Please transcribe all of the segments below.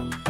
I'm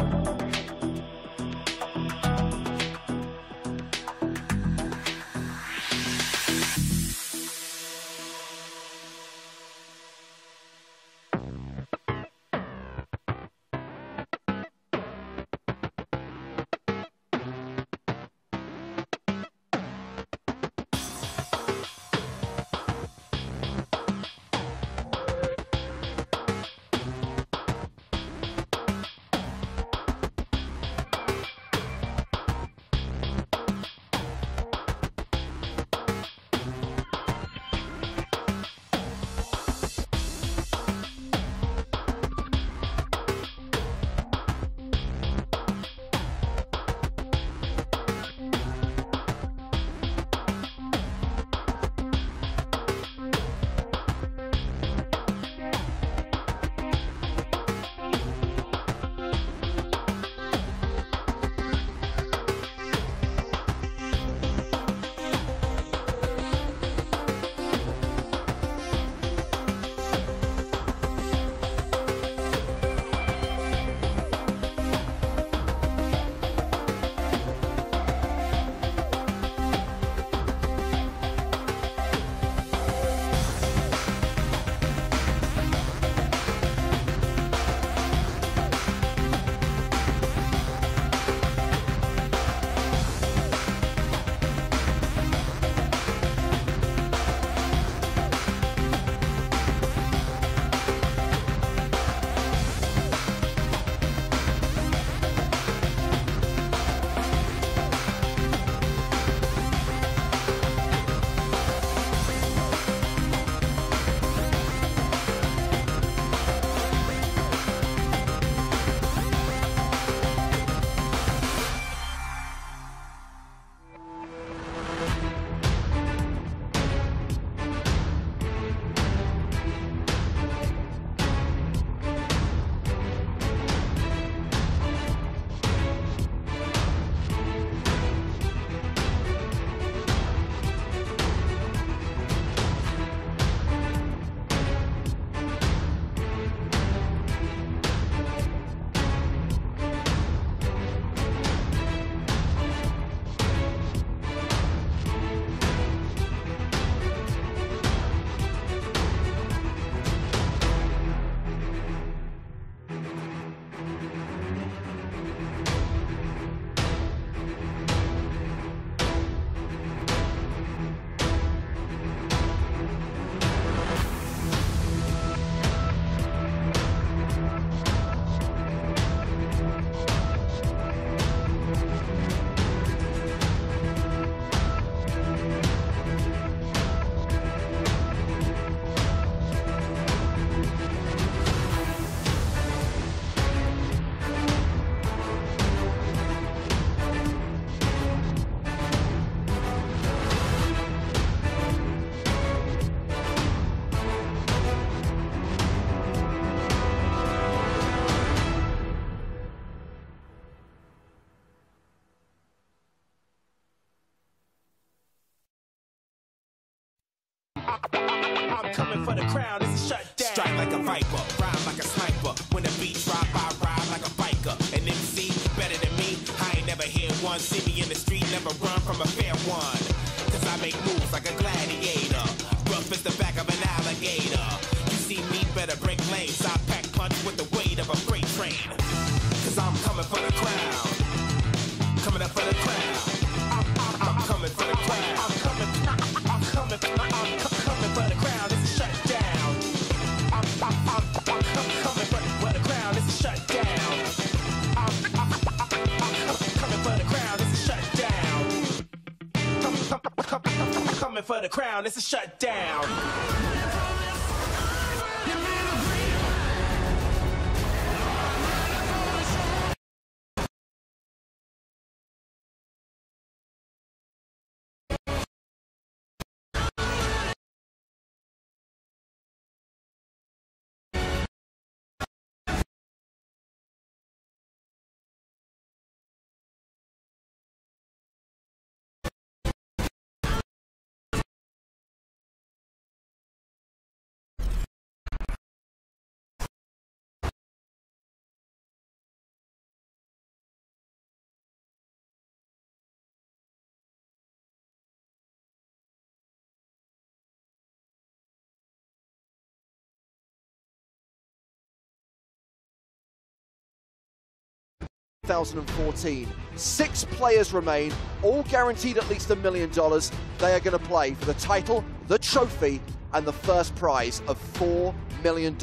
2014. Six players remain, all guaranteed at least a million dollars. They are going to play for the title, the trophy, and the first prize of $4 million.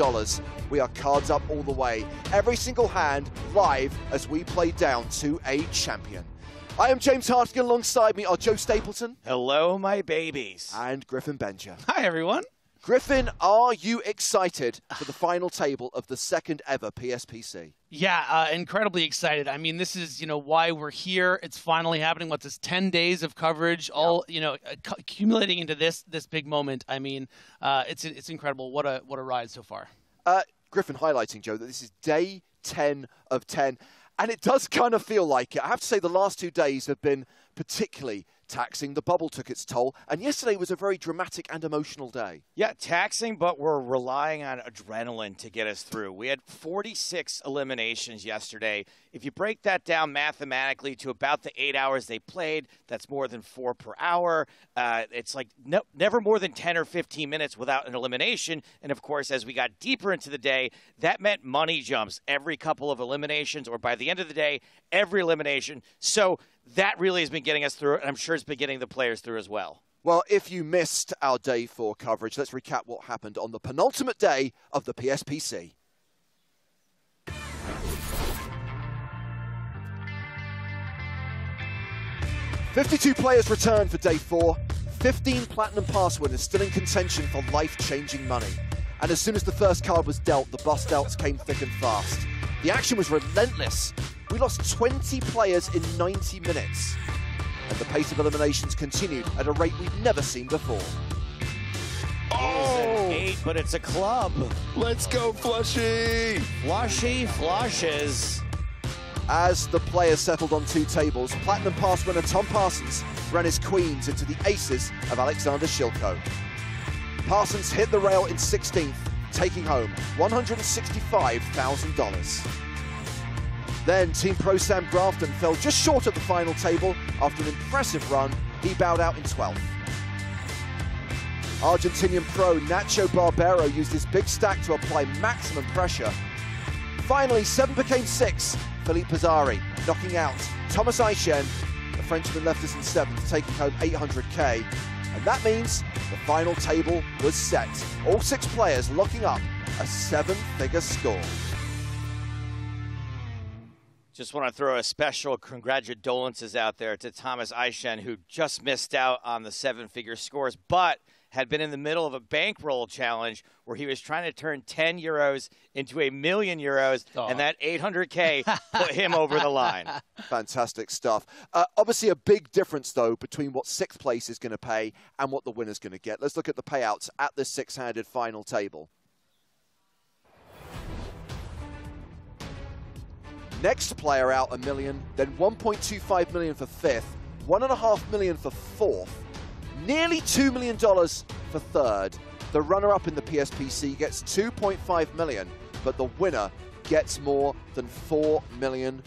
We are cards up all the way. Every single hand live as we play down to a champion. I am James Hartigan. Alongside me are Joe Stapleton Hello, my babies. and Griffin Benger. Hi, everyone. Griffin, are you excited for the final table of the second ever PSPC? Yeah, uh, incredibly excited. I mean, this is you know why we're here. It's finally happening. What's this? Ten days of coverage, all you know, accumulating into this this big moment. I mean, uh, it's it's incredible. What a what a ride so far. Uh, Griffin highlighting, Joe, that this is day 10 of 10. And it does kind of feel like it. I have to say, the last two days have been particularly taxing. The bubble took its toll. And yesterday was a very dramatic and emotional day. Yeah, taxing, but we're relying on adrenaline to get us through. We had 46 eliminations yesterday. If you break that down mathematically to about the eight hours they played, that's more than four per hour. Uh, it's like no, never more than 10 or 15 minutes without an elimination. And of course, as we got deeper into the day, that meant money jumps every couple of eliminations, or by the end of the day, every elimination. So that really has been getting us through. And I'm sure it's been getting the players through as well. Well, if you missed our day four coverage, let's recap what happened on the penultimate day of the PSPC. Fifty-two players returned for day four. Fifteen platinum pass winners still in contention for life-changing money. And as soon as the first card was dealt, the bust dealt came thick and fast. The action was relentless. We lost 20 players in 90 minutes and the pace of eliminations continued at a rate we've never seen before. It's an oh. eight, but it's a club. Let's go, Flushy! Flushy flushes. As the players settled on two tables, Platinum Pass winner Tom Parsons ran his queens into the aces of Alexander Shilko. Parsons hit the rail in 16th, taking home $165,000. Then Team Pro Sam Grafton fell just short of the final table after an impressive run. He bowed out in 12th. Argentinian pro Nacho Barbero used his big stack to apply maximum pressure. Finally, seven became six. Philippe Pizzari knocking out Thomas Eychenne. The Frenchman left us in seventh, taking home 800k. And that means the final table was set. All six players locking up a seven-figure score. Just want to throw a special congratulations out there to Thomas Eychenne, who just missed out on the seven figure scores, but had been in the middle of a bankroll challenge where he was trying to turn 10 euros into a million euros, and that 800K put him over the line. Fantastic stuff. Uh, obviously, a big difference, though, between what sixth place is going to pay and what the winner's going to get. Let's look at the payouts at this six handed final table. Next player out a million, then 1.25 million for fifth, one and a half million for fourth, nearly $2 million for third. The runner up in the PSPC gets 2.5 million, but the winner gets more than $4 million.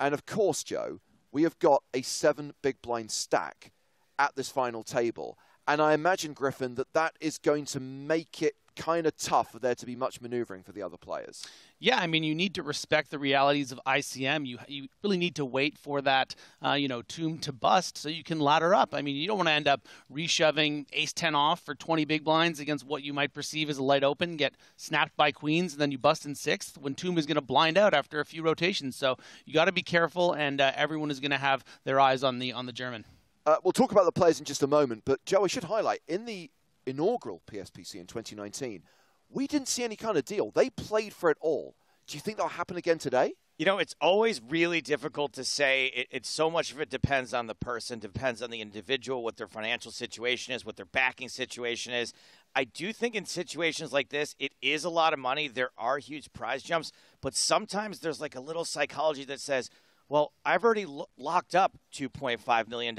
And of course, Joe, we have got a seven big blind stack at this final table. And I imagine, Griffin, that that is going to make it kind of tough for there to be much maneuvering for the other players. Yeah, I mean, you need to respect the realities of ICM. You you really need to wait for that, uh, you know, Toom to bust so you can ladder up. I mean, you don't want to end up reshoving ace ten off for twenty big blinds against what you might perceive as a light open, get snapped by queens, and then you bust in sixth when Toom is going to blind out after a few rotations. So you got to be careful, and uh, everyone is going to have their eyes on the on the German. Uh, we'll talk about the players in just a moment, but Joe, I should highlight in the inaugural PSPC in 2019, we didn't see any kind of deal. They played for it all. Do you think that'll happen again today? You know, it's always really difficult to say. It, it's so much of it depends on the person, depends on the individual, what their financial situation is, what their backing situation is. I do think in situations like this, it is a lot of money. There are huge prize jumps, but sometimes there's like a little psychology that says, well, I've already lo- locked up $2.5 million.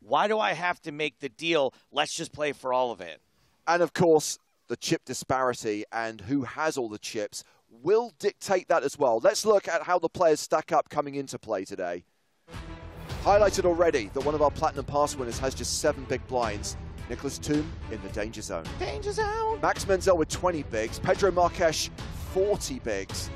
Why do I have to make the deal? Let's just play for all of it. And of course, the chip disparity and who has all the chips will dictate that as well. Let's look at how the players stack up coming into play today. Highlighted already that one of our Platinum Pass winners has just seven big blinds. Nicholas Toom in the danger zone. Danger zone. Max Menzel with 20 bigs. Pedro Marques, 40 bigs.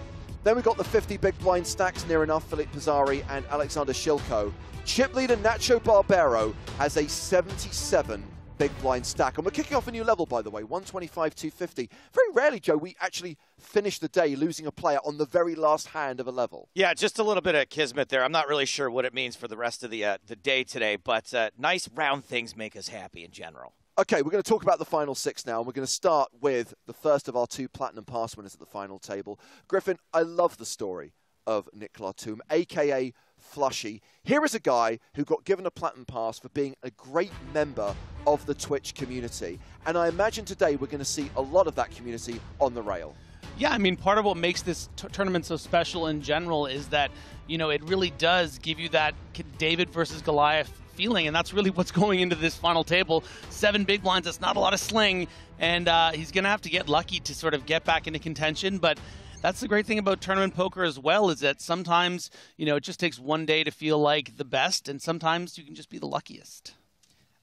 Then we've got the 50 big blind stacks near enough, Philippe Pizzari and Alexander Shilko. Chip leader Nacho Barbero has a 77 big blind stack. And we're kicking off a new level, by the way, 125, 250. Very rarely, Joe, we actually finish the day losing a player on the very last hand of a level. Yeah, just a little bit of kismet there. I'm not really sure what it means for the rest of the uh, the day today, but uh, nice round things make us happy in general. Okay, we're going to talk about the final six now, and we're going to start with the first of our two Platinum Pass winners at the final table. Griffin, I love the story of Nicolas Thum, aka Flushy. Here is a guy who got given a Platinum Pass for being a great member of the Twitch community, and I imagine today we're going to see a lot of that community on the rail. Yeah, I mean, part of what makes this tournament so special in general is that, you know, it really does give you that David versus Goliath feeling, and that's really what's going into this final table. Seven big blinds, that's not a lot of sling, and uh, he's going to have to get lucky to sort of get back into contention, but that's the great thing about tournament poker as well is that sometimes you know it just takes one day to feel like the best and sometimes you can just be the luckiest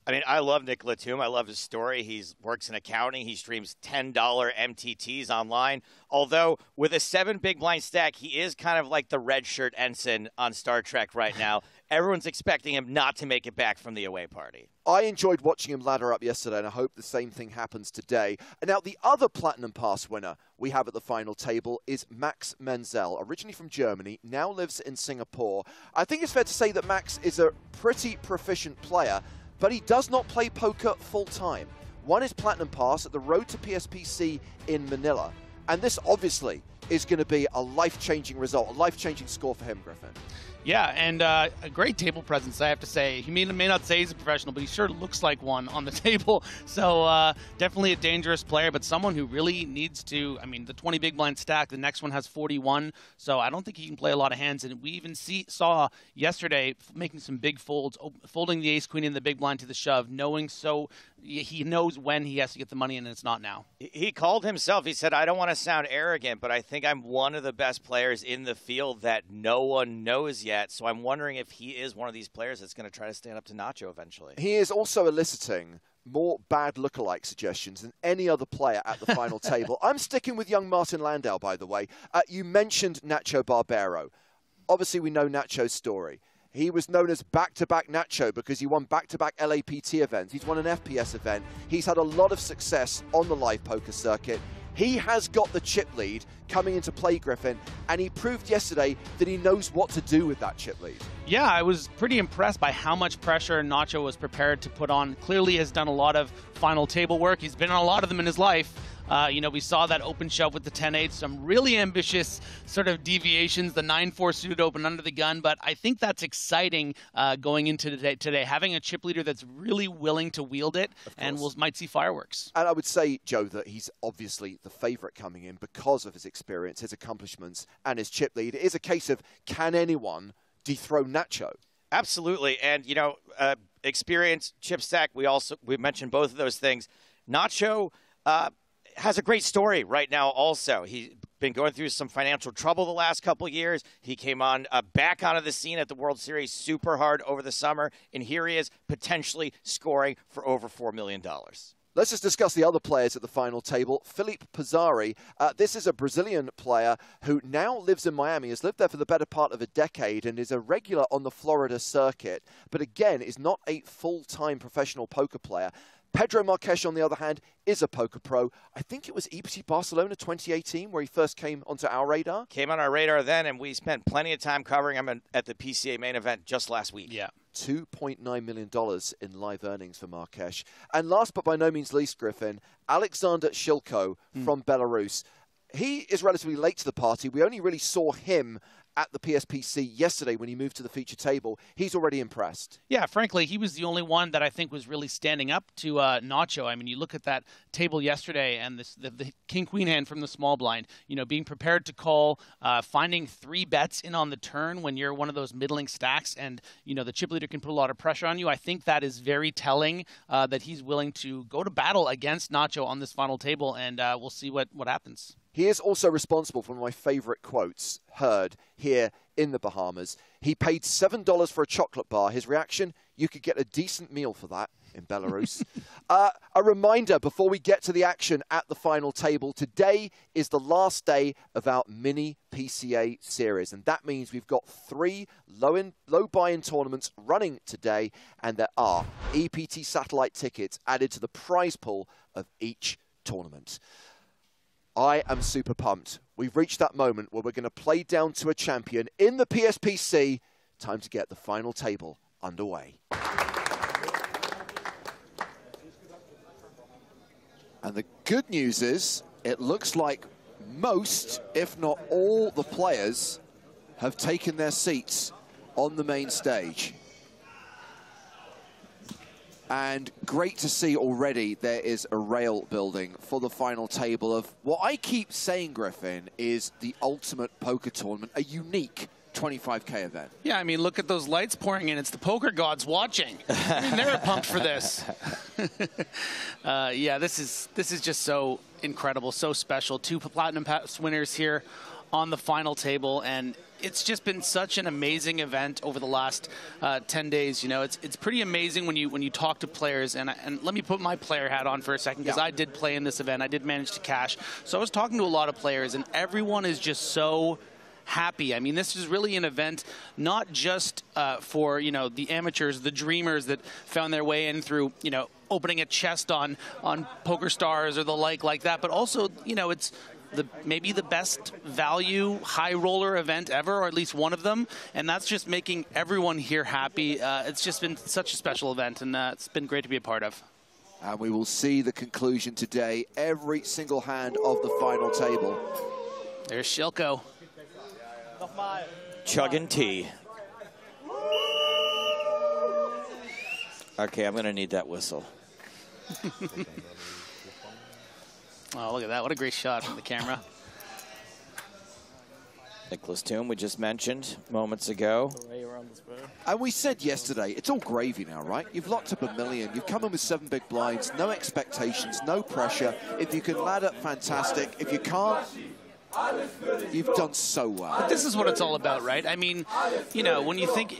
I mean, I love Nick Latum. I love his story. He works in accounting. He streams $10 MTTs online. Although, with a seven big blind stack, he is kind of like the red shirt ensign on Star Trek right now. Everyone's expecting him not to make it back from the away party. I enjoyed watching him ladder up yesterday, and I hope the same thing happens today. And now, the other Platinum Pass winner we have at the final table is Max Menzel, originally from Germany, now lives in Singapore. I think it's fair to say that Max is a pretty proficient player but he does not play poker full time. One is Platinum Pass at the Road to PSPC in Manila, and this obviously is going to be a life changing result, a life changing score for him, Griffin. Yeah, and uh, a great table presence, I have to say. He may, may not say he's a professional, but he sure looks like one on the table. So uh, definitely a dangerous player, but someone who really needs to. I mean, the 20 big blind stack, the next one has 41, so I don't think he can play a lot of hands. And we even see saw yesterday making some big folds, folding the ace queen in the big blind to the shove, knowing so he knows when he has to get the money and it's not now. He called himself. He said, "I don't want to sound arrogant, but I think I'm one of the best players in the field that no one knows yet." So I'm wondering if he is one of these players that's going to try to stand up to Nacho eventually. He is also eliciting more bad lookalike suggestions than any other player at the final table. I'm sticking with young Martin Landau, by the way. Uh, you mentioned Nacho Barbero. Obviously, we know Nacho's story. He was known as back to back Nacho because he won back to back LAPT events. He's won an FPS event. He's had a lot of success on the live poker circuit. He has got the chip lead coming into play, Griffin, and he proved yesterday that he knows what to do with that chip lead. Yeah, I was pretty impressed by how much pressure Nacho was prepared to put on. Clearly, has done a lot of final table work. He's been on a lot of them in his life. Uh, you know, we saw that open shove with the 10-8, some really ambitious sort of deviations, the 9-4 suited open under the gun, but I think that's exciting uh, going into today, today, having a chip leader that's really willing to wield it, and we we'll, might see fireworks. And I would say, Joe, that he's obviously the favourite coming in because of his experience, his accomplishments, and his chip lead. It is a case of can anyone dethrone Nacho? Absolutely, and you know, uh, experience, chip stack. We also we mentioned both of those things. Nacho. Uh, has a great story right now. Also, he's been going through some financial trouble the last couple years. He came on uh, back onto the scene at the World Series super hard over the summer, and here he is potentially scoring for over four million dollars. Let's just discuss the other players at the final table. Philippe Pizzari. Uh, this is a Brazilian player who now lives in Miami, has lived there for the better part of a decade, and is a regular on the Florida circuit, but again, is not a full time professional poker player. Pedro Marques, on the other hand, is a poker pro. I think it was EPT Barcelona 2018 where he first came onto our radar. Came on our radar then, and we spent plenty of time covering him at the PCA main event just last week. Yeah. $2.9 million in live earnings for Marques. And last but by no means least, Griffin, Alexander Shilko mm. from Belarus. He is relatively late to the party. We only really saw him at the PSPC yesterday when he moved to the feature table, he's already impressed. Yeah, frankly, he was the only one that I think was really standing up to uh, Nacho. I mean, you look at that table yesterday and this, the, the king queen hand from the small blind, you know, being prepared to call, uh, finding three bets in on the turn when you're one of those middling stacks and, you know, the chip leader can put a lot of pressure on you. I think that is very telling uh, that he's willing to go to battle against Nacho on this final table, and uh, we'll see what, what happens. He is also responsible for one of my favorite quotes heard here in the Bahamas. He paid $7 for a chocolate bar. His reaction, you could get a decent meal for that in Belarus. uh, a reminder before we get to the action at the final table today is the last day of our mini PCA series, and that means we've got three low, in, low buy in tournaments running today, and there are EPT satellite tickets added to the prize pool of each tournament. I am super pumped. We've reached that moment where we're going to play down to a champion in the PSPC. Time to get the final table underway. And the good news is, it looks like most, if not all, the players have taken their seats on the main stage. And great to see already there is a rail building for the final table of what I keep saying, Griffin, is the ultimate poker tournament, a unique 25k event. Yeah, I mean, look at those lights pouring in. It's the poker gods watching. I mean, they're pumped for this. uh, yeah, this is this is just so incredible, so special. Two platinum pass winners here on the final table, and it's just been such an amazing event over the last uh, 10 days. You know, it's it's pretty amazing when you when you talk to players. And and let me put my player hat on for a second because Yeah. I did play in this event. I did manage to cash. So I was talking to a lot of players, and everyone is just so happy. I mean, this is really an event not just uh, for you know the amateurs, the dreamers that found their way in through you know opening a chest on on Poker Stars or the like like that, but also you know it's the maybe the best value high roller event ever, or at least one of them, and that's just making everyone here happy. Uh, it's just been such a special event, and uh, it's been great to be a part of. And we will see the conclusion today, every single hand of the final table. There's Shilko. Chugging tea. Okay, I'm going to need that whistle. Oh, look at that! What a great shot from the camera. Nicholas Toom, we just mentioned moments ago. And we said yesterday, it's all gravy now, right? You've locked up a million. You've come in with seven big blinds, no expectations, no pressure. If you can ladder, up fantastic. If you can't, you've done so well. But this is what it's all about, right? I mean, you know, when you think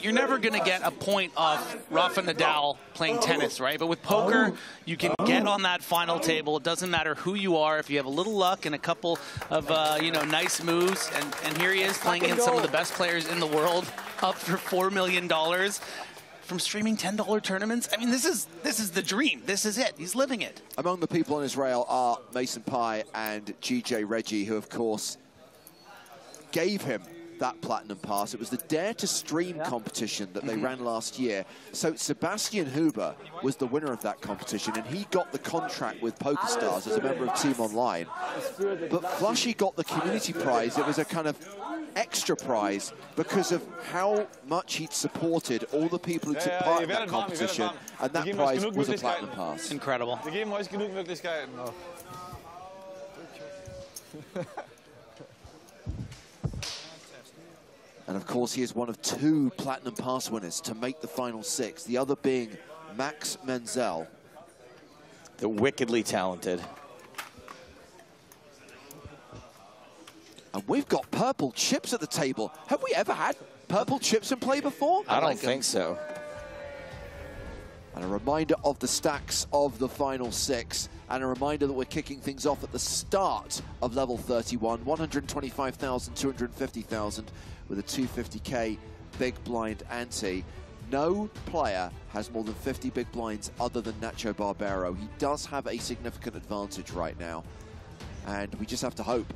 you're never going to get a point off Rafa Nadal playing tennis, right? But with poker, you can get on that final table. It doesn't matter who you are. If you have a little luck and a couple of, uh, you know, nice moves, and, and here he is playing against some of the best players in the world, up for $4 million from streaming $10 tournaments. I mean, this is this is the dream. This is it. He's living it. Among the people on Israel are Mason Pye and GJ Reggie, who, of course, gave him that platinum pass. It was the Dare to Stream competition that they mm-hmm. ran last year. So Sebastian Huber was the winner of that competition, and he got the contract with PokerStars as a member of Team Online. But Flushy got the community prize. It was a kind of extra prize because of how much he'd supported all the people who took Ja, ja, part in that het, man, je werkt competition, het, man. and that prize genug was a Möglichkeiten. platinum pass. Incredible. Die geben euch genug Möglichkeiten. And of course, he is one of two Platinum Pass winners to make the final six, the other being Max Menzel. The wickedly talented. And we've got purple chips at the table. Have we ever had purple chips in play before? I don't like 'em. think so. And a reminder of the stacks of the final six. And a reminder that we're kicking things off at the start of level 31, 125,000, 250,000 with a 250k big blind ante. No player has more than 50 big blinds other than Nacho Barbero. He does have a significant advantage right now. And we just have to hope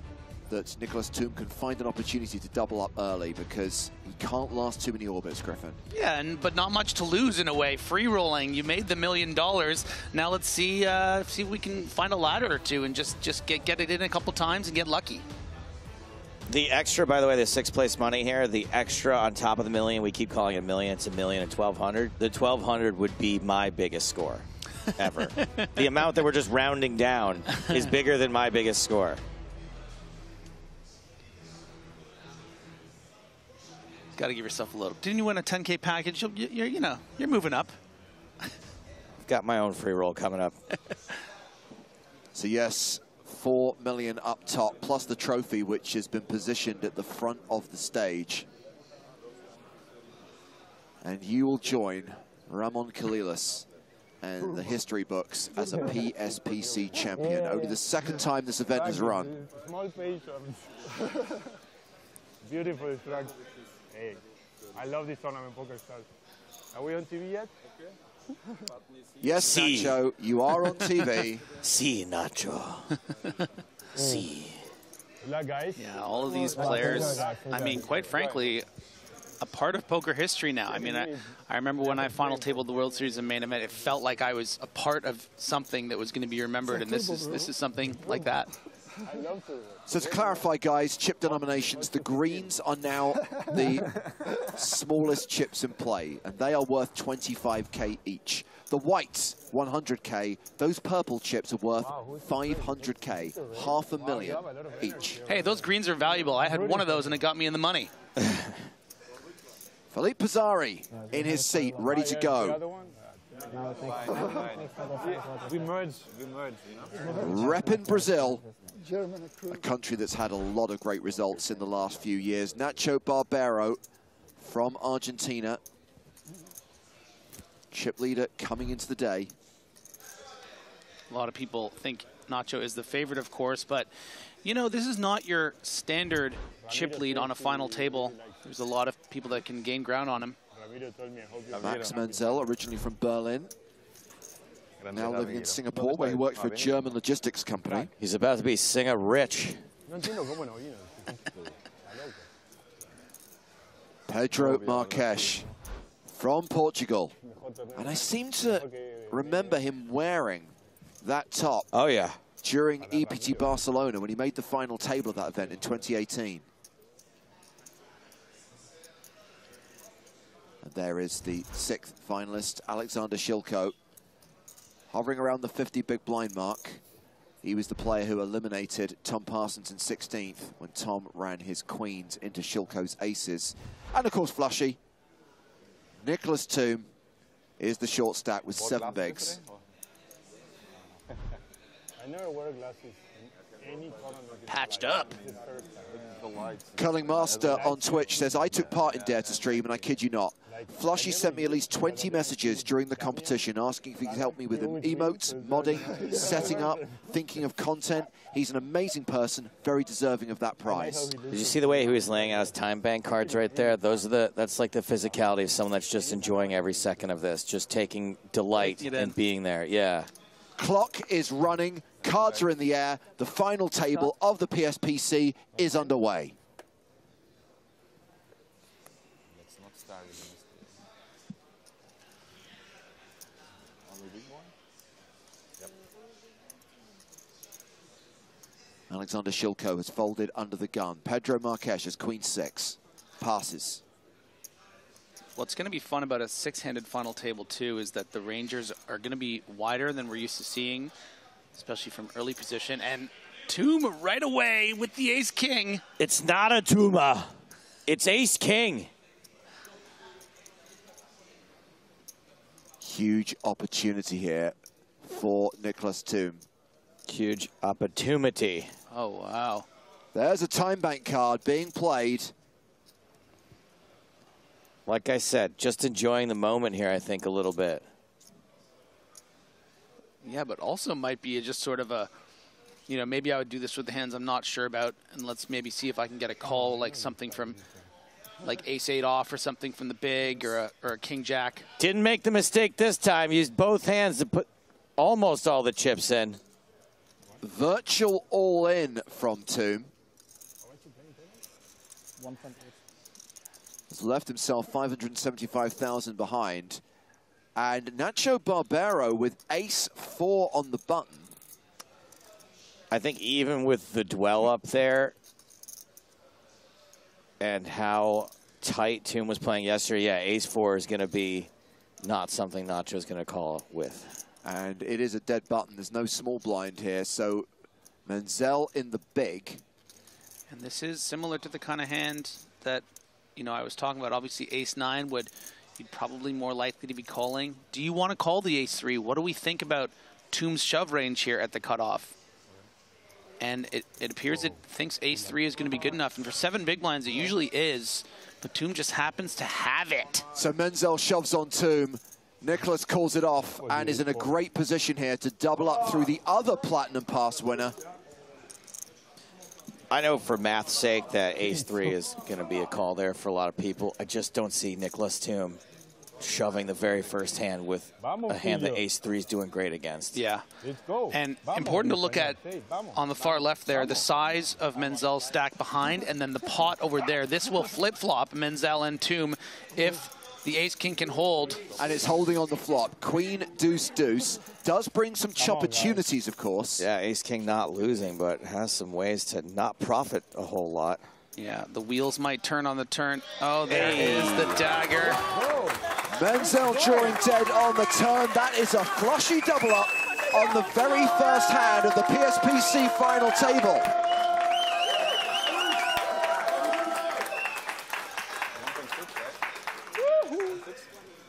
that Nicholas Toom can find an opportunity to double up early because he can't last too many orbits, Griffin. Yeah, and but not much to lose in a way. Free rolling, you made the million dollars. Now let's see uh, see if we can find a ladder or two and just just get get it in a couple times and get lucky. The extra, by the way, the sixth place money here, the extra on top of the million, we keep calling it a million, it's a million and 1200. The 1200 would be my biggest score ever. the amount that we're just rounding down is bigger than my biggest score. Got to give yourself a little. Didn't you win a 10k package? You're, you're you know you're moving up. Got my own free roll coming up. So yes, Four million up top, plus the trophy, which has been positioned at the front of the stage. And you will join Ramon Colillas and the history books as a PSPC champion. Only the second time this event has run. Small page. Beautiful structure. Hey, I love this tournament, Poker Stars. Are we on TV yet? Yes, See. Nacho, you are on TV. See, Nacho. Hmm. See. Good luck, guys. Yeah, all of these players, I mean, quite frankly, a part of poker history now. I mean, I, I remember when I final tabled the World Series in main event, it felt like I was a part of something that was going to be remembered, and this is this is something like that. I love to. So to clarify, guys, chip denominations, the greens are now the smallest chips in play, and they are worth 25k each. The whites, 100k. Those purple chips are worth 500k, half a million each. Hey, those greens are valuable. I had one of those, and it got me in the money. Philippe Pizzari in his seat, ready to go. Other one? We merged. We merged, you know? Repping Brazil, a country that's had a lot of great results in the last few years. Nacho Barbero from Argentina. Chip leader coming into the day. A lot of people think Nacho is the favorite, of course, but you know, this is not your standard chip lead on a final table. There's a lot of people that can gain ground on him. Ramiro told me I hope you Max Menzel, originally from Berlin, now living in Singapore, where he works for a German logistics company. He's about to be singer rich. No entiendo cómo no vino. Pedro Marques from Portugal. And I seem to remember him wearing that top Oh, yeah. during EPT Barcelona when he made the final table of that event in 2018. There is the sixth finalist, Alexander Shilko, hovering around the 50 big blind mark. He was the player who eliminated Tom Parsons in 16th when Tom ran his queens into Shilko's aces. And of course, Flushy. Nicholas Toom is the short stack with seven bigs. I never wear glasses any tournament. Patched up. Culling Master on Twitch says, I took part in Dare to Stream, and I kid you not. Flushy sent me at least 20 messages during the competition asking if he could help me with emotes, modding, setting up, thinking of content. He's an amazing person, very deserving of that prize. Did you see the way he was laying out his time bank cards right there? Those are the that's like the physicality of someone that's just enjoying every second of this, just taking delight in in. being there. Yeah. Clock is running, cards are in the air, the final table of the PSPC is underway. Alexander Shilko has folded under the gun. Pedro Marques has queen six. Passes. What's going to be fun about a six-handed final table too is that the Rangers are going to be wider than we're used to seeing, especially from early position. And Toom right away with the Ace King. It's not a Tuma. It's Ace King. Huge opportunity here for Nicholas Toom. Huge opportunity. Oh wow! There's a time bank card being played. Like I said, just enjoying the moment here, I think, a little bit. Yeah, but also might be just sort of a, you know, maybe I would do this with the hands I'm not sure about, and let's maybe see if I can get a call like something from, like Ace Eight off or something from the big or a or a King Jack. Didn't make the mistake this time. Used both hands to put almost all the chips in. Virtual all in from Toom. Has left himself 575,000 behind. And Nacho Barbero with ace four on the button. I think even with the dwell up there and how tight Toom was playing yesterday, yeah, ace four is going to be not something Nacho's going to call with. And it is a dead button. There's no small blind here. So Menzel in the big. And this is similar to the kind of hand that, you know, I was talking about. Obviously, Ace Nine would be probably more likely to be calling. Do you want to call the Ace Three? What do we think about Toom's shove range here at the cutoff? and it, it appears it thinks ace three is going to be good enough. And for seven big blinds, it usually is. But Toom just happens to have it. So Menzel shoves on Toom. Nicholas calls it off and is in a great position here to double up through the other Platinum Pass winner. I know for math's sake that ace three is going to be a call there for a lot of people. I just don't see Nicholas Toom shoving the very first hand with a hand that ace three is doing great against. Yeah. Let's. And important to look at español, sí, vamos. on the far left there, the size of Menzel's stack behind, and then the pot over there. This will flip-flop Menzel and Toom if the ace-king can hold. And it's holding on the flop. Queen, deuce, deuce. Does bring some Come on, opportunities, of course. Yeah, ace king not losing, but has some ways to not profit a whole lot. Yeah, the wheels might turn on the turn. Oh, there is the dagger. Oh, Menzel drawing dead on the turn. That is a flushy double up on the very first hand of the PSPC final table.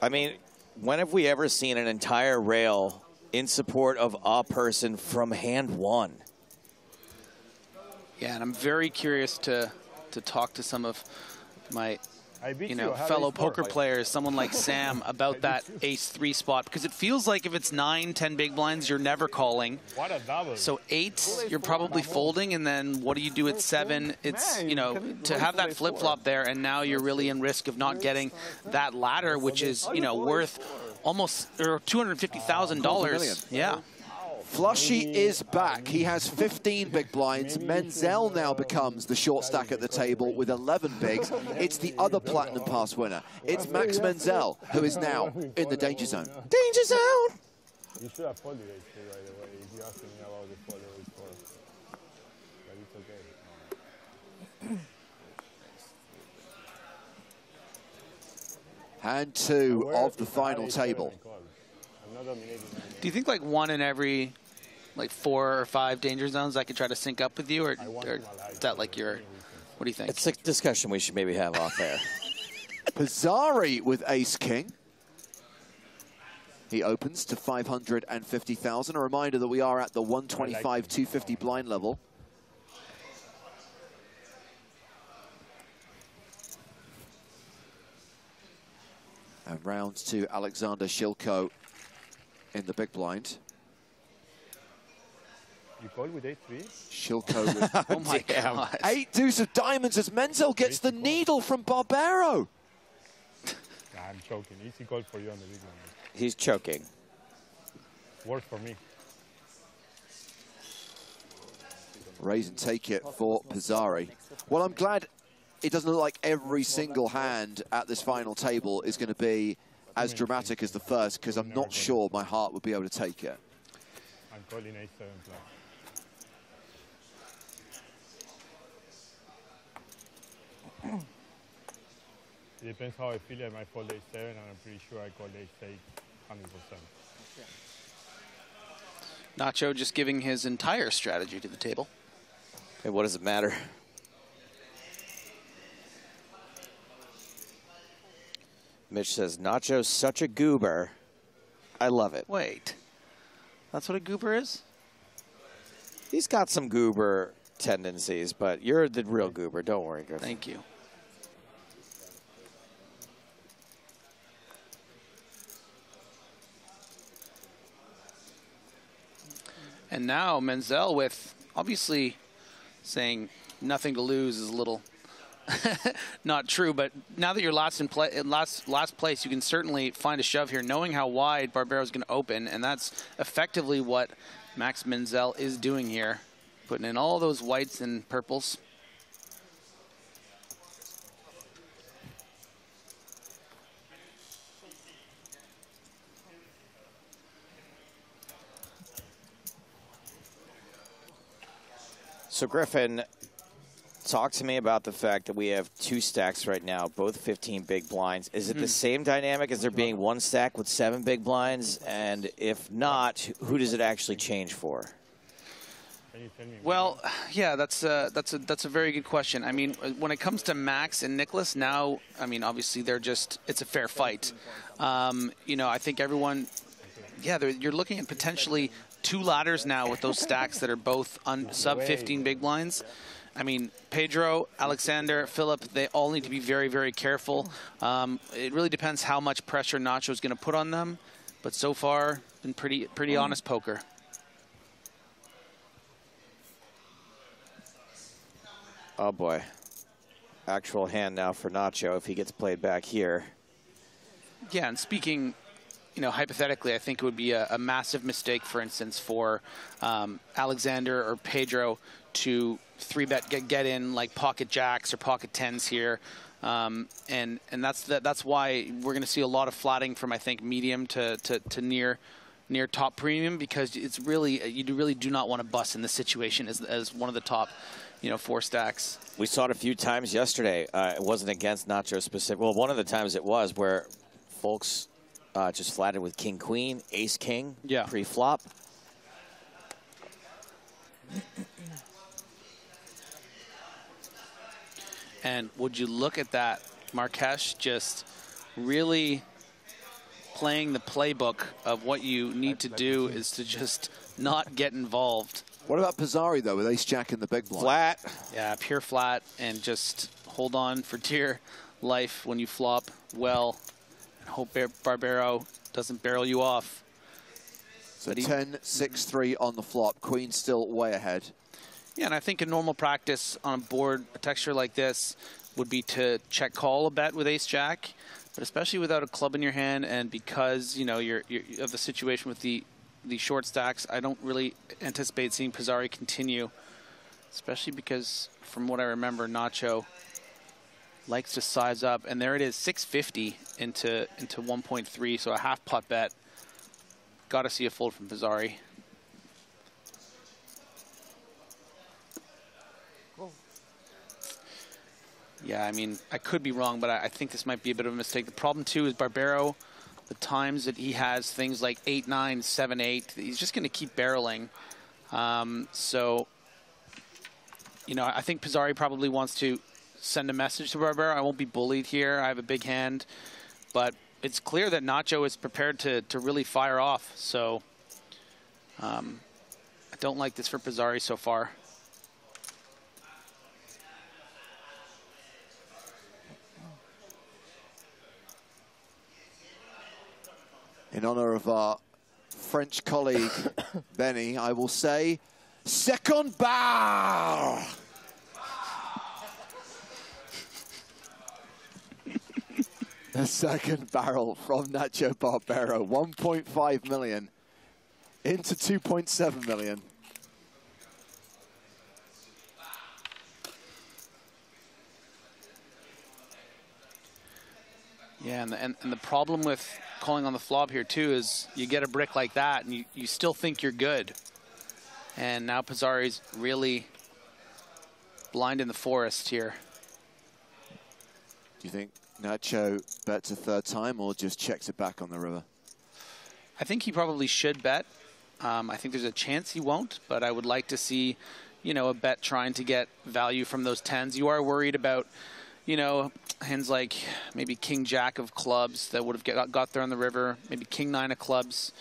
I mean, when have we ever seen an entire rail in support of a person from hand one? Yeah, and I'm very curious to to talk to some of my you know, I fellow ace four. poker players, someone like Sam, about that ace three spot because it feels like if it's nine, ten big blinds, you're never calling. What a double. So eight, you're probably folding, and then what do you do at seven? It's you know to have that flip flop there, and now you're really in risk of not getting that ladder, which is you know worth almost or two hundred fifty thousand dollars. Yeah. Flushy is back. He has 15 big blinds. Menzel now becomes the short stack at the table with 11 bigs. It's the other Platinum Pass winner. It's Max Menzel, who is now in the danger zone. Danger zone! You should have folded three right away if you asked me about the ace. But it's okay. Hand two of the if I had final table. I call. I'm not dominating. Do you think like one in every like four or five danger zones I could try to sync up with you, or, or is that like your? What do you think? It's a discussion we should maybe have off air. Pizzari with ace king. He opens to 550,000. A reminder that we are at the 125, 250 blind level. And round to Alexander Shilko in the big blind. You call with ace three? Shilko with oh my Damn. god! eight deuce of diamonds as Menzel gets the needle from Barbero. Nah, I'm choking. Easy call for you on the big one. He's choking. Works for me. Raise and take it for Pizzari. Well, I'm glad it doesn't look like every single hand at this final table is going to be as dramatic as the first, because I'm not sure my heart would be able to take it. I'm calling ace seven plus. It depends how I feel. I might fold ace seven, and I'm pretty sure I call ace eight, hundred percent. Nacho just giving his entire strategy to the table. Hey, what does it matter? Mitch says, Nacho's such a goober. I love it. Wait, that's what a goober is? He's got some goober tendencies, but you're the real goober. Don't worry, Griff. Thank you. And now Menzel with obviously saying nothing to lose is a little not true, but now that you're last in play, last last place, you can certainly find a shove here, knowing how wide Barbero's going to open, and that's effectively what Max Menzel is doing here, putting in all those whites and purples. So, Griffin, talk to me about the fact that we have two stacks right now, both 15 big blinds. Is it the same dynamic as there being one stack with seven big blinds? And if not, who does it actually change for? Can you tell me? Well, yeah, that's a, that's a that's a very good question. I mean, when it comes to Max and Nicholas, now, I mean, obviously they're just it's a fair fight. Um, you know, I think everyone, yeah, they're- you're looking at potentially two ladders now with those stacks that are both un, sub 15 big blinds. I mean, Pedro, Alexander, Philip, they all need to be very, very careful. Um, it really depends how much pressure Nacho is going to put on them. But so far, been pretty, pretty honest poker. Oh boy. Actual hand now for Nacho if he gets played back here. Yeah, and speaking, you know, hypothetically, I think it would be a, a massive mistake, for instance, for um, Alexander or Pedro to three bet get, get in like pocket jacks or pocket tens here. Um, and and that's that, that's why we're going to see a lot of flatting from I think medium to, to, to near near top premium because it's really you really do not want to bust in this situation as, as one of the top you know four stacks. We saw it a few times yesterday. Uh, it wasn't against Nacho specific. Well, one of the times it was where folks uh, just flatted with king queen, ace king, Yeah. pre-flop. And would you look at that, Marques just really playing the playbook of what you need to do is to just not get involved. What about Pizzari, though, with ace jack in the big blind? Flat. Yeah, pure flat and just hold on for dear life when you flop well and hope Bar- Barbero doesn't barrel you off. So 10, 6, 3 on the flop. Queen still way ahead. Yeah, and I think a normal practice on a board, a texture like this, would be to check call a bet with ace jack, but especially without a club in your hand, and because you know you're, you're of the situation with the the short stacks, I don't really anticipate seeing Pizzari continue, especially because from what I remember, Nacho likes to size up, and there it is, 650 into into 1.3, so a half pot bet. Got to see a fold from Pizzari. Yeah, I mean, I could be wrong, but I, I think this might be a bit of a mistake. The problem, too, is Barbero, the times that he has things like 8 9, 7 8, he's just going to keep barreling. Um, so, you know, I think Pizzari probably wants to send a message to Barbero. I won't be bullied here. I have a big hand. But it's clear that Nacho is prepared to, to really fire off. So, um, I don't like this for Pizzari so far. In honor of our French colleague, Benny, I will say, second bar! the second barrel from Nacho Barbero, 1.5 million into 2.7 million. Yeah, and the, and, and the problem with calling on the flop here too is you get a brick like that and you, you still think you're good. And now Pizzari's really blind in the forest here. Do you think Nacho bets a third time or just checks it back on the river? I think he probably should bet. Um, I think there's a chance he won't, but I would like to see, you know, a bet trying to get value from those tens. You are worried about, you know, hands like maybe King Jack of clubs that would have got, got there on the river, maybe King Nine of clubs,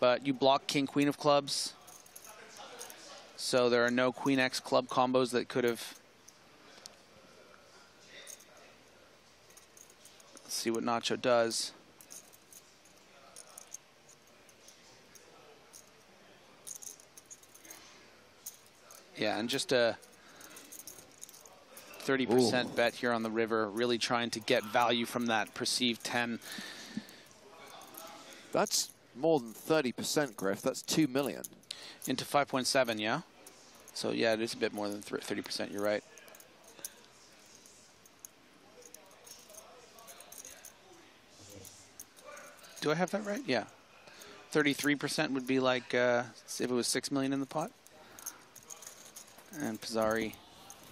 but you block King Queen of clubs. So there are no Queen X club combos that could have. Let's see what Nacho does. Yeah, and just a 30% bet here on the river, really trying to get value from that perceived 10. That's more than 30%, Griff. That's 2 million. Into 5.7, yeah? So, yeah, it is a bit more than 30%, you're right. Do I have that right? Yeah. 33% would be like uh, if it was 6 million in the pot. And Pizzari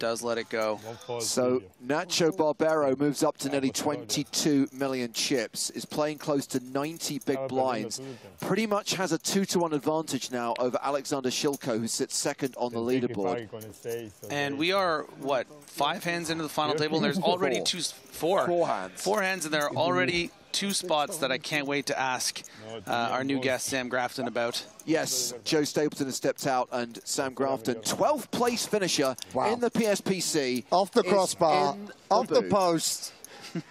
does let it go. So. Nacho Barbero moves up to nearly 22 million chips, is playing close to 90 big blinds, pretty much has a two to one advantage now over Alexander Shilko, who sits second on the Then take it leaderboard. back on the stage, so And we are what five hands into the final table, and there's already two, four, Four hands. four hands, and there are already two spots that I can't wait to ask uh, our new guest Sam Grafton about. Yes, Joe Stapleton has stepped out, and Sam Grafton, 12th place finisher Wow. in the PSPC. Off the crossbar, in off the booth. post.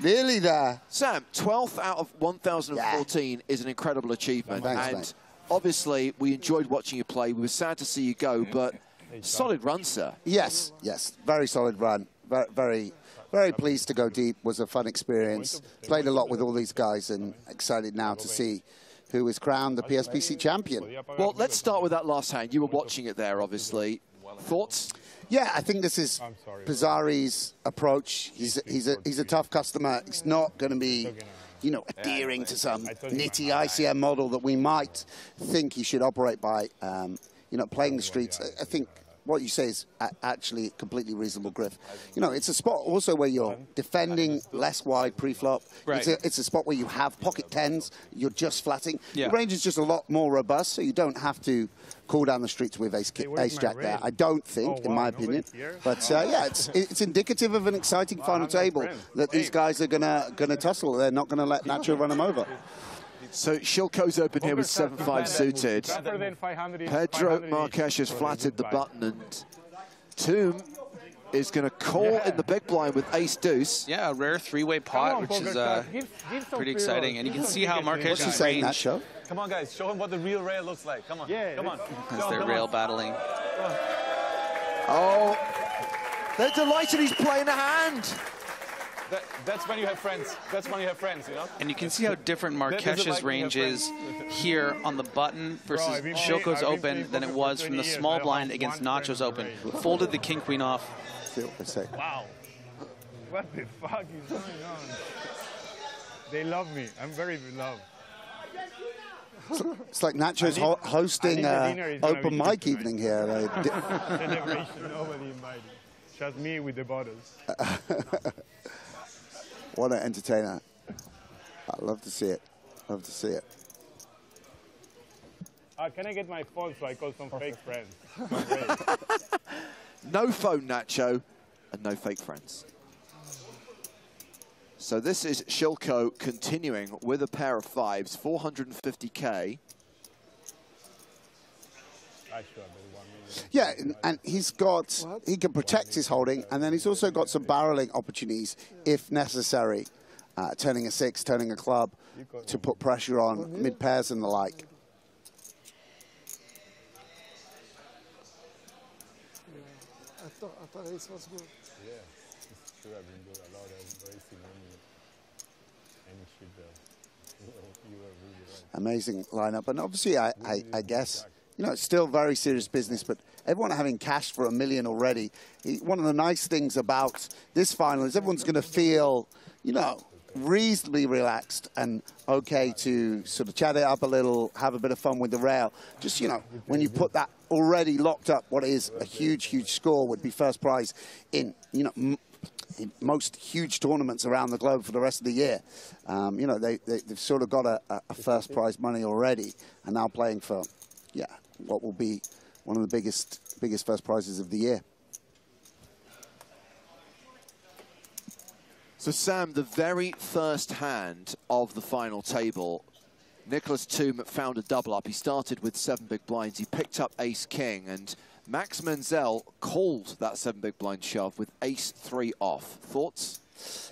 Nearly there. Sam, 12th out of 1,014 is an incredible achievement. Thanks, and mate. obviously, we enjoyed watching you play. We were sad to see you go, but solid run, sir. Yes, yes. Very solid run. Very, very, very pleased to go deep. Was a fun experience. Played a lot with all these guys and excited now to see who is crowned the PSPC champion. Well, let's start with that last hand. You were watching it there, obviously. Thoughts? Yeah, I think this is Pizzari's approach. He's, he's, a, he's a tough customer. He's not going to be, you know, adhering to some nitty ICM model that we might think he should operate by. Um, you know, playing the streets. I, I think what you say is actually completely reasonable, Griff. You know, it's a spot also where you're defending less wide pre-flop. Right. It's, a, it's a spot where you have pocket tens. You're just flatting. Yeah. The range is just a lot more robust, so you don't have to call down the streets with ace, ace jack there. I don't think, Oh, in my opinion. But uh, yeah, it's it's indicative of an exciting final table that these guys are gonna gonna tussle. They're not gonna let Nacho run them over. So Shilko's open here with 7-5 suited. better than 500 is- Pedro 500 Marques has for flatted the button, and Toom is going to call in the big blind with ace deuce. Yeah, a rare three-way pot, on, which is uh, give- give pretty exciting. And you can see how tickets to Marques' these What's he guys. saying, that Nacho? Come on, guys. Show him what the real rail looks like. Come on. Yeah, Come on. as Show they're rail on. battling. Oh, they're delighted he's playing a hand. That, that's when you have friends. That's when you have friends, you know? And you can see how different That isn't Marques's like range is here on the button versus I've Shilko's playing- I've been open than it was from the 20 years. I small blind against Nacho's open. Folded the king queen off. See what they say. Wow. What the fuck is going on? They love me. I'm very beloved. It's like Nacho's I ho- hosting think the uh, dinner is gonna open mic evening here. Di- Celebration, nobody invited. Just me with the bottles. what an entertainer! I love to see it. Love to see it. Uh, can I get my phone so I call some fake friends? No phone, Nacho, and no fake friends. So this is Shilko continuing with a pair of fives, 450k. I sure, but one million. Yeah, and, and he's got he can protect his holding, and then he's also got some barreling opportunities if necessary, uh, turning a six, turning a club to put pressure on mid pairs and the like. I thought, I thought this was good. Yeah, it's true. I've been doing a lot of racing any, any shit there. You were, you really right. Amazing lineup, and obviously, I, I, I guess you know it's still very serious business. But everyone having cashed for a million already. One of the nice things about this final is everyone's going to feel, you know, reasonably relaxed and okay to sort of chat it up a little, have a bit of fun with the rail. Just you know, when you put that already locked up, what is a huge, huge score would be first prize in you know. In most huge tournaments around the globe for the rest of the year. Um, you know, they, they, they've sort of got a- a first prize money already and now playing for, yeah, what will be one of the biggest, biggest first prizes of the year. So Sam, the very first hand of the final table, Nicholas Toom found a double up. He started with seven big blinds. He picked up ace king and Max Menzel called that seven big blind shove with ace three off. Thoughts?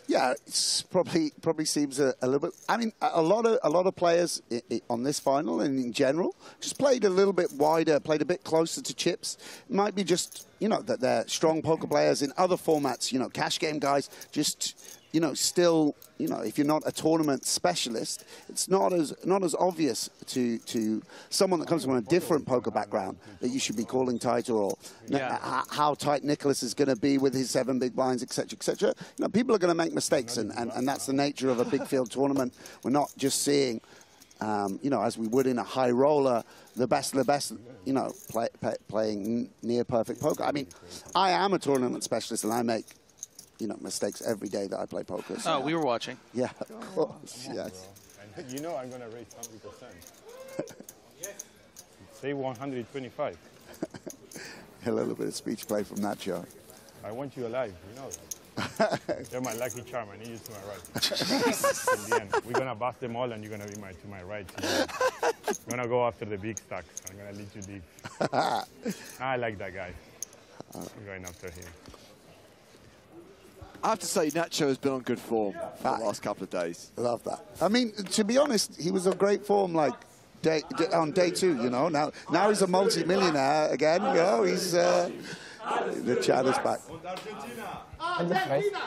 Yeah, it's probably probably seems a, a little bit. I mean, a, lot of a lot of players i i on this final and in general just played a little bit wider, played a bit closer to chips. Might be just you know that they're strong poker players in other formats. You know, cash game guys just you know still you know if you're not a tournament specialist, it's not as not as obvious to to someone that comes from a different poker background that you should be calling tight or Yeah. how tight Nicholas is going to be with his seven big blinds, etc., etc. You know, people are going to make mistakes, and, and, and that's the nature of a big field tournament. We're not just seeing, um, you know, as we would in a high roller, the best of the best, you know, play, play, playing near perfect poker. I mean, I am a tournament specialist, and I make, you know, mistakes every day that I play poker. so- Oh, we were watching. yeah, of course, oh, yes. And you know I'm going to raise 100%. Say 125. A little bit of speech play from Nacho. I want you alive, you know that. You're my lucky charm. I need you to my right. In the end, we're gonna bust them all, and you're gonna be my to my right. I'm gonna go after the big stacks. I'm gonna lead you deep. I like that guy. I'm going after him. I have to say, Nacho has been on good form for the last couple of days. I love that. I mean, to be honest, he was on great form like day, day, on day two. You know, now now he's a multi-millionaire again. You know, he's uh, the Chad is back. Argentina! Argentina!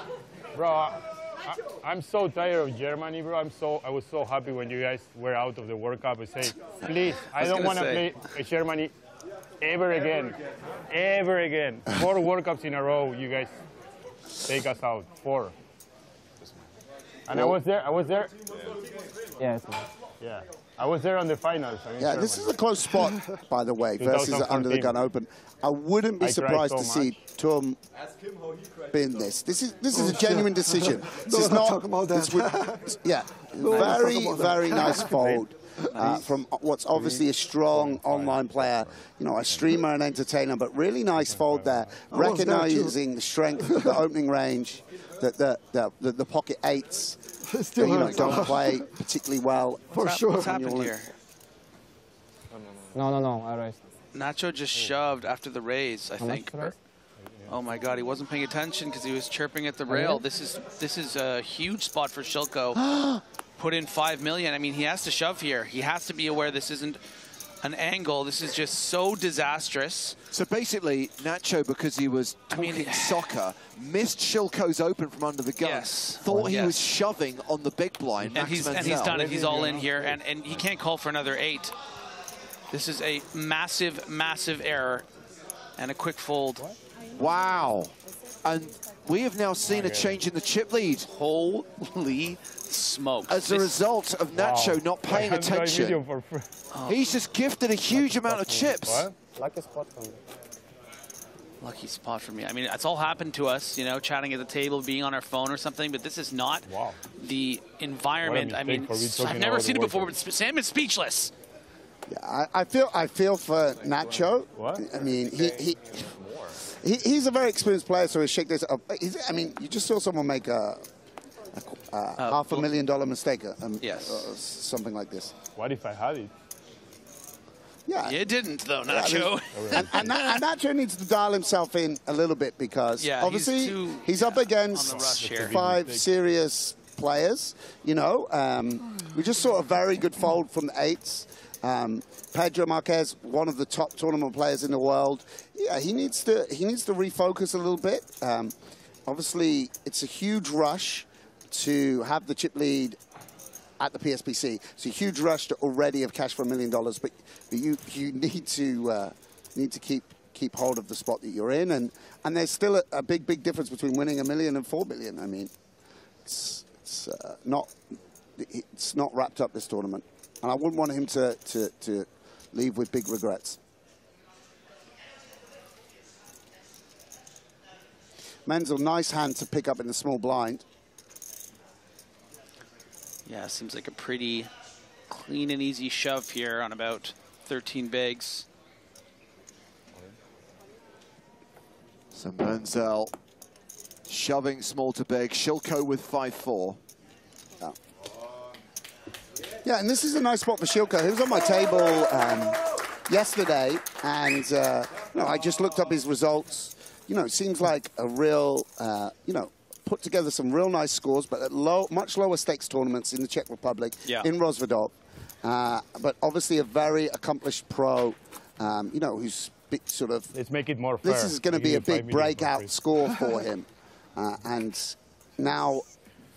Bro, I, I, am so tired of Germany, bro. I'm so I was so happy when you guys were out of the World Cup. I say, please, I, was don't want to say. play Germany ever again, ever again. Four World Cups in a row, you guys take us out. Four. And I was there. I was there. Yeah, it's Yeah, I was there on the finals. I mean, Yeah, this is a close spot, by the way, versus Under the Gun Open. I wouldn't be I surprised so to see Toom bin this. This is this is a Oh, genuine decision. This is don't not. about this that. would- yeah, No, don't talk very very nice fold. Uh, from what's obviously a strong online player, you know, a streamer and entertainer, but really nice fold there, I was there too. recognizing the strength of the opening range, that the, the, the, the pocket eights, Still you know, don't play particularly well. For What's sure. What's happened here? No, no, no, I raised. Nacho just shoved after the raise, I think. Oh my God, he wasn't paying attention because he was chirping at the rail. This is this is a huge spot for Shilko. Put in five million. I mean, he has to shove here. He has to be aware this isn't an angle. This is just so disastrous. So basically, Nacho, because he was mean- talking soccer, missed Shilko's open from under the gun. Yes. Thought he Yes. was shoving on the big blind. and he's and he's done it. He's all in here, and and he can't call for another eight. This is a massive, massive error, and a quick fold. Wow. And we have now seen a change in the chip lead Holy smokes! as a result of Nacho Wow. not paying I no attention. video for free. He's just gifted a huge amount of chips. What? Lucky spot for me. Lucky spot for me. I mean, it's all happened to us, you know, chatting at the table, being on our phone or something, but this is not Wow. the environment. I mean, I've never seen it before, but Sam is speechless. Yeah, I, I feel I feel for Nacho. What? I mean, he, he, he he's a very experienced player, so he shake this up. He's, I mean, you just saw someone make a, a, a half a million dollar mistake, um, Yes. uh, something like this. What if I had it? Yeah, You didn't, though, Yeah, Nacho. and, and, Na- and Nacho needs to dial himself in a little bit because Yeah, he's obviously too- he's, up against on the rush here. five serious players. You know, um, we just saw a very good fold from the eights. Um, Pedro Marques, one of the top tournament players in the world. Yeah, he needs to he needs to refocus a little bit. Um, obviously, it's a huge rush to have the chip lead at the PSPC. It's a huge rush to already have cash for a million dollars, but you you need to uh, need to keep keep hold of the spot that you're in, and and there's still a, a big big difference between winning a million and four billion. I mean, it's it's uh, not it's not wrapped up this tournament, and I wouldn't want him to to, to leave with big regrets. Menzel, nice hand to pick up in the small blind. Yeah, seems like a pretty clean and easy shove here on about 13 bigs. So Menzel shoving small to big. Shilko with 5-4. Yeah, and this is a nice spot for Shilko. He was on my table um, yesterday, and uh, you know, I just looked up his results. You know, it seems like a real, uh, you know, put together some real nice scores, but at low, much lower stakes tournaments in the Czech Republic, Yeah. in Rozvadov. Uh, but obviously a very accomplished pro, um, you know, who's bi- sort of Let's make it more fair. this is going to be a big breakout free. score for him, uh, and now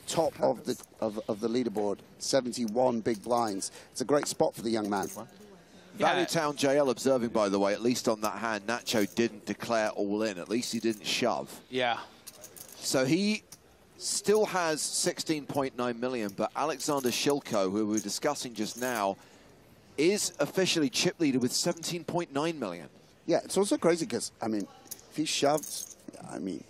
top of the of, of the leaderboard, 71 big blinds. It's a great spot for the young man. Value Town JL observing, by the way, at least on that hand, Nacho didn't declare all in. At least he didn't shove. Yeah. So he still has 16.9 million, but Alexander Shilko, who we were discussing just now, is officially chip leader with 17.9 million. Yeah, it's also crazy because I mean, if he shoves, I mean,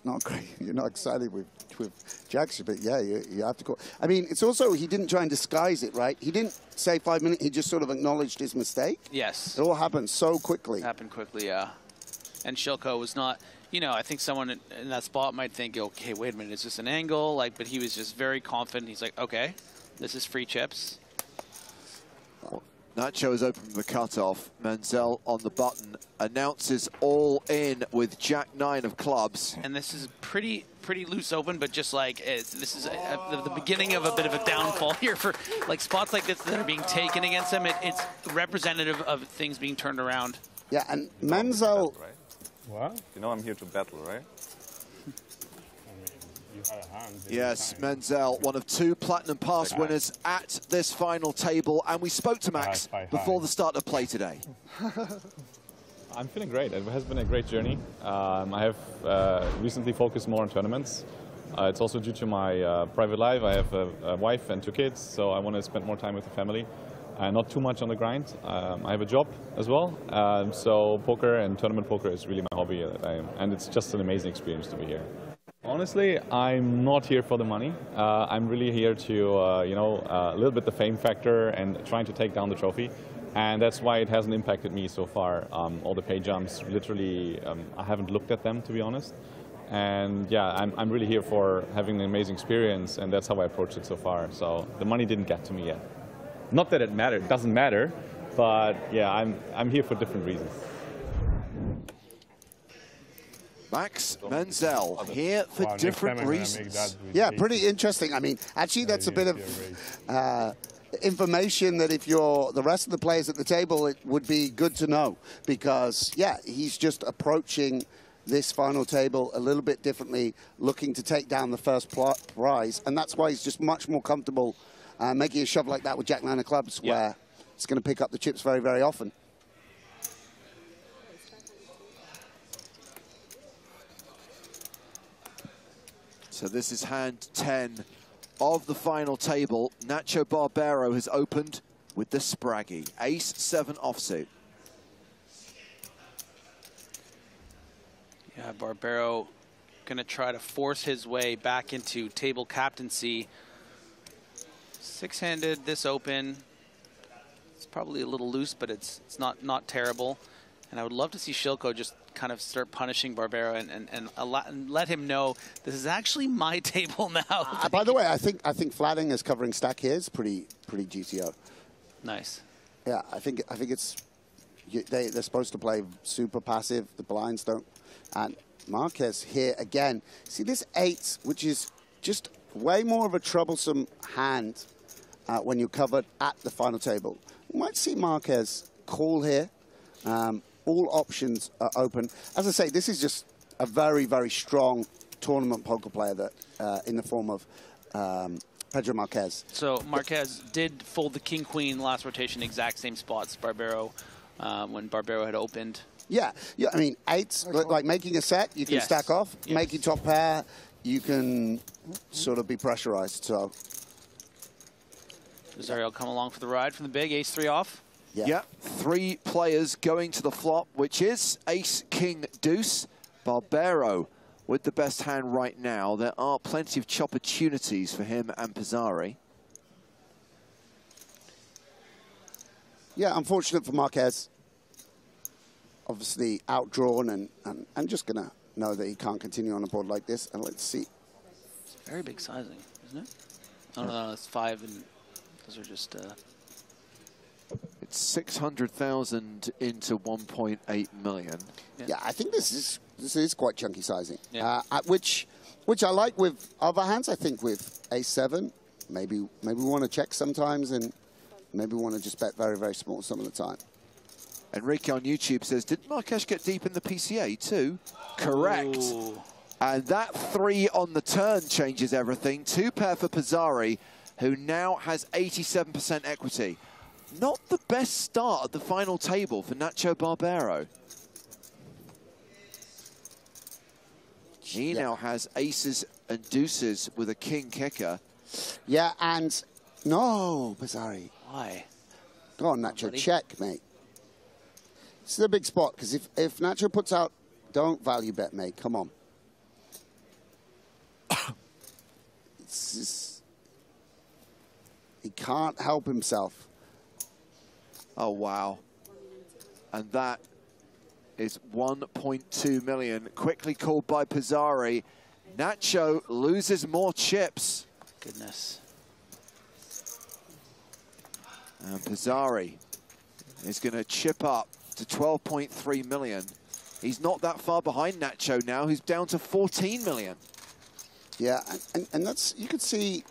it's not great. You're not excited with with Jackson, but yeah, you, you have to call. I mean, it's also he didn't try and disguise it, right? He didn't say five minutes. He just sort of acknowledged his mistake. Yes. It all happened so quickly. Happened quickly, yeah. And Shilko was not, you know, I think someone in, in that spot might think, okay, wait a minute, is this an angle? Like, but he was just very confident. He's like, okay, this is free chips. Nacho has opened the cutoff. Menzel on the button announces all in with Jack nine of clubs. And this is pretty pretty loose open, but just like it's, this is a, a, the beginning of a bit of a downfall here for like spots like this that are being taken against him. It, it's representative of things being turned around. Yeah, and Menzel. Right? What? You know I'm here to battle, right? You had a hand. every Yes. Menzel, one of two Platinum Pass winners at this final table. And we spoke to Max Hi, hi, hi. before the start of play today. I'm feeling great. It has been a great journey. Um, I have uh, recently focused more on tournaments. Uh, it's also due to my uh, private life. I have a, a wife and two kids, so I want to spend more time with the family. Uh, not too much on the grind. Um, I have a job as well, um, so poker and tournament poker is really my hobby, that I am, and it's just an amazing experience to be here. Honestly, I'm not here for the money. Uh, I'm really here to, uh, you know, uh, a little bit the fame factor and trying to take down the trophy. And that's why it hasn't impacted me so far. Um, all the pay jumps, literally, um, I haven't looked at them, to be honest. And yeah, I'm, I'm really here for having an amazing experience, and that's how I approached it so far. So the money didn't get to me yet. Not that it mattered, it doesn't matter, but yeah, I'm, I'm here for different reasons. Max Menzel here for Wow, different I'm gonna make reasons. Yeah, pretty interesting. I mean, actually, that's a bit of uh, information that if you're the rest of the players at the table, it would be good to know because, yeah, he's just approaching this final table a little bit differently, looking to take down the first prize, and that's why he's just much more comfortable uh, making a shove like that with Jack Nine of clubs, Yeah. where it's going to pick up the chips very, very often. So this is hand 10 of the final table. Nacho Barbero has opened with the Spraggy. Ace 7 offsuit. Yeah, Barbero going to try to force his way back into table captaincy. Six-handed, this open. It's probably a little loose, but it's it's not not terrible. And I would love to see Shilko just kind of start punishing Barbero and and, and, allow, and let him know this is actually my table now. Uh, by the way, I think I think flatting is covering stack here is pretty pretty GTO. nice. Yeah, I think I think it's you- they they're supposed to play super passive. The blinds don't, and Marques here again. See this eight, which is just way more of a troublesome hand uh, when you're covered at the final table. You might see Marques call here. Um, all options are open. As I say, this is just a very very strong tournament poker player that uh, in the form of um, Pedro Marques. So Marques did fold the king queen last rotation, exact same spots. Barbero um, when Barbero had opened. Yeah, yeah. I mean, eights like making a set, you can Yes. stack off. Yes. Making top pair, you can sort of be pressurized. So Rosario come along for the ride from the big ace three off. Yeah, Yeah, three players going to the flop, which is Ace, King, Deuce, Barbero with the best hand right now. There are plenty of chop opportunities for him and Pizzari. yeah. Unfortunate for Marques. Obviously outdrawn and, and and just gonna know that he can't continue on a board like this. And let's see. Very big sizing, isn't it? Oh no, no, it's five, and those are just. Uh, It's 600,000 into 1.8 million. Yeah. I think this is this is quite chunky sizing. Yeah. Uh, which which I like with other hands. I think with a seven, maybe maybe we want to check sometimes and maybe we want to just bet very very small some of the time. Enrique on YouTube says, did Marques get deep in the PCA too? Correct. Ooh. And that three on the turn changes everything. Two pair for Pizzari, who now has 87% equity. Not the best start at the final table for Nacho Barbero. He Yeah. now has aces and deuces with a king kicker. Yeah, and no, Bazzari. Why? Go on, Nacho. buddy. Check, mate. This is a big spot because if, if Nacho puts out, don't value bet, mate. Come on. it's just, he can't help himself. Oh, wow. And that is 1.2 million. Quickly called by Pizzari. Nacho loses more chips. Goodness. And Pizzari is going to chip up to 12.3 million. He's not that far behind Nacho now. He's down to 14 million. Yeah, and, and, and that's you could see,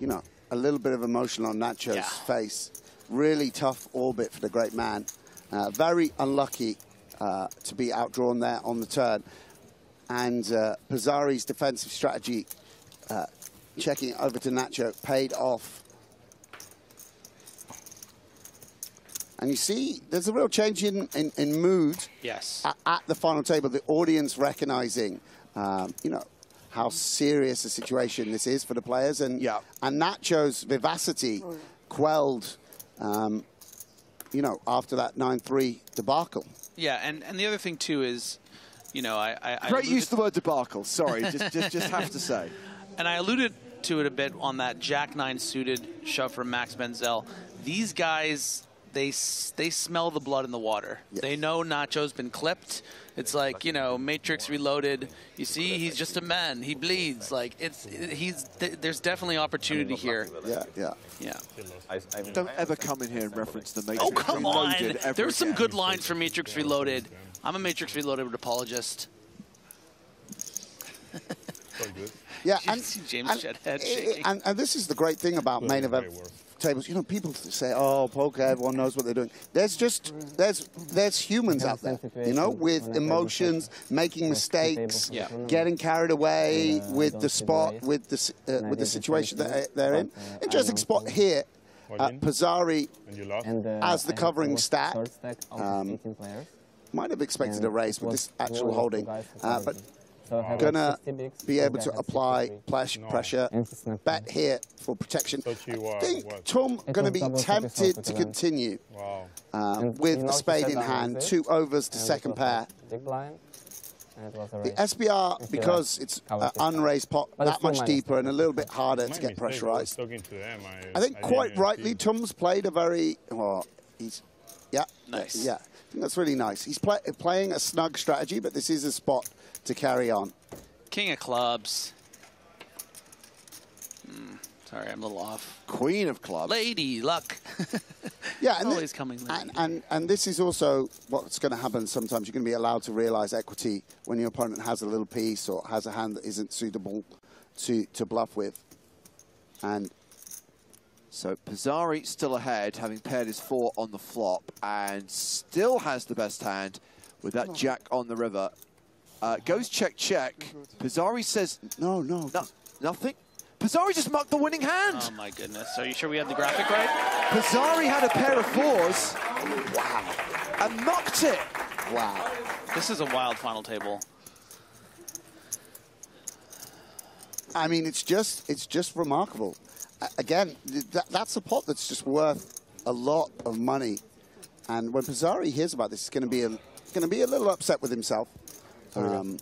you know, a little bit of emotion on Nacho's Yeah. face. Really tough orbit for the great man. Uh, very unlucky uh, to be outdrawn there on the turn. And uh, Pizzari's defensive strategy, uh, checking it over to Nacho, paid off. And you see, there's a real change in, in, in mood Yes. at, at the final table, the audience recognizing, um, you know, how serious a situation this is for the players, and Yeah. and Nacho's vivacity quelled, um, you know, after that nine-three debacle. Yeah, and, and the other thing too is, you know, I, I, I Great alluded- use of the word debacle. Sorry, just, just, just have to say. and I alluded to it a bit on that Jack Nine suited shove from Max Menzel. These guys, they they smell the blood in the water. They know Nacho's been clipped. It's like you know Matrix Reloaded. You see, he's just a man. He bleeds. Like it's it, he's th- there's definitely opportunity here. Yeah, yeah. Yeah. Don't ever come in here and reference the Matrix Oh come on! Reloaded ever There's some good lines from Matrix Reloaded. I'm a Matrix Reloaded apologist. Yeah, Did you and, James and, Shedhead i- and and this is the great thing about main event tables. You know, people say, "Oh, poker, everyone knows what they're doing." There's just there's there's humans out there, you know, with emotions, making mistakes, Yeah. getting carried away with the spot, with the uh, with the situation that they're in. Interesting spot here. Uh, Pizzari And you lost? And, uh, as the I covering almost stack Um, Might have expected a race with this actual two of the holding, uh, but me. So I had gonna be able to apply 63. plash, pressure, And he bet here for protection. Thought you I think what? Toom It going to be tempted to also then. Wow. continue um, And with you a spade in hand, it, two overs to second pair. like Big blind. And it was a The. SPR, because it's cover uh, six times. unraised pot, that much deeper and a little bit harder to get mistake, I was pressurized. talking to them. I, I think quite rightly. Toom's played a very well. He's yeah, Nice. Yeah, I think that's really nice. He's play, playing a snug strategy, but this is a spot to carry on. King of clubs. Hmm, sorry, I'm a little off. Queen of clubs. Lady luck. Yeah, and, Always thi- coming and, and and this is also what's going to happen. Sometimes you're going to be allowed to realise equity when your opponent has a little piece or has a hand that isn't suitable to to bluff with. And So Pizzari still ahead, having paired his four on the flop, and still has the best hand with that jack on the river. Uh, goes check, check. Pizzari says no, no, no nothing. Pizzari just mucked the winning hand. Oh my goodness. Are you sure we had the graphic right? Pizzari had a pair of fours. Wow. And mucked it. wow. This is a wild final table. I mean, it's just it's just remarkable. A- Again, th- that, that's a pot that's just worth a lot of money. And when Pizzari hears about this, he's going to be a, going to be a little upset with himself. Um,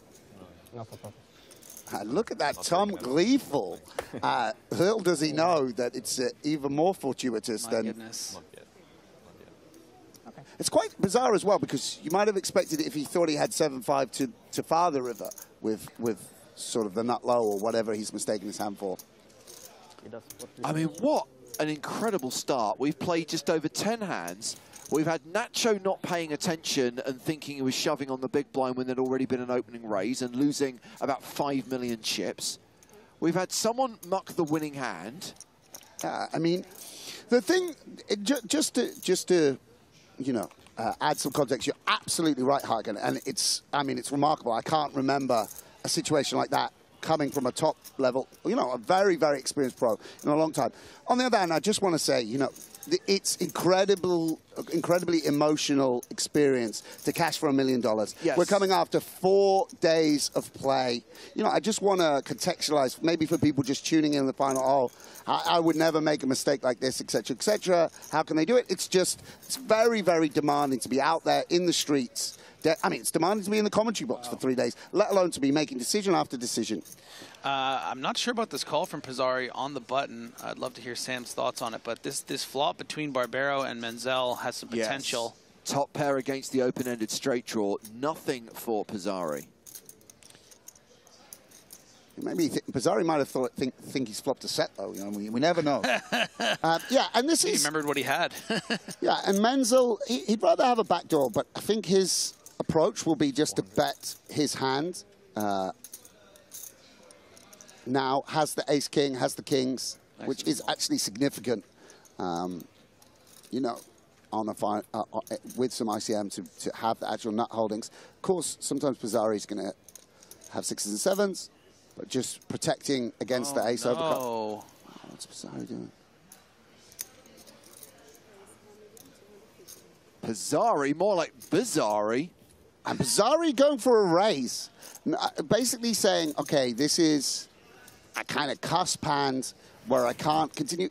No, for profit. and look at that, Toom Gleeful. Uh, little does he know that it's uh, even more fortuitous My than goodness. It's quite bizarre as well because you might have expected it if he thought he had seven five to to far the river with with sort of the nut low or whatever he's mistaken his hand for. I mean, what an incredible start. We've played just over 10 hands. We've had Nacho not paying attention and thinking he was shoving on the big blind when there'd already been an opening raise and losing about 5 million chips. We've had someone muck the winning hand. Uh, I mean, the thing, ju- just to just to, you know, uh, add some context. You're absolutely right, Hagen, and it's. I mean, it's remarkable. I can't remember a situation like that coming from a top level. You know, a very very experienced pro in a long time. On the other hand, I just want to say, you know. It's incredible, incredibly emotional experience to cash for a million dollars. We're coming after four days of play. You know, I just want to contextualize, maybe for people just tuning in the final. Oh, I, I would never make a mistake like this, etc., etc. How can they do it? It's just, it's very, very demanding to be out there in the streets. De- I mean, it's demanding to be in the commentary box for three days, let alone to be making decision after decision. Uh, I'm not sure about this call from Pizzari on the button. I'd love to hear Sam's thoughts on it, but this this flop between Barbero and Menzel has some Yes. potential. Top pair against the open-ended straight draw. Nothing for Pizzari. Maybe think, Pizzari might have thought think, think he's flopped a set though. You know, we, we never know. uh, yeah, and this He is remembered what he had. yeah, and Menzel he, he'd rather have a backdoor, but I think his approach will be just to bet his hand. Uh, now has the ace king, has the kings, which is actually significant. Um, you know, on a uh, uh, with some ICM to, to have the actual nut holdings. Of course, sometimes Pizzari is going to have sixes and sevens, but just protecting against the ace overcut. no. What's Pizzari doing? Pizzari, more like Bizzari. And Pizzari going for a raise. Uh, Basically saying, okay, this is a kind of cusp hand where I can't continue.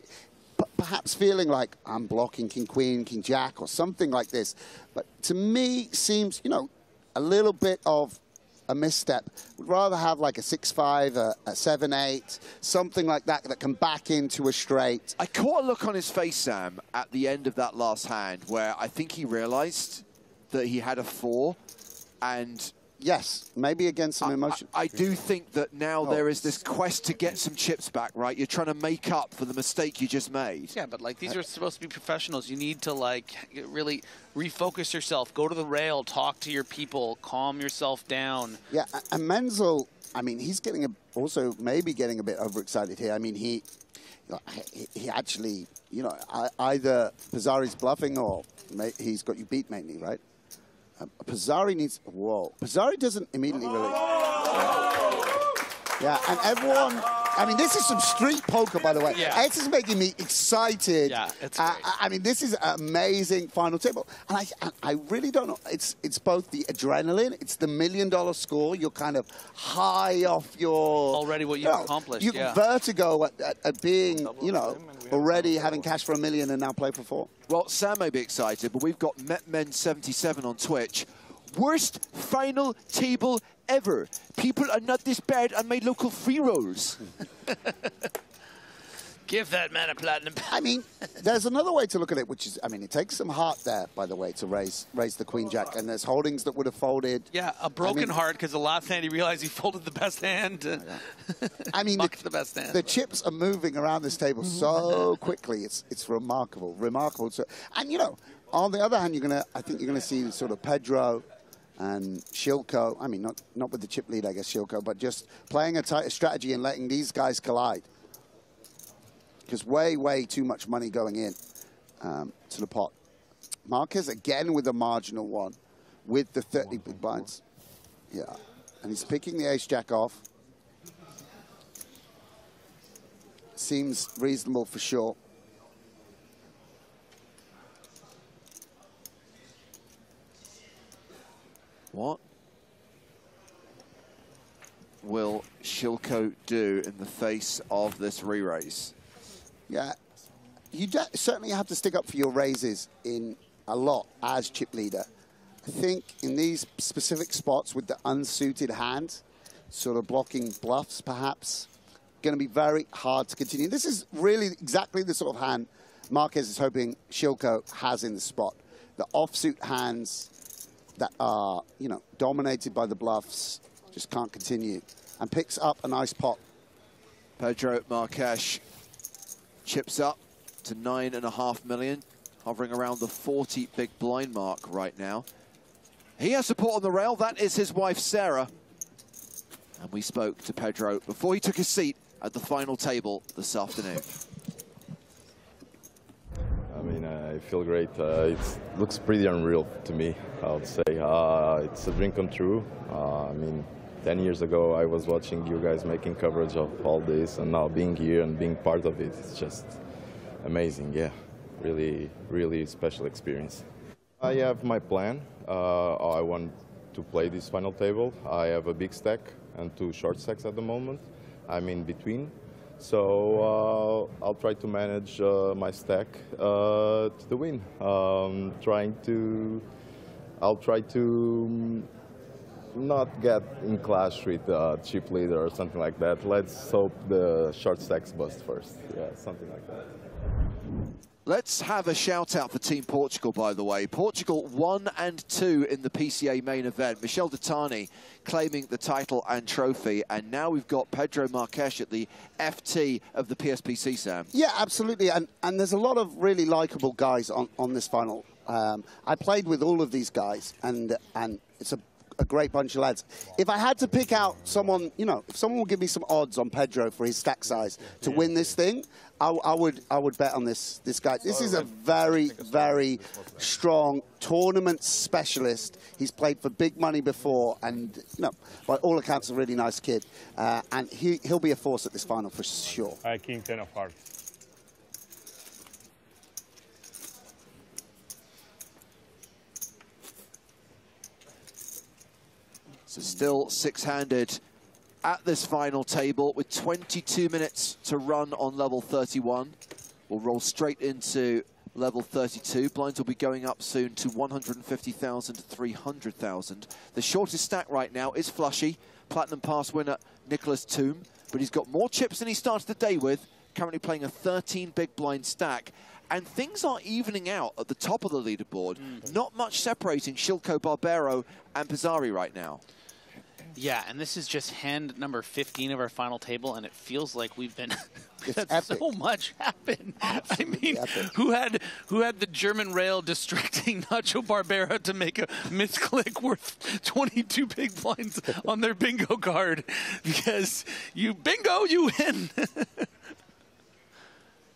P- perhaps feeling like I'm blocking King Queen, King Jack, or something like this. But to me, seems, you know, a little bit of a misstep. Would rather have like a 6-5, a, a 7-8, something like that that can back into a straight. I caught a look on his face, Sam, at the end of that last hand where I think he realised that he had a four and Yes, maybe against some emotion. I do think that now Oh. there is this quest to get some chips back, right? You're trying to make up for the mistake you just made. Yeah, but like these uh, are supposed to be professionals. You need to like really refocus yourself. Go to the rail, talk to your people, calm yourself down. Yeah, and Menzel, I mean, he's getting a, also maybe getting a bit overexcited here. I mean, he, he, he actually, you know, I- either Pizzari's bluffing or he's got you beat mainly, right? Pizzari needs, whoa. Pizzari doesn't immediately really. Yeah, and everyone, I mean, this is some street poker, by the way. Yeah. This is making me excited. Yeah, it's Uh, great. I- I mean, this is an amazing final table, and I, I really don't know. It's it's both the adrenaline, it's the million dollar score. You're kind of high off your Already what you you've know, accomplished, You yeah. vertigo at, at, at being, you know, already having cash for a million and now play for four. Well, Sam may be excited, but we've got MetMen77 on Twitch. Worst final table ever. People are not this bad on my local free rolls. Give that man a platinum. I mean, there's another way to look at it, which is, I mean, it takes some heart there, by the way, to raise raise the queen jack, and there's holdings that would have folded. Yeah, a broken I mean, heart because the last hand he realized he folded the best hand. and I mean, the, the best hand. the chips are moving around this table so quickly. It's it's remarkable, remarkable. So, and you know, on the other hand, you're gonna, I think you're gonna see sort of Pedro and Shilko. I mean, not not with the chip lead, I guess Shilko, but just playing a tighter strategy and letting these guys collide. Because way, way too much money going in um, to the pot. Marques again with a marginal one, with the 30 big blinds. Yeah, and he's picking the ace jack off. Seems reasonable for sure. What will Shilko do in the face of this re-raise? Yeah, you certainly have to stick up for your raises in a lot as chip leader. I think in these specific spots with the unsuited hand, sort of blocking bluffs perhaps, going to be very hard to continue. This is really exactly the sort of hand Marques is hoping Shilko has in the spot. The offsuit hands that are, you know, dominated by the bluffs just can't continue. And picks up a nice pot. Pedro Marques chips up to nine and a half million, hovering around the 40 big blind mark right now. He has support on the rail. That is his wife, Sarah. And we spoke to Pedro before he took his seat at the final table this afternoon. I mean, I feel great. Uh, it looks pretty unreal to me, I would say. Uh, it's a dream come true. Uh, I mean, 10 years ago, I was watching you guys making coverage of all this, and now being here and being part of it, it's just amazing. Yeah, really, really special experience. I have my plan. I want to play this final table. I have a big stack and two short stacks at the moment. I'm in between. So uh, I'll try to manage uh, my stack uh, to the win. Um, trying to, I'll try to mm, not get in clash with a chip leader or something like that. Let's hope the short stacks bust first. Yeah, something like that. Let's have a shout out for Team Portugal, by the way. Portugal one and two in the PCA main event. Michel Dattani claiming the title and trophy, and now we've got Pedro Marques at the FT of the PSPC, Sam. Yeah, absolutely. And and there's a lot of really likable guys on, on this final. Um, I played with all of these guys, and and it's a, a great bunch of lads. If I had to pick out someone, you know, if someone would give me some odds on Pedro for his stack size to win this thing, I, I would I would bet on this this guy. This is a very very strong tournament specialist. He's played for big money before, and you know, by all accounts, a really nice kid. Uh, and he he'll be a force at this final for sure. I king ten of hearts. So still six-handed at this final table with 22 minutes to run on level 31. We'll roll straight into level 32. Blinds will be going up soon to 150,000 to 300,000. The shortest stack right now is Flushy, Platinum Pass winner Nicholas Toom, but he's got more chips than he started the day with, currently playing a 13 big blind stack. And things are evening out at the top of the leaderboard. Mm. Not much separating Shilko Barbero and Pizzari right now. Yeah, and this is just hand number 15 of our final table, and it feels like we've been epic. so much happen. I mean, who had who had the German rail distracting Nacho Barbero to make a misclick worth 22 big blinds on their bingo card? Because you bingo, you win.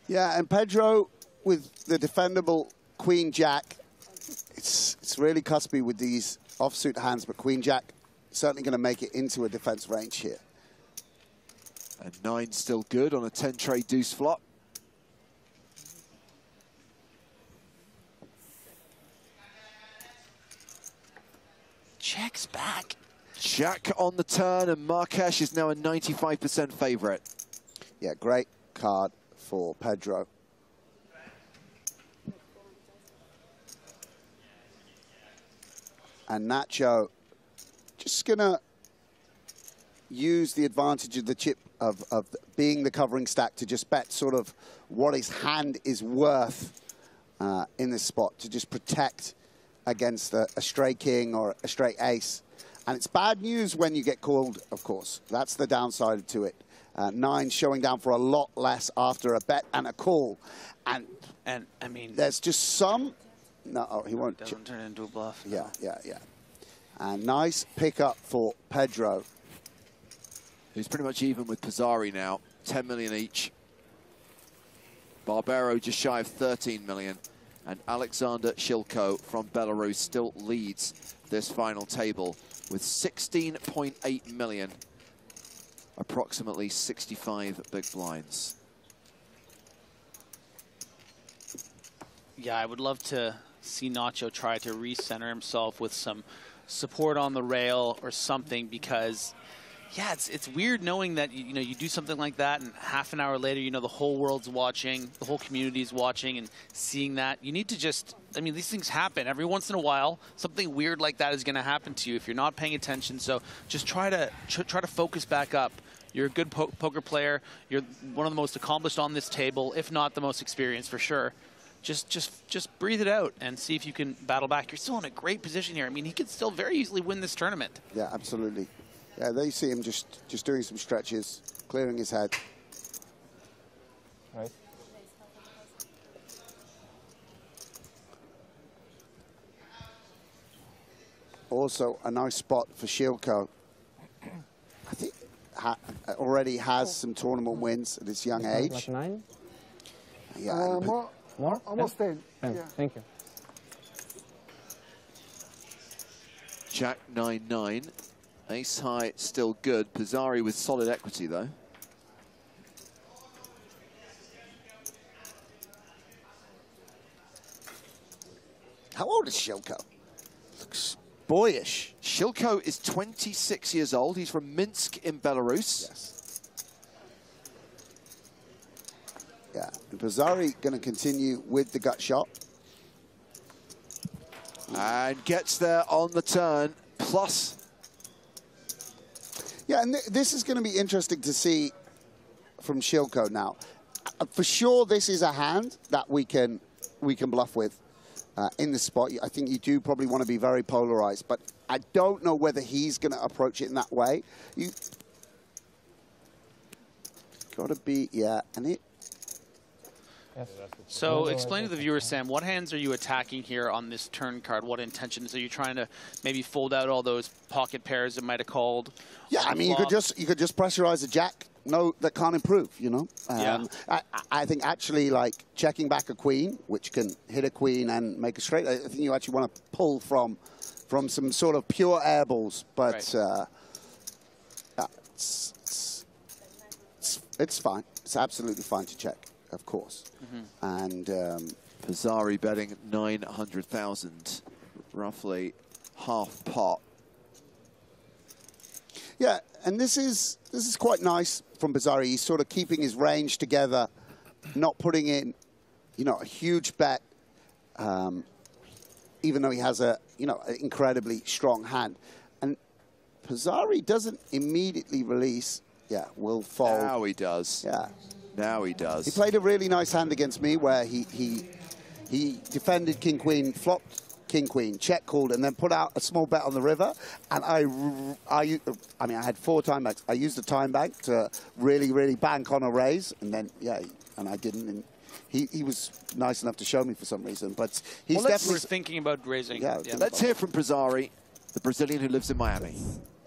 Yeah, and Pedro with the defendable Queen Jack. It's it's really cuspy with these offsuit hands, but Queen Jack certainly going to make it into a defense range here. And nine still good on a 10 tray deuce flop. Checks back. Jack on the turn, and Marques is now a 95% favourite. Yeah, great card for Pedro. And Nacho just going to use the advantage of the chip of, of being the covering stack to just bet sort of what his hand is worth uh, in this spot to just protect against a, a stray king or a straight ace. And it's bad news when you get called, of course. That's the downside to it. Uh, nine showing down for a lot less after a bet and a call. And and I mean, there's just some. No, oh, he won't. Doesn't turn into a bluff. Yeah, yeah, yeah. And nice pickup for Pedro. Who's pretty much even with Pizzari now, 10 million each. Barbero just shy of 13 million. And Alexander Shilko from Belarus still leads this final table with 16.8 million, approximately 65 big blinds. Yeah, I would love to see Nacho try to recenter himself with some support on the rail or something because yeah, it's it's weird knowing that you, know you do something like that and half an hour later you know the whole world's watching, the whole community is watching and seeing that. You need to just I mean these things happen every once in a while. Something weird like that is going to happen to you if you're not paying attention. So just try to tr try to focus back up. You're a good po poker player. You're one of the most accomplished on this table, if not the most experienced for sure just just just breathe it out and see if you can battle back. You're still in a great position here. I mean, he could still very easily win this tournament. Yeah, absolutely. Yeah, there you see him just, just doing some stretches, clearing his head. Right. Also, a nice spot for Shilko. I think ha already has some tournament wins at this young age. Like nine? Yeah, Uh, and- more, More? almost 10. Ten. Yeah. Thank you. Jack 9-9. Ace high still good. Pizzari with solid equity though. How old is Shilko? Looks boyish. Shilko is 26 years old. He's from Minsk in Belarus. Yes. And Pizzari going to continue with the gut shot. And gets there on the turn. Plus, Yeah, and th this is going to be interesting to see from Shilko now. uh, for sure, this is a hand that we can we can bluff with uh, in the spot. I think you do probably want to be very polarized, but I don't know whether he's going to approach it in that way. You got to be yeah, and it So explain to the viewers, Sam, what hands are you attacking here on this turn card? What intentions? Are you trying to maybe fold out all those pocket pairs that might have called? Yeah, I mean, you could just you could just pressurize a jack. No, that can't improve. You know. Um, Yeah. I, I think actually like checking back a queen, which can hit a queen and make a straight. I think you actually want to pull from from some sort of pure air balls, but Right. uh, it's, it's, it's it's fine. It's absolutely fine to check, of course. And um, Pizzari betting 900,000, roughly half pot. Yeah, and this is this is quite nice from Pizzari. He's sort of keeping his range together, not putting in, you know, a huge bet, um, even though he has a you know an incredibly strong hand. And Pizzari doesn't immediately release. Yeah, will fold. Now he does. Yeah. Now he does. He played a really nice hand against me where he he he defended king queen, flopped king queen, check called, and then put out a small bet on the river. And I I I mean I had four time banks. I used the time bank to really really bank on a raise, and then yeah, and I didn't. And he he was nice enough to show me for some reason, but he's Well, definitely We're thinking about raising. Yeah, Let's hear from Pizzari, the Brazilian who lives in Miami.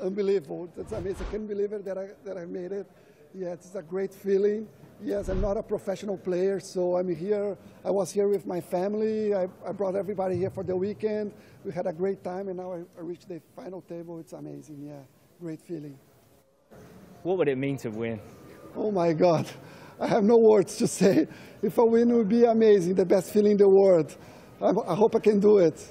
unbelievable. That's amazing. I can't believe it that I, that I made it. yeah it's a great feeling. Yes, I'm not a professional player, so I'm here. I was here with my family. I, I brought everybody here for the weekend. We had a great time, and now I, I reached the final table. It's amazing. Yeah, great feeling. What would it mean to win? Oh my God, I have no words to say. If I win, it would be amazing. The best feeling in the world. I, I hope I can do it.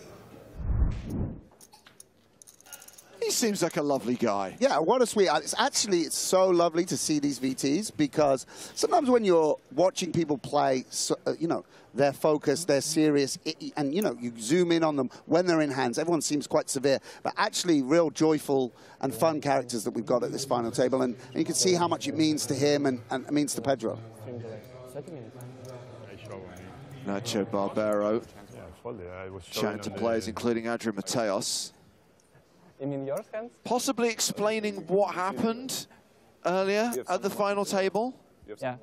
He seems like a lovely guy. Yeah, what a sweet. It's actually it's so lovely to see these VTs because sometimes when you're watching people play, so, uh, you know, they're focused, they're serious, i- i- and you know, you zoom in on them when they're in hands. Everyone seems quite severe, but actually, real joyful and fun characters that we've got at this final table, and, and you can see how much it means to him and, and it means to Pedro. Nacho Barbero Yeah, folded. I was showing chatting to players, including Adrian Mateos, You mean yours, hands? possibly explaining what happened earlier at the final table. Yeah.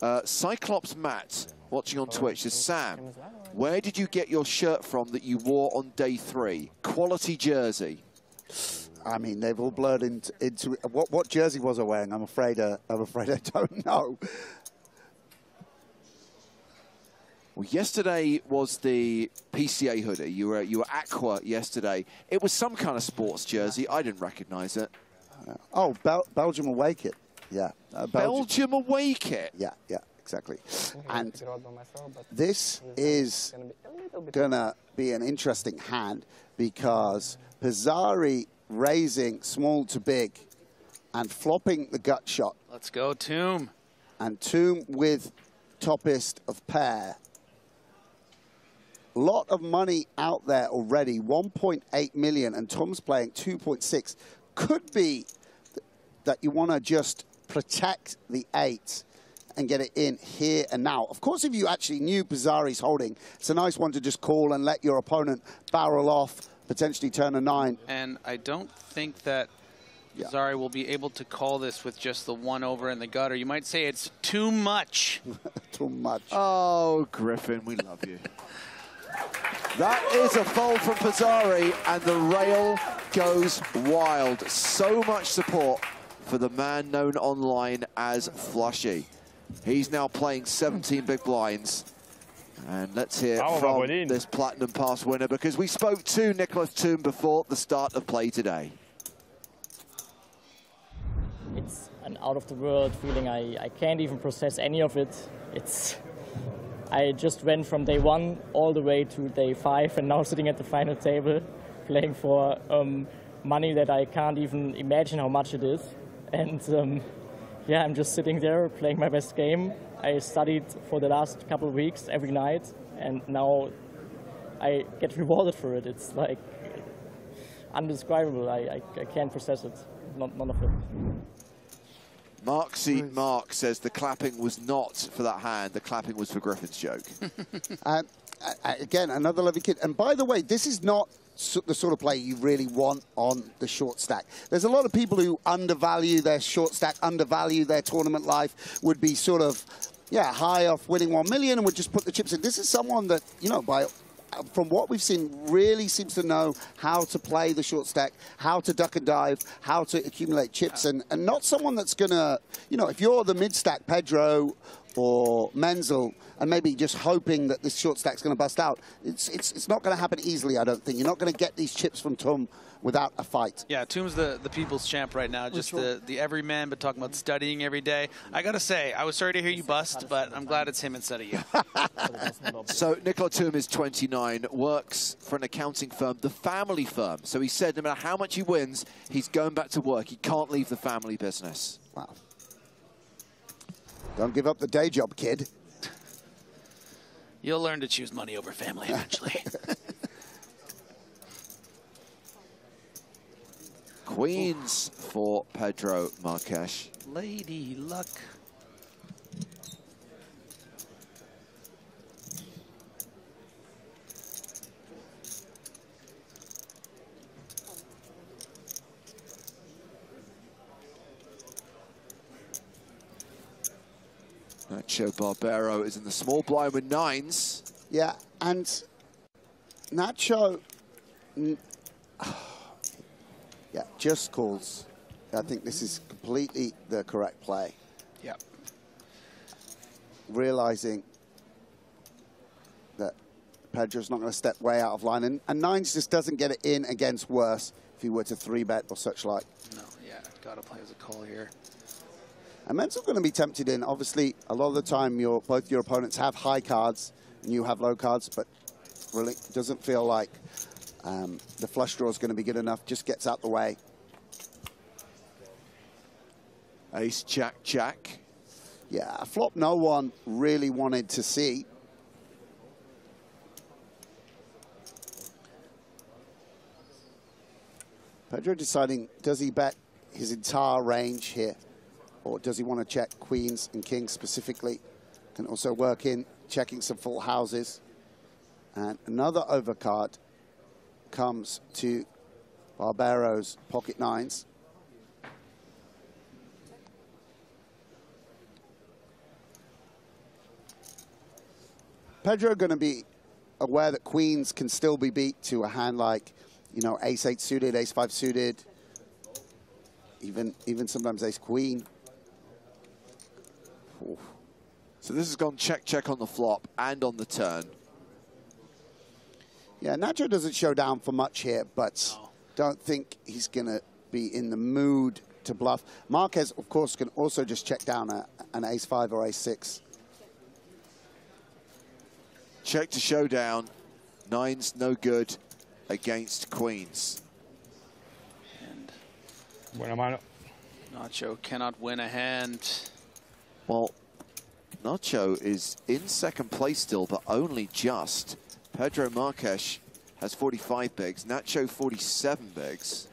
Uh, Cyclops Matt, watching on Twitch, says, Sam, where did you get your shirt from that you wore on day three? Quality jersey. I mean, they've all blurred into, into what, what jersey was I wearing? I'm afraid, uh, I'm afraid I don't know. Well, yesterday was the PCA hoodie. You were you were Aqua yesterday. It was some kind of sports jersey. I didn't recognise it. Oh, Bel- Belgium away kit. Yeah, uh, Belgium away kit. Yeah, yeah, exactly. And figure out by myself, but this is gonna be a little bit gonna be an interesting hand because Pizzari raising small to big and flopping the gut shot. Let's go, Toom. And Toom with toppist of pair. Lot of money out there already, 1.8 million, and Toom's playing 2.6. Could be th- that you want to just protect the eight and get it in here and now. Of course, if you actually knew Pizzari's holding, it's a nice one to just call and let your opponent barrel off, potentially turn a nine. And I don't think that Zari will be able to call this with just the one over in the gutter. You might say it's too much. too much. Oh, Griffin, we love you. That is a fold from Pizzari, and the rail goes wild. So much support for the man known online as Flushy. He's now playing 17 big blinds. And let's hear Vamos, from this Platinum Pass winner because we spoke to Nicholas Toom before the start of play today. it's an out of the world feeling. I, I can't even process any of it. It's I just went from day one all the way to day five, and now sitting at the final table, playing for um, money that I can't even imagine how much it is. And um, yeah, I'm just sitting there playing my best game. I studied for the last couple of weeks every night, and now I get rewarded for it. It's like undescribable. I, I, I can't process it. not, none of it. Mark Seat Mark says the clapping was not for that hand. The clapping was for Griffin's joke. Uh, uh, again, another lovely kid. And by the way, this is not so- the sort of play you really want on the short stack. There's a lot of people who undervalue their short stack, undervalue their tournament life, would be sort of, yeah, high off winning one million and would just put the chips in. This is someone that, you know, by from what we've seen, really seems to know how to play the short stack, how to duck and dive, how to accumulate chips, and, and not someone that's going to, you know, if you're the mid stack Pedro or Menzel, and maybe just hoping that this short stack's going to bust out, it's, it's, it's not going to happen easily, I don't think. You're not going to get these chips from Toom without a fight. Yeah, Toom's the, the people's champ right now, just the, the everyman, but talking about studying every day. I got to say, I was sorry to hear you bust, but I'm glad it's him instead of you. So Nicola Toom is 29, works for an accounting firm, the family firm. So he said no matter how much he wins, he's going back to work. He can't leave the family business. Wow. Don't give up the day job, kid. You'll learn to choose money over family eventually. Queens for Pedro Marques. Lady luck. Nacho Barbero is in the small blind with nines. Yeah, and Nacho, n- yeah, just calls. I think this is completely the correct play. Yep. Realizing that Pedro's not going to step way out of line, and, and nines just doesn't get it in against worse if he were to three bet or such like. No, yeah, gotta play as a call here. And Menzel going to be tempted in. Obviously, a lot of the time, your both your opponents have high cards and you have low cards, but really doesn't feel like um, the flush draw is going to be good enough. Just gets out the way. Ace, Jack, Jack. Yeah, a flop no one really wanted to see. Pedro deciding, does he bet his entire range here? Or does he want to check queens and kings specifically? Can also work in checking some full houses. And another overcard comes to Barbero's pocket nines. Pedro going to be aware that queens can still be beat to a hand like, you know, ace eight suited, ace five suited, even even sometimes ace queen. Oof. So this has gone check, check on the flop and on the turn. Yeah, Nacho doesn't show down for much here, but don't think he's going to be in the mood to bluff. Marques, of course, can also just check down a, an ace five or ace six. Check to showdown. Nines no good against queens. Buena mano. Nacho cannot win a hand. Well, Nacho is in second place still, but only just. Pedro Marques has 45 bigs. Nacho 47 bigs.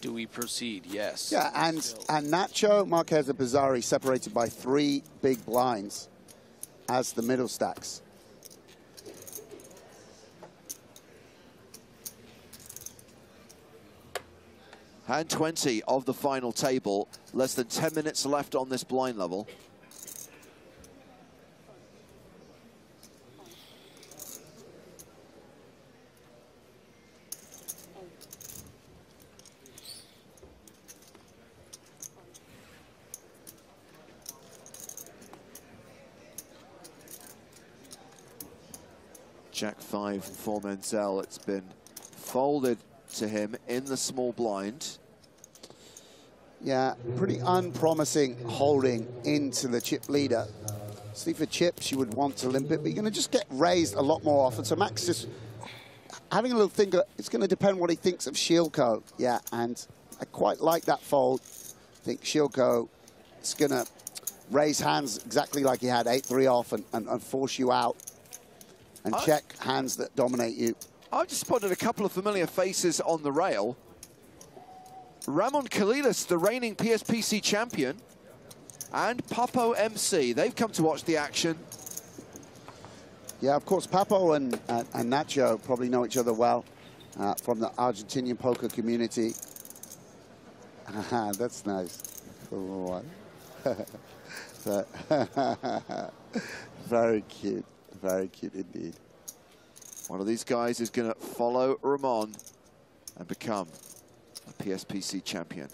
Do we proceed? Yes. Yeah, and, and Nacho, Marques, and Pizzari separated by three big blinds as the middle stacks. Hand 20 of the final table. Less than 10 minutes left on this blind level. 5 for Menzel. It's been folded to him in the small blind. Yeah, pretty unpromising holding into the chip leader. See, for chips, you would want to limp it, but you're going to just get raised a lot more often. So Max just having a little think, it's going to depend what he thinks of Shilko. Yeah, and I quite like that fold. I think Shilko is going to raise hands exactly like he had 8-3 off and, and, and force you out and I- check hands that dominate you. I've just spotted a couple of familiar faces on the rail. Ramon Colillas, the reigning PSPC champion, and Papo MC. They've come to watch the action. Yeah, of course, Papo and, and, and Nacho probably know each other well uh, from the Argentinian poker community. That's nice. Very cute. Very cute indeed. One of these guys is going to follow Ramon and become a PSPC champion.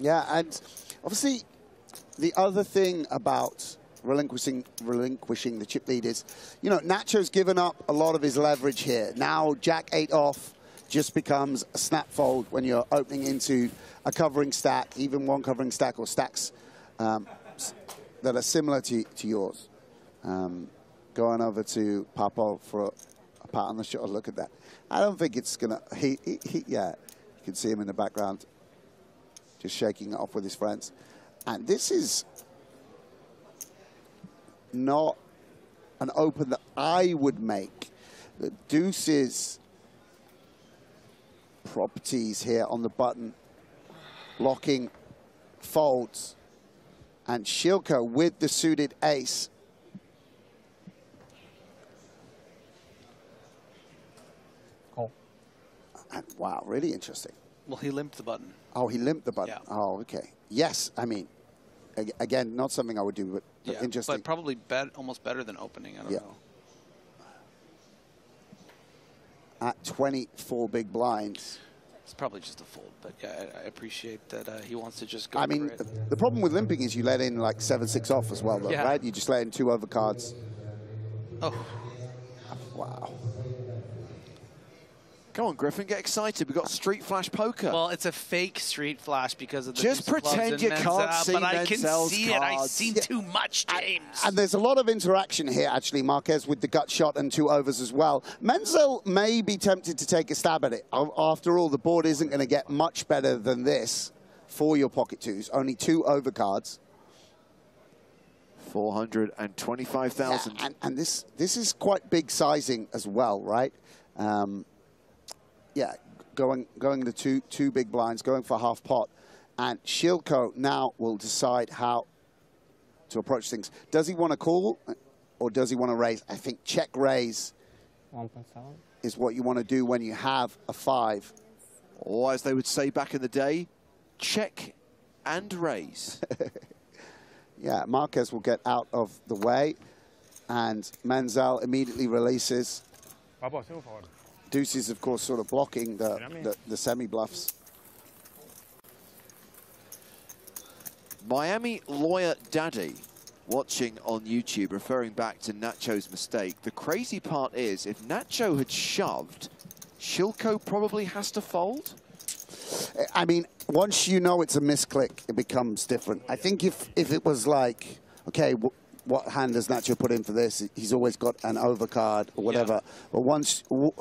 Yeah, and obviously the other thing about relinquishing relinquishing the chip leaders. you know, Nacho's given up a lot of his leverage here. Now Jack eight off just becomes a snap fold when you're opening into a covering stack, even one covering stack or stacks um, that are similar to, to yours. Um, going over to Papo for a, pat on the shoulder. Look at that. I don't think it's gonna. He, he, he yeah, you can see him in the background just shaking it off with his friends. And this is not an open that I would make. The deuces properties here on the button, Locking folds, and Shilko with the suited ace. Call. And wow, really interesting. Well, he limped the button. Oh, he limped the button. Yeah. Oh, okay. Yes, I mean, again, not something I would do, but, but Yeah, interesting. but probably bet, almost better than opening. I don't Yeah. know. At 24 big blinds. It's probably just a fold, but yeah, I, I appreciate that uh, he wants to just go I mean, it. the problem with limping is you let in like 7-6 off as well, though, Yeah. right? You just let in two overcards. Oh. Wow. Come on, Griffin, get excited. We've got Street Flash Poker. Well, it's a fake street flash because of the Just deuce of clubs pretend you Menzel, can't see But I can Menzel's see it. I've seen Yeah. too much, James. And there's a lot of interaction here, actually, Marques, with the gut shot and two overs as well. Menzel may be tempted to take a stab at it. After all, the board isn't going to get much better than this for your pocket twos. Only two over cards. 425,000. Yeah, and, and this this is quite big sizing as well, right? Um, yeah, going going to two two big blinds, going for half pot, and Shilko now will decide how to approach things. Does he want to call, or does he want to raise? I think check raise 1.7. is what you want to do when you have a five. Or as they would say back in the day, check and raise. Yeah, Marques will get out of the way, and Menzel immediately releases. Papo, hazme un favor. Deuces, of course, sort of blocking the, the, the semi-bluffs. Miami lawyer daddy watching on YouTube referring back to Nacho's mistake. The crazy part is if Nacho had shoved, Shilko probably has to fold. I mean, once you know it's a misclick, it becomes different. I think if, if it was like, okay, w- what hand does Nacho put in for this? He's always got an overcard or whatever. But once, you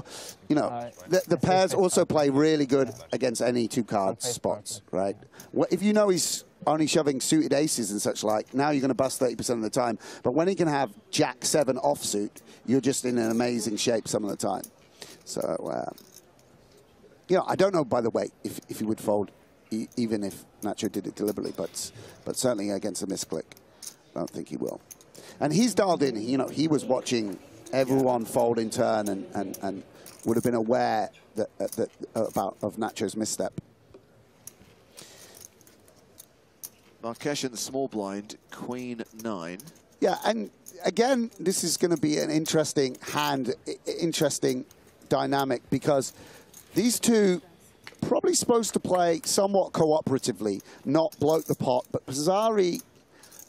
know, the, the pairs also play really good against any two card spots, right? Wh- If you know he's only shoving suited aces and such like, now you're going to bust 30% of the time. But when he can have Jack 7 offsuit, you're just in an amazing shape some of the time. So, uh, you know, I don't know, by the way, if, if he would fold, even if Nacho did it deliberately, but but certainly against a misclick, I don't think he will. And he's dialed in. You know, he was watching everyone fold in turn and, and, and would have been aware that, uh, that about of Nacho's misstep. Marques in the small blind, queen nine. Yeah, and again, this is going to be an interesting hand, interesting dynamic because these two probably supposed to play somewhat cooperatively, not bloat the pot. But Pizzari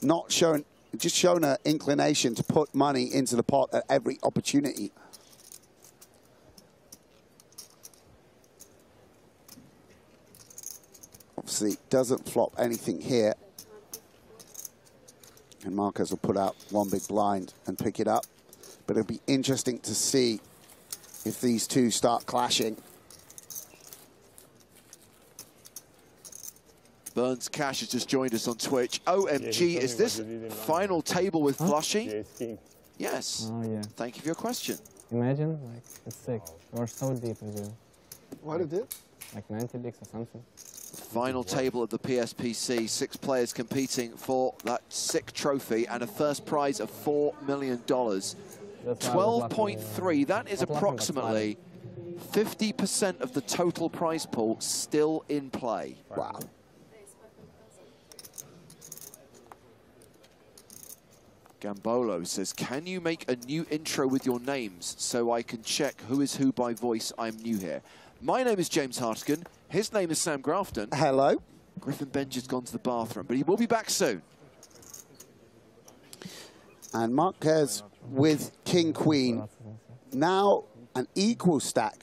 not shown, just shown an inclination to put money into the pot at every opportunity. Obviously, doesn't flop anything here. And Marques will put out one big blind and pick it up. But it'll be interesting to see if these two start clashing. Burns Cash has just joined us on Twitch. OMG, told is this what you final table with Flushy? Yeah. Yes. Oh yeah. Thank you for your question. Imagine, like, it's sick. We're so deep as you. What it? Like 90 bigs or something. Final table of the PSPC. Six players competing for that sick trophy and a first prize of $4 million. That's why I was laughing, 12.3, that is not laughing, but approximately 50% of the total prize pool still in play. Wow. Gambolo says, can you make a new intro with your names so I can check who is who by voice? I'm new here. My name is James Hartigan. His name is Sam Grafton. Hello. Griffin Benger has gone to the bathroom, but he will be back soon. And Marques with King Queen. Now an equal stack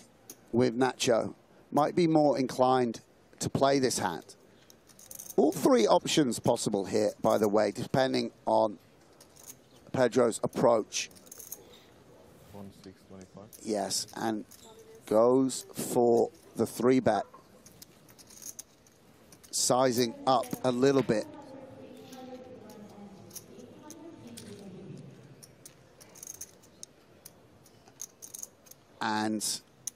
with Nacho. Might be more inclined to play this hand. All three options possible here, by the way, depending on Pedro's approach. One six twenty five. Yes, and goes for the three bet. Sizing up a little bit. And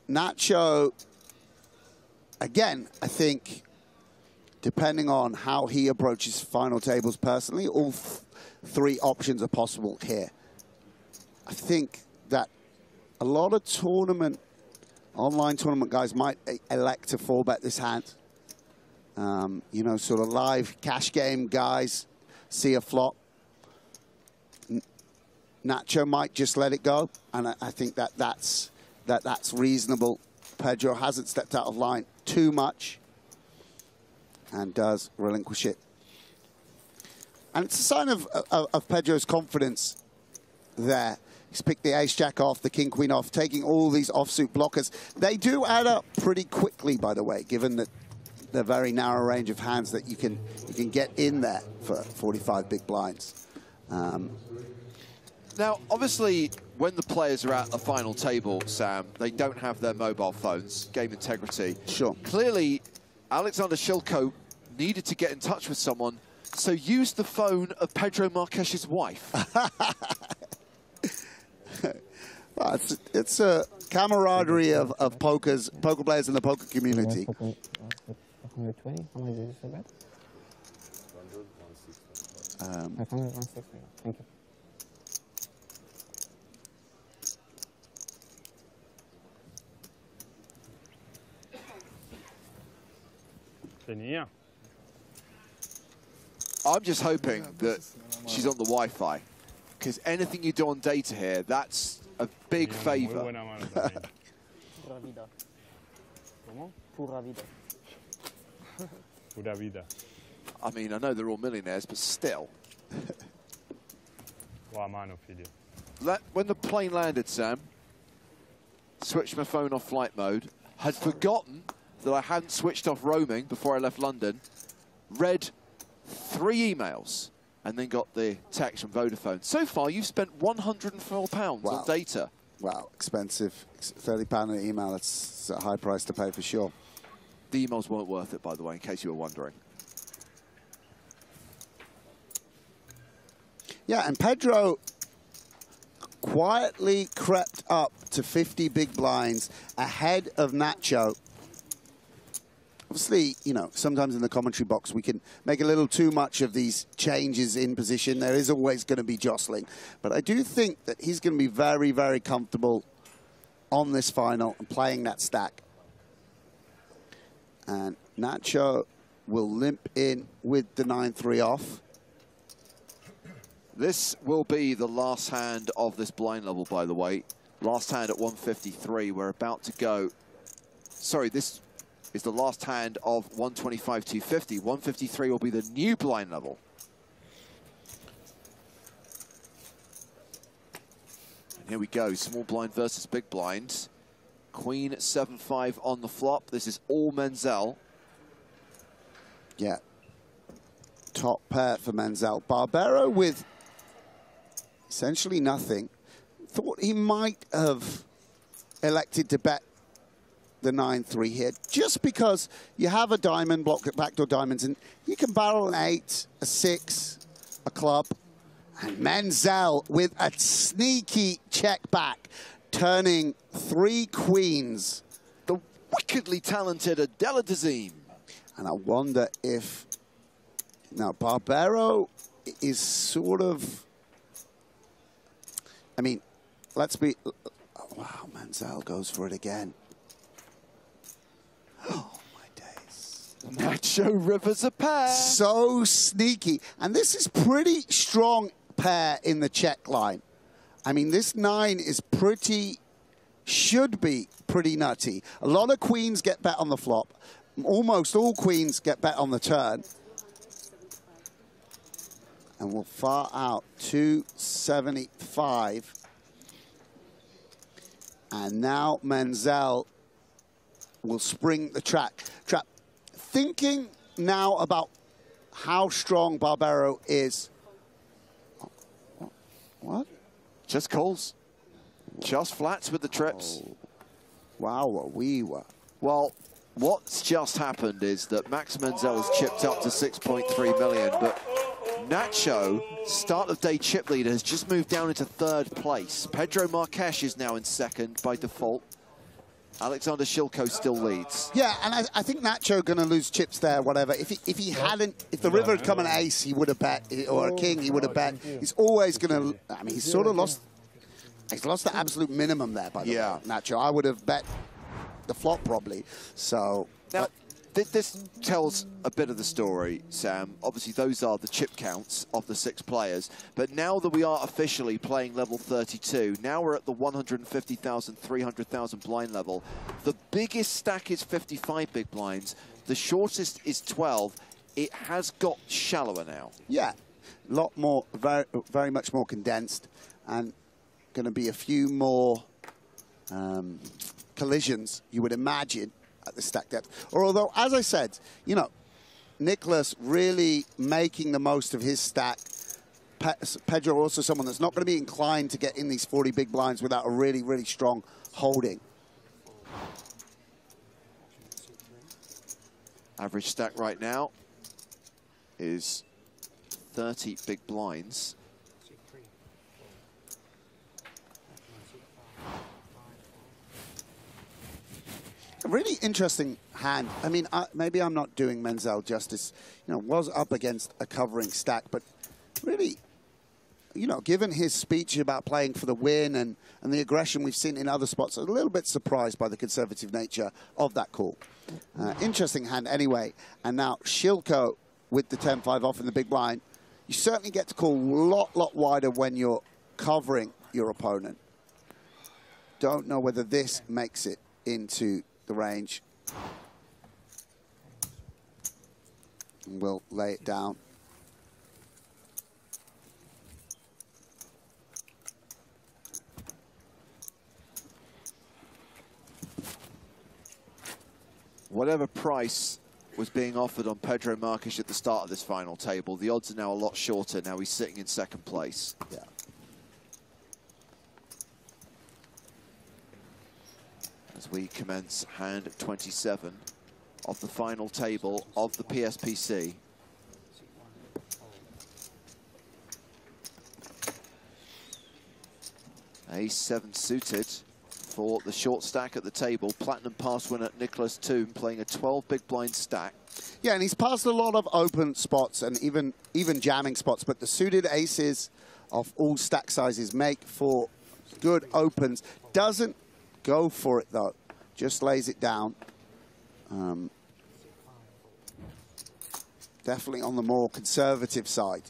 Nacho, again, I think, depending on how he approaches final tables personally, all three options are possible here. I think that a lot of tournament, online tournament guys might elect to four bet this hand. Um, you know, sort of live cash game guys see a flop. Nacho might just let it go, and I, I think that that's that that's reasonable. Pedro hasn't stepped out of line too much, and does relinquish it. And it's a sign of, of, of Pedro's confidence there. He's picked the ace jack off, the king queen off, taking all these offsuit blockers. They do add up pretty quickly, by the way, given that the very narrow range of hands that you can you can get in there for 45 big blinds. Um, Now, obviously, when the players are at the final table, Sam, they don't have their mobile phones, game integrity. Sure. Clearly, Alexander Shilko needed to get in touch with someone, so use the phone of Pedro Marques's wife. well, it's, it's a camaraderie of, of pokers, poker players in the poker community. 120? How much did you say bet? Um, 500, 160. Thank you. Tenía. I'm just hoping that she's on the Wi-Fi, because anything you do on data here, that's a big favour. buena mano también. Pura vida. ¿Cómo? Pura vida. Pura vida. I mean, I know they're all millionaires, but still. Buona mano, figlio. Let, when the plane landed, Sam, switched my phone off flight mode, had forgotten that I hadn't switched off roaming before I left London, read three emails, and then got the text from Vodafone. So far, you've spent £104 Wow. on data. Wow, expensive. £30 an email, it's a high price to pay for sure. The emails weren't worth it, by the way, in case you were wondering. Yeah, and Pedro quietly crept up to 50 big blinds ahead of Nacho. Obviously, you know, sometimes in the commentary box we can make a little too much of these changes in position. There is always going to be jostling. But I do think that he's going to be very, very comfortable on this final and playing that stack. And Nacho will limp in with the 9-3 off. This will be the last hand of this blind level, by the way. Last hand at 153. We're about to go. Sorry, this is the last hand of 125 250. 153 will be the new blind level. And here we go. Small blind versus big blind. Queen 7-5 on the flop. This is all Menzel. Yeah. Top pair for Menzel. Barbero with essentially nothing. Thought he might have elected to bet the 9-3 here, just because you have a diamond, block backdoor diamonds, and you can barrel an 8, a 6, a club, and Menzel with a sneaky check back, turning three queens. The wickedly talented Adela Dazeem. And I wonder if... Now, Barbero is sort of... I mean, let's be... Oh, wow, Menzel goes for it again. Oh, my days. Nacho Rivers a pair. So sneaky. And this is pretty strong pair in the check line. I mean, this nine is pretty, should be pretty nutty. A lot of queens get bet on the flop. Almost all queens get bet on the turn. And we'll far out 275. And now Menzel will spring the track. Trap. Thinking now about how strong Barbero is. What? Just calls. Just flats with the trips. Oh. Wow, we were. Well, what's just happened is that Max Menzel has chipped up to 6.3 million, but Nacho, start of day chip leader, has just moved down into third place. Pedro Marques is now in second by default. Alexander Shilko still leads. Yeah, and I, I think Nacho going to lose chips there, whatever. If he, if he hadn't, if the river had come an ace, he would have bet, or a oh king, he would have bet. He's always going to, I mean, he's sort of lost, he's lost the absolute minimum there, by the Yeah. way, Nacho. I would have bet the flop probably, so. Now, th this tells a bit of the story, Sam. Obviously, those are the chip counts of the six players. But now that we are officially playing level 32, now we're at the 150,000, 300,000 blind level. The biggest stack is 55 big blinds. The shortest is 12. It has got shallower now. Yeah, a lot more, very, very much more condensed, and going to be a few more um, collisions, you would imagine, at the stack depth. Or although, as I said, you know, Nicholas really making the most of his stack. Pe Pedro also someone that's not going to be inclined to get in these 40 big blinds without a really, really strong holding. Average stack right now is 30 big blinds. Really interesting hand. I mean, maybe I'm not doing Menzel justice. You know, was up against a covering stack, but really, you know, given his speech about playing for the win and, and the aggression we've seen in other spots, a little bit surprised by the conservative nature of that call. Uh, interesting hand anyway. And now Shilko with the 10-5 off in the big blind. You certainly get to call a lot, lot wider when you're covering your opponent. Don't know whether this makes it into the range. And we'll lay it down. Whatever price was being offered on Pedro Marques at the start of this final table, the odds are now a lot shorter. Now he's sitting in second place. Yeah. As we commence hand 27 of the final table of the PSPC. Ace 7 suited for the short stack at the table. Platinum pass winner Nicholas Toom playing a 12 big blind stack. Yeah, and he's passed a lot of open spots and even even jamming spots, but the suited aces of all stack sizes make for good opens. Doesn't go for it though, just lays it down. Um, definitely on the more conservative side,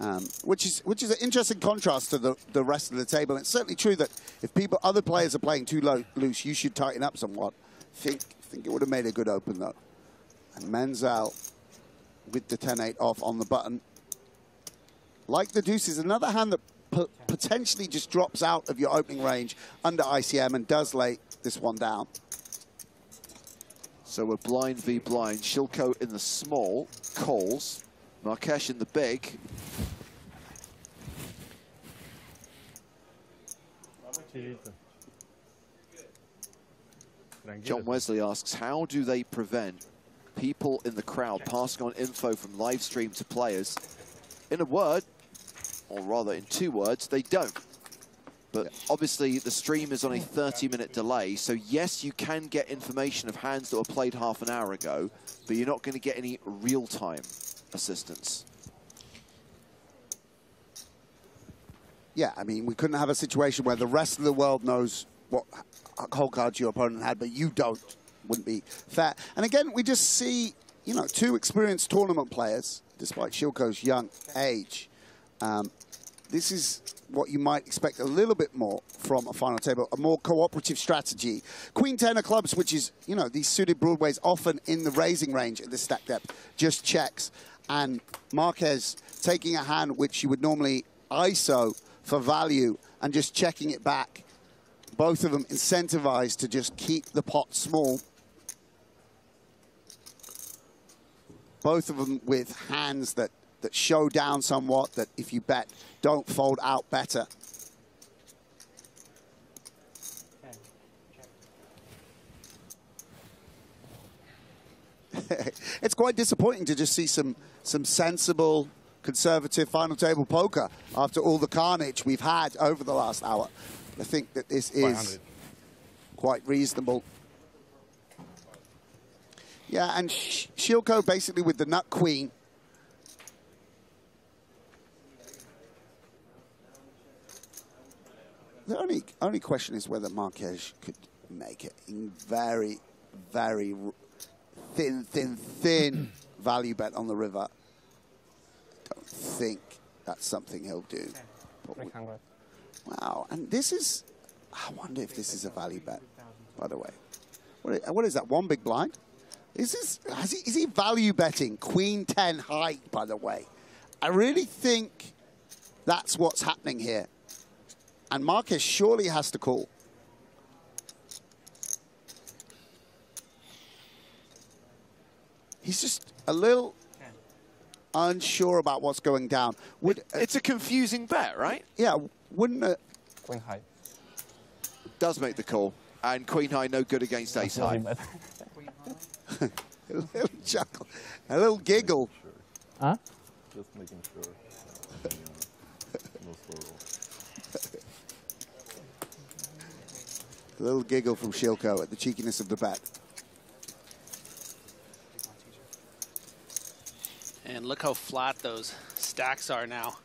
um, which is which is an interesting contrast to the, the rest of the table. It's certainly true that if people other players are playing too low, loose, you should tighten up somewhat. Think think it would have made a good open though. And Menzel with the 10-8 off on the button. Like the deuces, another hand that potentially just drops out of your opening range under ICM and does lay this one down. So we're blind v blind. Shilko in the small, calls. Marques in the big. John Wesley asks, how do they prevent people in the crowd passing on info from live stream to players? In a word, or rather in two words, they don't. But obviously the stream is on a 30-minute delay, so yes, you can get information of hands that were played half an hour ago, but you're not going to get any real-time assistance. Yeah, I mean, we couldn't have a situation where the rest of the world knows what hole cards your opponent had, but you don't. Wouldn't be fair. And again, we just see, you know, two experienced tournament players, despite Shilko's young age. Um, this is what you might expect a little bit more from a final table, a more cooperative strategy. Queen 10 of clubs, which is, you know, these suited broadways often in the raising range at this stack depth, just checks. And Marques taking a hand which you would normally ISO for value and just checking it back. Both of them incentivized to just keep the pot small. Both of them with hands that, that show down somewhat, that if you bet, don't fold out better. it's quite disappointing to just see some some sensible, conservative final table poker after all the carnage we've had over the last hour. I think that this is quite reasonable. Yeah, and Sh- Shilko basically with the nut queen. The only only question is whether Marques could make it in very, very r- thin, thin, thin value bet on the river. Don't think that's something he'll do. We- Wow, and this is, I wonder if this is a value bet, by the way. What i- what is that, one big blind? Is, this, has he, is he value betting Queen 10 high, by the way? I really think that's what's happening here. And Marques surely has to call. He's just a little unsure about what's going down. Would, uh, it's a confusing bet, right? Yeah, wouldn't it? Queen high. Does make the call. And Queen High no good against Ace High. a little chuckle, a little giggle. Huh? Just making sure. no slow A little giggle from Shilko at the cheekiness of the bet. And look how flat those stacks are now.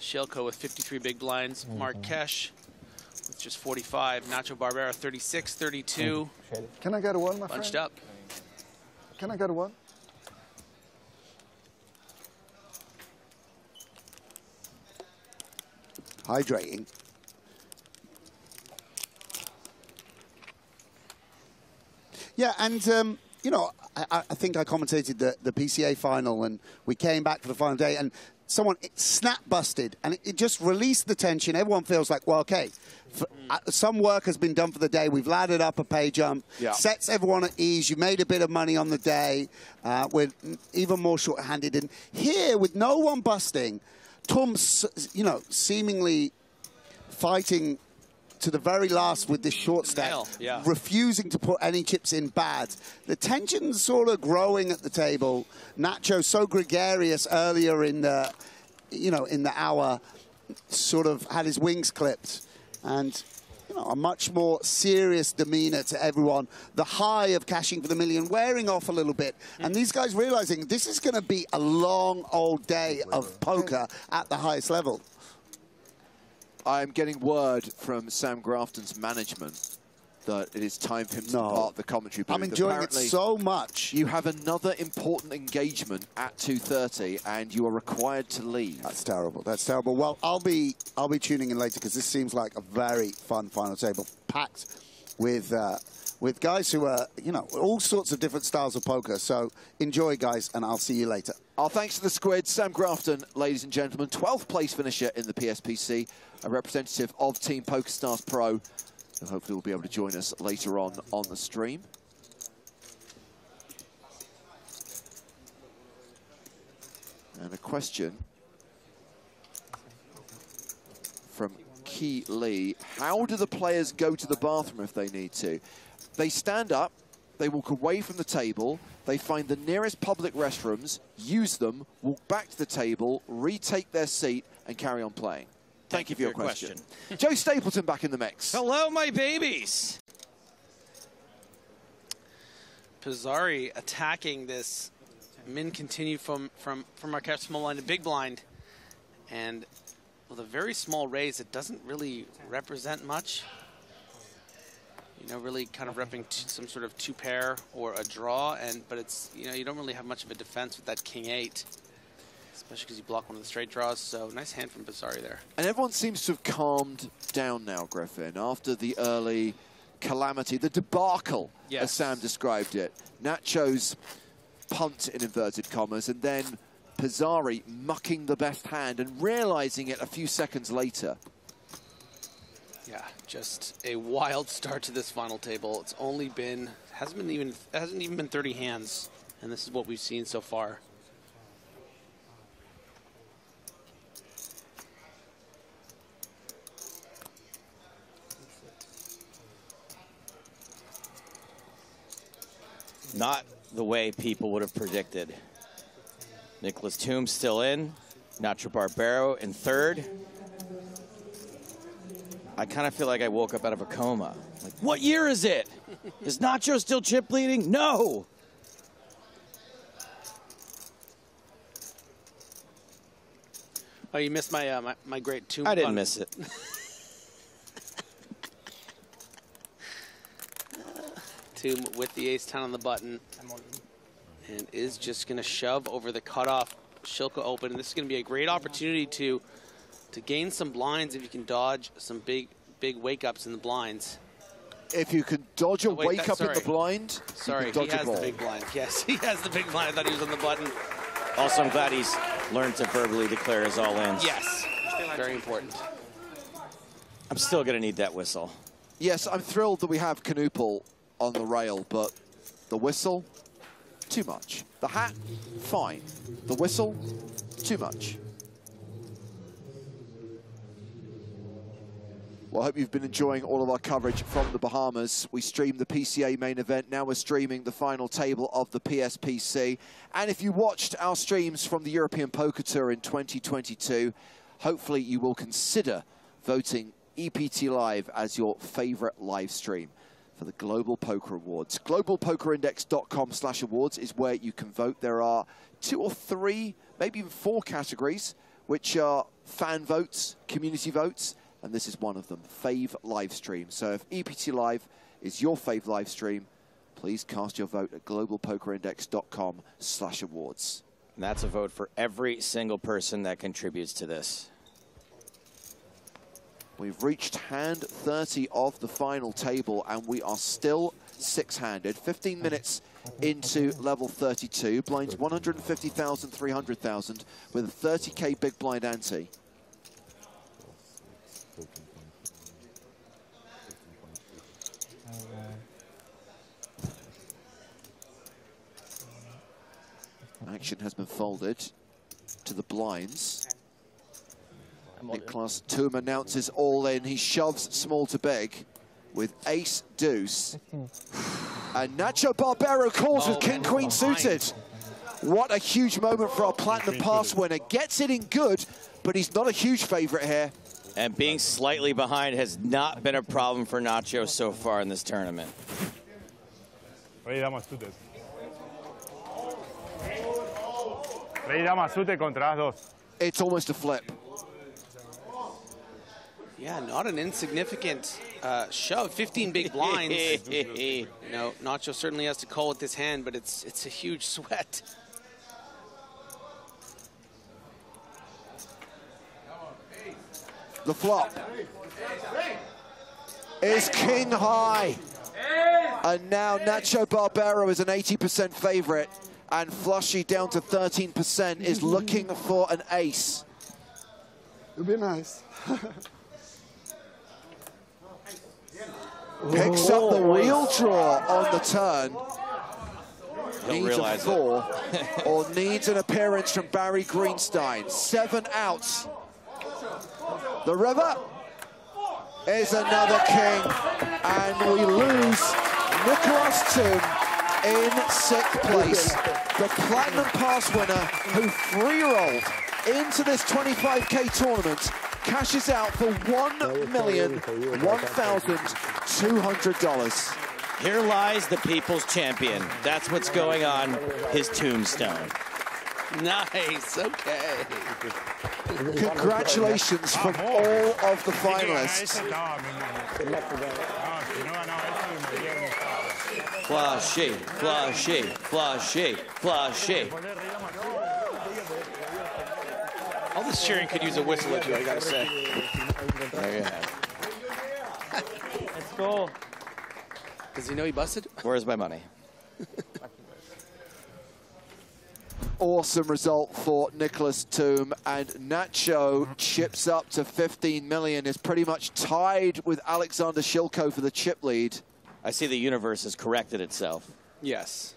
Shilko with 53 big blinds. Mm-hmm. Marques with just 45. Nacho Barbero 36, 32. Can I get a one, my Bunched friend? up. Can I get one? Hydrating. Yeah, and um, you know, I, I think I commentated the, the PCA final, and we came back for the final day, and someone it snap busted, and it, it just released the tension. Everyone feels like, well, okay, f uh, some work has been done for the day. We've laddered up a pay jump, Yeah. sets everyone at ease. You made a bit of money on the day. Uh, we're even more short-handed, and here with no one busting, Tom, s- you know, seemingly fighting to the very last with this short stack, yeah. refusing to put any chips in bad. The tension's sort of growing at the table. Nacho so gregarious earlier in the, you know, in the hour, sort of had his wings clipped, and you know, a much more serious demeanor to everyone. The high of cashing for the million wearing off a little bit, hmm. and these guys realizing this is going to be a long old day of poker at the highest level. I'm getting word from Sam Grafton's management that it is time for him to No. depart the commentary booth. I'm enjoying Apparently, it so much. You have another important engagement at 2.30 and you are required to leave. That's terrible. That's terrible. Well, I'll be I'll be tuning in later because this seems like a very fun final table, packed with uh, with guys who are you know all sorts of different styles of poker. So enjoy, guys, and I'll see you later. Our thanks to the squid, Sam Grafton, ladies and gentlemen, 12th place finisher in the PSPC, a representative of Team PokerStars Pro, who hopefully will be able to join us later on on the stream. And a question from Key Lee. How do the players go to the bathroom if they need to? They stand up, they walk away from the table, they find the nearest public restrooms, use them, walk back to the table, retake their seat, and carry on playing. Thank, you for your, question. Joe Stapleton back in the mix. Hello, my babies. Pizzari attacking this min continue from from from Marquette small blind to big blind, and with a very small raise, it doesn't really represent much. You know, really kind of repping t- some sort of two pair or a draw, and but it's you know you don't really have much of a defense with that king eight, especially because you blocked one of the straight draws. So nice hand from Pizzari there. And everyone seems to have calmed down now, Griffin, after the early calamity, the debacle, as Sam described it. Nacho's punt in inverted commas, and then Pizzari mucking the best hand and realizing it a few seconds later. Yeah, just a wild start to this final table. It's only been hasn't been even hasn't even been 30 hands, and this is what we've seen so far. Not the way people would have predicted. Nicholas Toom still in. Nacho Barbero in third. I kind of feel like I woke up out of a coma. Like, what year is it? Is Nacho still chip leading? No. Oh, you missed my uh, my, my great two. I didn't miss it. Toom with the ace 10 on the button. And is just going to shove over the cutoff Shilko open. This is going to be a great opportunity to to gain some blinds if you can dodge some big big wake ups in the blinds. If you can dodge a Oh, wait, wake that- up in the blind, Sorry, you he can dodge has a the big blind. Yes, he has the big blind. I thought he was on the button. Also, I'm glad he's learned to verbally declare his all ins. Yes, very important. I'm still going to need that whistle. Yes, I'm thrilled that we have Canoopel on the rail, but the whistle, too much. The hat, fine. The whistle, too much. Well, I hope you've been enjoying all of our coverage from the Bahamas. We streamed the PCA main event. Now we're streaming the final table of the PSPC. And if you watched our streams from the European Poker Tour in 2022, hopefully you will consider voting EPT Live as your favorite live stream for the Global Poker Awards. GlobalPokerIndex.com slash awards is where you can vote. There are two or three, maybe even four categories, which are fan votes, community votes, and this is one of them, Fave Live Stream. So if EPT Live is your Fave Live Stream, please cast your vote at GlobalPokerIndex.com slash awards. And that's a vote for every single person that contributes to this. We've reached hand 30 of the final table, and we are still six-handed. 15 minutes into level 32. Blinds 150,000, 300,000 with a 30k big blind ante. Action has been folded to the blinds. Nicholas Toom announces all in. He shoves small to big with ace deuce. And Nacho Barbero calls with king queen suited. What a huge moment for our platinum pass winner. Gets it in good, but he's not a huge favorite here. And being slightly behind has not been a problem for Nacho so far in this tournament. Rey dama suited. Rey dama suited contra dos. It's almost a flip. Yeah, not an insignificant uh, shove. 15 big blinds. you know, Nacho certainly has to call with this hand, but it's it's a huge sweat. The flop is king high. And now Nacho Barbero is an 80% favorite. And Flushy down to 13% is looking for an ace. It'd be nice. Picks up the wheel draw on the turn. He'll needs a four or needs an appearance from Barry Greenstein. Seven outs. The river is another king, and we lose Nicholas Toom in sixth place. The Platinum Pass winner who free-rolled into this 25k tournament cashes out for $1,001,200. Here lies the people's champion. That's what's going on his tombstone. Nice. Okay. Congratulations from all of the finalists. Flashy, flashy, flashy, flashy. All this cheering could use a whistle or two, I gotta say. There you have Let's go. Does he know he busted? Where's my money? Awesome result for Nicholas Toom and Nacho chips up to 15 million is pretty much tied with Alexander Shilko for the chip lead. I see the universe has corrected itself. Yes.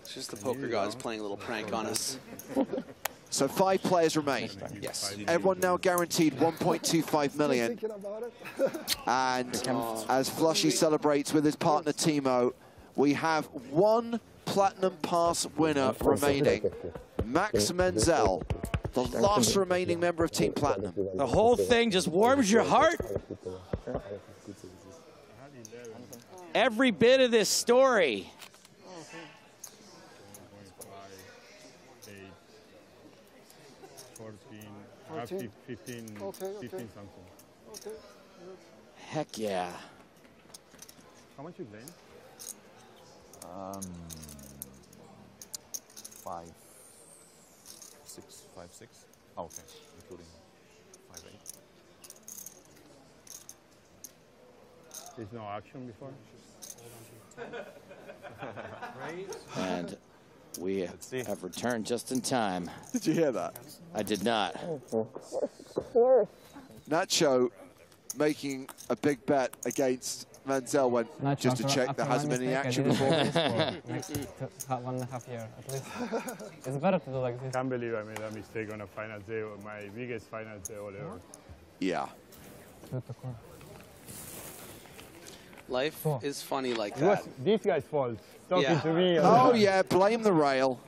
It's just the poker gods playing a little prank on us. So five players remain. Yes. Everyone now guaranteed 1.25 million. And as Flushy celebrates with his partner Timo, we have one Platinum Pass winner remaining. Max Menzel, the last remaining member of Team Platinum. The whole thing just warms your heart. Every bit of this story. Uh, 15, 15, Okay, okay. something. Okay. Heck yeah. How much you playing? Um, five, six, five, six. Oh, okay, including five, eight. There's no action before? And we have returned just in time. Did you hear that? I did not. Nacho making a big bet against Menzel when Nacho, just to check after there hasn't been any action didn't before. this for next to- ha- one and a half year at least. It's better to do like this. Can't believe I made a mistake on a final day, my biggest final day all ever. Yeah. Life is funny like It that. this guy's fault. Talking Yeah. to me. Oh yeah, blame the rail.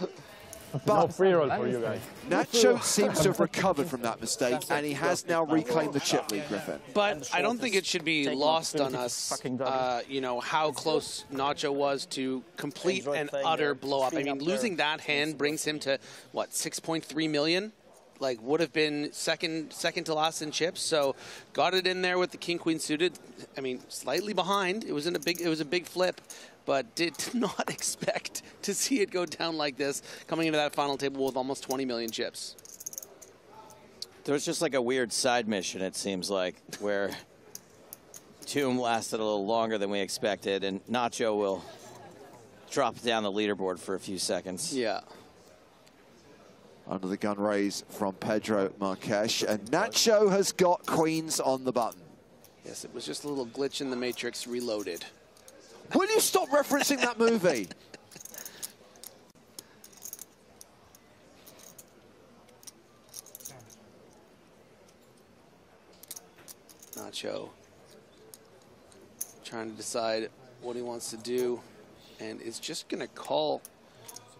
no free roll for you guys. Nacho seems to have recovered from that mistake, and he has now reclaimed the chip lead, Griffin. But I don't think it should be lost on us, uh, you know, how close Nacho was to complete and utter blow up. I mean, losing that hand brings him to, what, 6.3 million? Like, would have been second second to last in chips. So, got it in there with the king queen suited. I mean, slightly behind. It was in a big. It was a big flip, but did not expect to see it go down like this coming into that final table with almost 20 million chips. There was just like a weird side mission, it seems like, where Toom lasted a little longer than we expected, and Nacho will drop down the leaderboard for a few seconds. Yeah. Under the gun raise from Pedro Marques, and Nacho has got queens on the button. Yes, it was just a little glitch in the matrix reloaded. Will you stop referencing that movie? Nacho trying to decide what he wants to do and is just going to call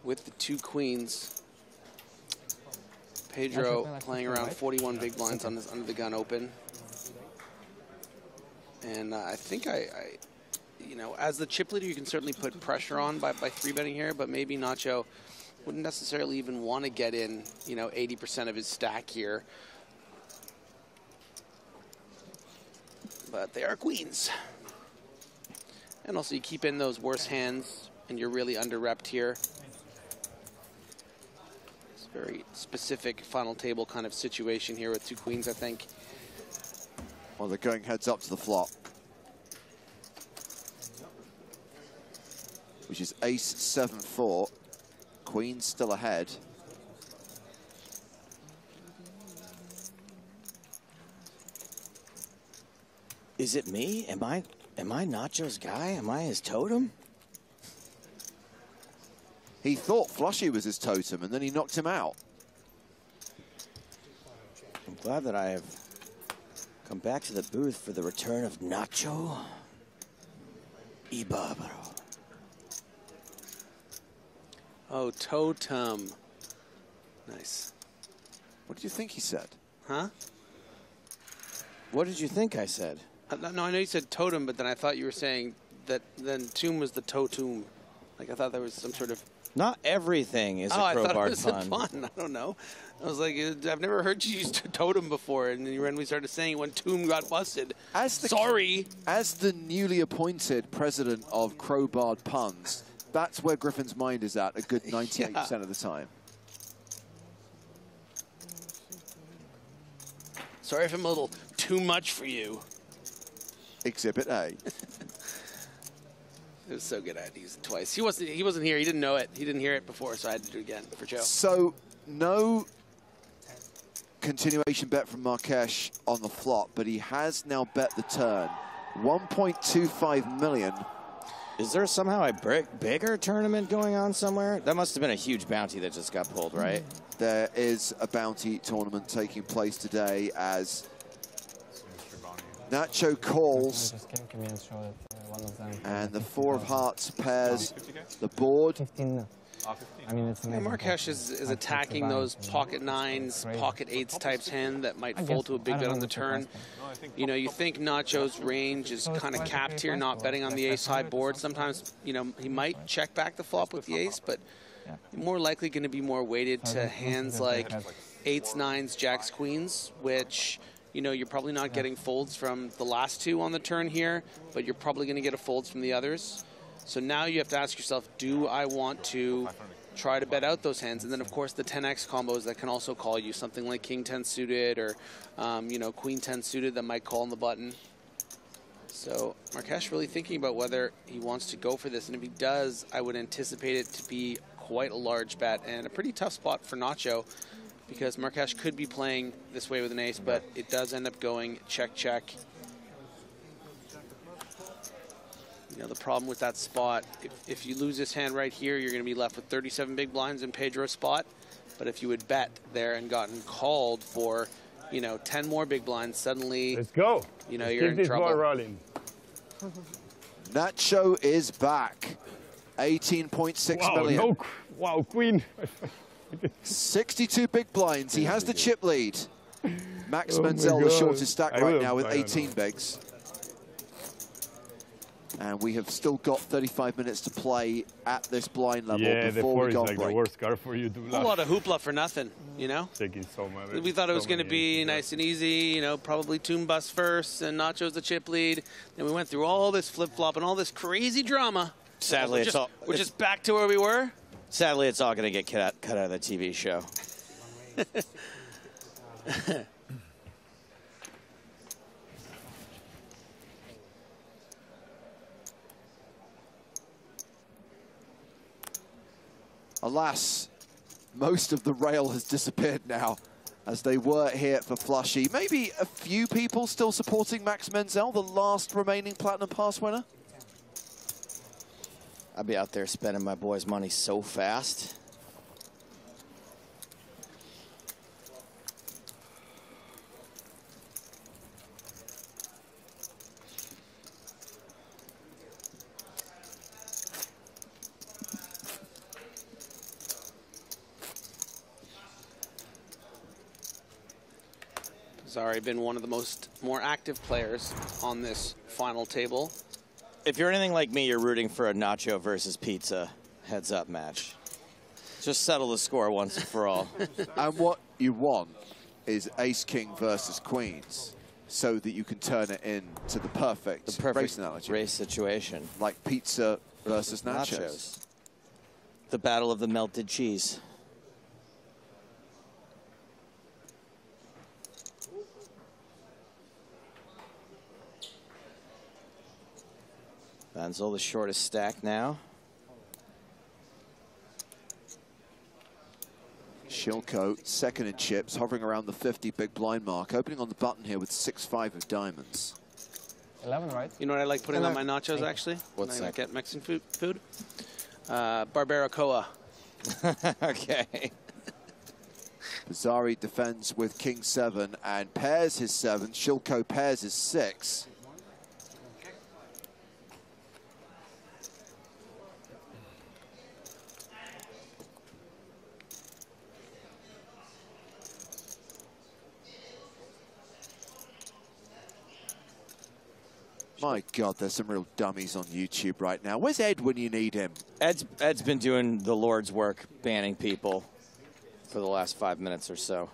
with the two queens. Pedro playing around 41 big blinds on this under the gun open. And uh, I think I, I, you know, as the chip leader, you can certainly put pressure on by, by three betting here, but maybe Nacho wouldn't necessarily even want to get in, you know, 80% of his stack here. But they are queens. And also you keep in those worse hands and you're really under repped here. It's a very specific final table kind of situation here with two queens, I think. Well, they're going heads up to the flop. Which is ace 7-4. Queen still ahead. Is it me? Am I am I Nacho's guy? Am I his totem? He thought Flushy was his totem, and then he knocked him out. I'm glad that I have come back to the booth for the return of Nacho. Ibarbaro. Oh, totem. Nice. What did you think he said? Huh? What did you think I said? Uh, no, I know you said totem, but then I thought you were saying that then Toom was the totem. Like I thought there was some sort of. Not everything is oh, a I thought crowbar it was pun. pun. I don't know. I was like, I've never heard you use totem before, and then when we started saying when Toom got busted. As the, Sorry. As the newly appointed president of Crowbarred Puns, that's where Griffin's mind is at a good 98% of the time. Sorry if I'm a little too much for you. Exhibit A. It was so good I had to use it twice. He wasn't. He wasn't here. He didn't know it. He didn't hear it before, so I had to do it again for Joe. So, no continuation bet from Marques on the flop, but he has now bet the turn. 1.25 million. Is there somehow a big, bigger tournament going on somewhere? That must have been a huge bounty that just got pulled, right? There is a bounty tournament taking place today as Nacho calls Just give, give me a show that uh, one of them. and the four of hearts pairs the board. 15. I mean, it's Yeah, amazing. Marques is, is attacking those pocket nines, pocket eights types hand that might I fold to a big bet on the turn. You know, you think Nacho's range is kind of capped here, not betting on the ace high board. Sometimes, you know, he might check back the flop with the ace, but more likely going to be more weighted to hands like eights, nines, jacks, queens, which you know you're probably not getting folds from the last two on the turn here, but you're probably going to get a folds from the others. So now you have to ask yourself, do I want to try to bet out those hands? And then of course the 10x combos that can also call you something like king 10 suited or um, you know queen 10 suited that might call on the button. So Marques really thinking about whether he wants to go for this, and if he does, I would anticipate it to be quite a large bet and a pretty tough spot for Nacho because Marques could be playing this way with an ace, but it does end up going check check. You know, the problem with that spot, if, if you lose this hand right here, you're going to be left with 37 big blinds in Pedro's spot. But if you had bet there and gotten called for, you know, 10 more big blinds, suddenly, Let's go. you know, Let's you're keep in this trouble. ball rolling. Nacho is back. 18.6 Wow, million. no, wow, queen. 62 big blinds. He has the chip lead. Max Oh Menzel, the shortest stack I right will- now with I don't 18 know. bigs. And we have still got 35 minutes to play at this blind level yeah, the before four we is go like break. the worst card for you to A lot of hoopla for nothing, you know? Taking so much. We thought it was so going to be aces. nice and easy, you know, probably Toom Bus first and Nacho's the chip lead. Then we went through all this flip flop and all this crazy drama. Sadly, we're it's just, all- we're just back to where we were. Sadly, it's all going to get cut out, cut out of the TV show. Alas, most of the rail has disappeared now as they were here for Flushy. Maybe a few people still supporting Max Menzel, the last remaining Platinum Pass winner? I'd be out there spending my boys' money so fast. Zari been one of the most more active players on this final table. If you're anything like me, you're rooting for a nacho versus pizza heads up match. Just settle the score once and for all. and what you want is Ace King versus Queens so that you can turn it into the perfect, The perfect race analogy. race situation. Like pizza versus nachos. Nachos. The battle of the melted cheese. Menzel, the shortest stack now. Shilko, second in chips, hovering around the 50 big blind mark, opening on the button here with 6-5 of diamonds. 11, right? You know what I like putting Hello. on my nachos actually? What's when I that? get Mexican food? food? Uh, Barbaracoa. okay. Pizzari defends with King 7 and pairs his 7. Shilko pairs his 6. My God, there's some real dummies on YouTube right now. Where's Ed when you need him? Ed's Ed's been doing the Lord's work, banning people for the last five minutes or so.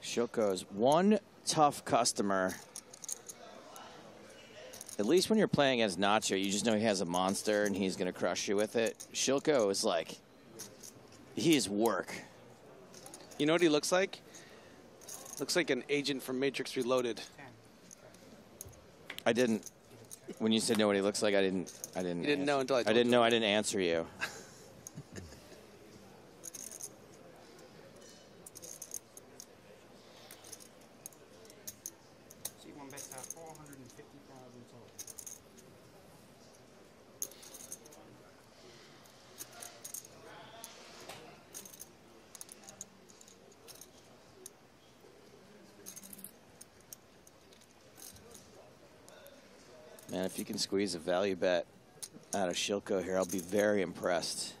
Shilko's one tough customer. At least when you're playing as Nacho, you just know he has a monster and he's going to crush you with it. Shilko is like, he's work. You know what he looks like? Looks like an agent from Matrix Reloaded. I didn't. When you said know what he looks like, I didn't. I didn't. You didn't know until I I didn't you. know. I didn't answer you. C1 bets are 450,000 total. Man, if you can squeeze a value bet out of Shilko here, I'll be very impressed.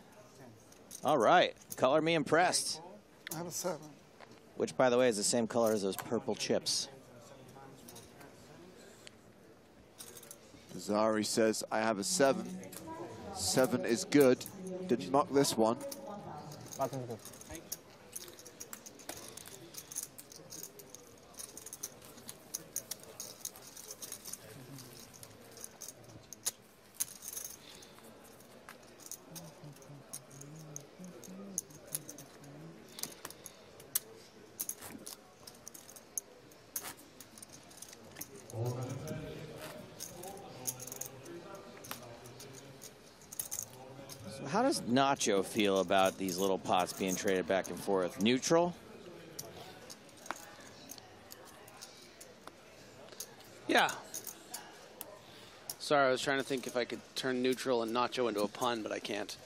All right, color me impressed. I have a seven. Which, by the way, is the same color as those purple chips. Zari says, I have a seven. Seven is good. Didn't muck this one. Nacho feel about these little pots being traded back and forth? Neutral? Yeah. Sorry, I was trying to think if I could turn neutral and nacho into a pun, but I can't.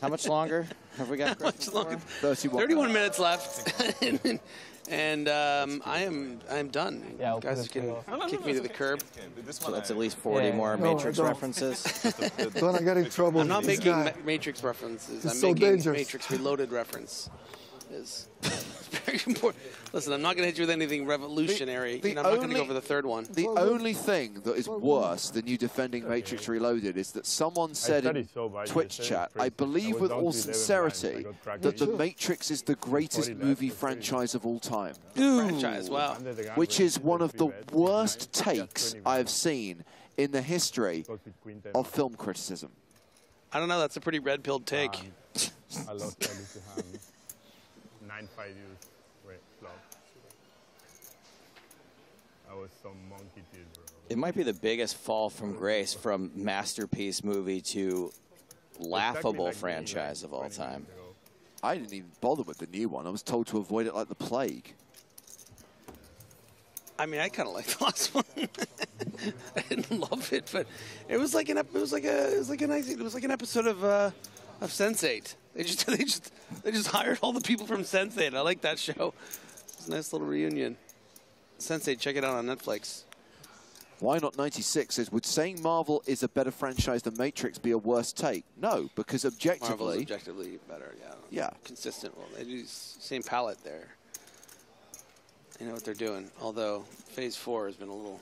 How much longer have we got? How much longer? 31. 31 minutes left. and um, I am I am done. Yeah, I'll Guys can kick me to the curb. So that's at least 40 Yeah. more No, Matrix references. Don't I get in trouble I'm not making. Ma- Matrix references. He's I'm so making dangerous. Matrix Reloaded reference. Is very important. Listen, I'm not going to hit you with anything revolutionary. the and I'm not going to go for the third one. The only thing that is worse than you defending Matrix Reloaded is that someone said in so Twitch chat, I crazy. I believe with all sincerity, blinds. I got cracked that the with Matrix is the greatest movie franchise of all time. Franchise, wow. Under the gun, Which is one of the worst nine, you got takes I have seen in the history Goes with queen ten. of film criticism. I don't know. That's a pretty red pilled take. I lost early to ham. Nine five use. Wait, flop. I was some monkey teeth, bro. It might be the biggest fall from grace from masterpiece movie to laughable like franchise of all time. I didn't even bother with the new one. I was told to avoid it like the plague. I mean, I kind of like the last one. I didn't love it, but it was like an it was like a it was like a nice it was like an episode of uh, of Sense8. They just they just they just hired all the people from Sense8. I like that show. It's a nice little reunion. Sense8, check it out on Netflix. Why not 96 says, would saying Marvel is a better franchise than Matrix be a worse take? No, because objectively... Marvel's objectively, objectively better, yeah. Yeah. Consistent. Well, they do same palette there. They know what they're doing. Although Phase Four has been a little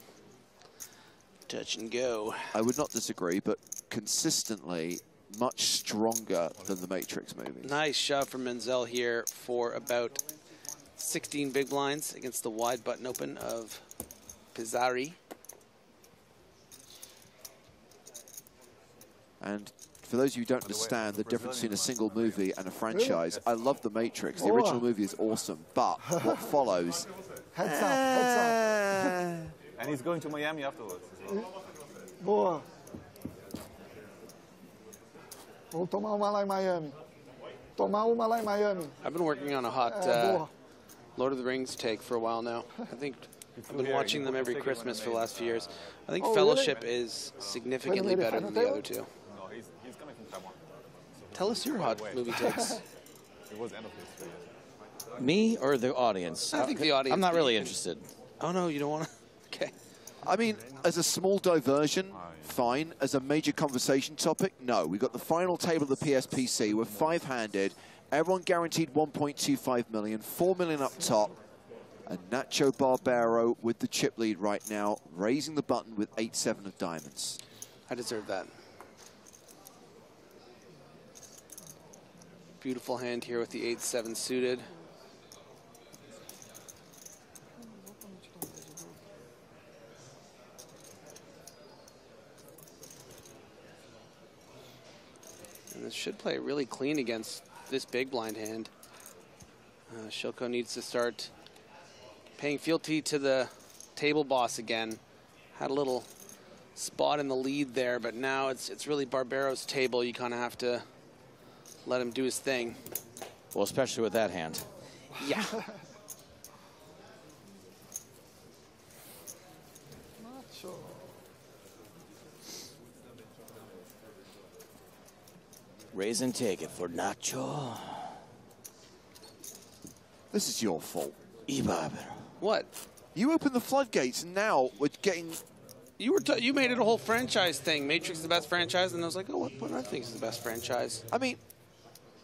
touch and go. I would not disagree, but consistently much stronger than the Matrix movie. Nice shot from Menzel here for about 16 big blinds against the wide button open of Pizzari. And for those of you who don't understand the difference between a single movie and a franchise, I love The Matrix. The original movie is awesome, but what follows... Heads up, heads up. And he's going to Miami afterwards. as well. Boa. Vamos tomar uma lá em Miami. Tomar uma lá em Miami. I've been working on a hot uh, boa. Lord of the Rings take for a while now. I think I've been watching them every Christmas for the last few years. I think Oh, really? Fellowship is significantly Wait a minute, better than the other two. No, he's, he's coming from Taiwan. Tell us your hot movie takes. It was end of history. Me or the audience? I think the audience, I'm not really interested. Oh no, you don't want to. Okay. I mean, as a small diversion, oh, fine. As a major conversation topic, no. We've got the final table of the PSPC. We're five-handed. Everyone guaranteed 1.25 million, 4 million up top. And Nacho Barbero with the chip lead right now, raising the button with 8-7 of diamonds. I deserve that. Beautiful hand here with the 8-7 suited. And this should play really clean against this big blind hand. Uh, Shilko needs to start paying fealty to the table boss again. Had a little spot in the lead there, but now it's it's really Barbero's table. You kind of have to let him do his thing. Well, especially with that hand. Yeah. Raise and take it for Nacho. This is your fault. Ibarber. What? You opened the floodgates, and now we're getting. You were t- you made it a whole franchise thing. Matrix is the best franchise, and I was like, oh, what, what do I think is the best franchise? I mean,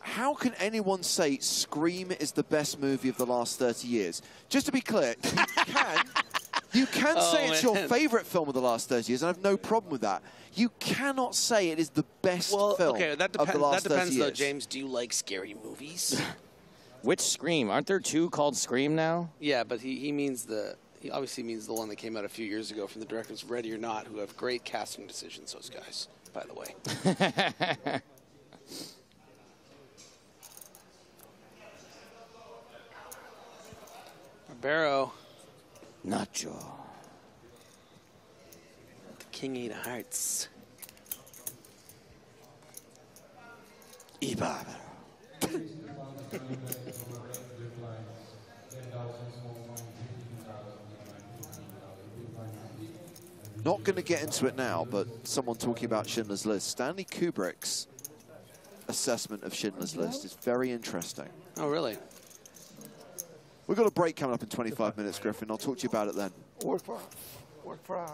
how can anyone say Scream is the best movie of the last 30 years? Just to be clear, you can, you can Oh, say it's your favorite film of the last 30 years, and I have no problem with that. You cannot say it is the best Well, film okay, that, of depends. the that depends 30 though. James. Do you like scary movies? Which Scream? Aren't there two called Scream now? yeah, but he, he means the he obviously means the one that came out a few years ago from the directors Ready or Not, who have great casting decisions. Those guys, by the way. Barbero, Nacho. the king eight of hearts. Ibarber. Not going to get into it now, but someone talking about Schindler's List. Stanley Kubrick's assessment of Schindler's List is very interesting. Oh, really? We've got a break coming up in 25 minutes, Griffin. I'll talk to you about it then. Work for, work for a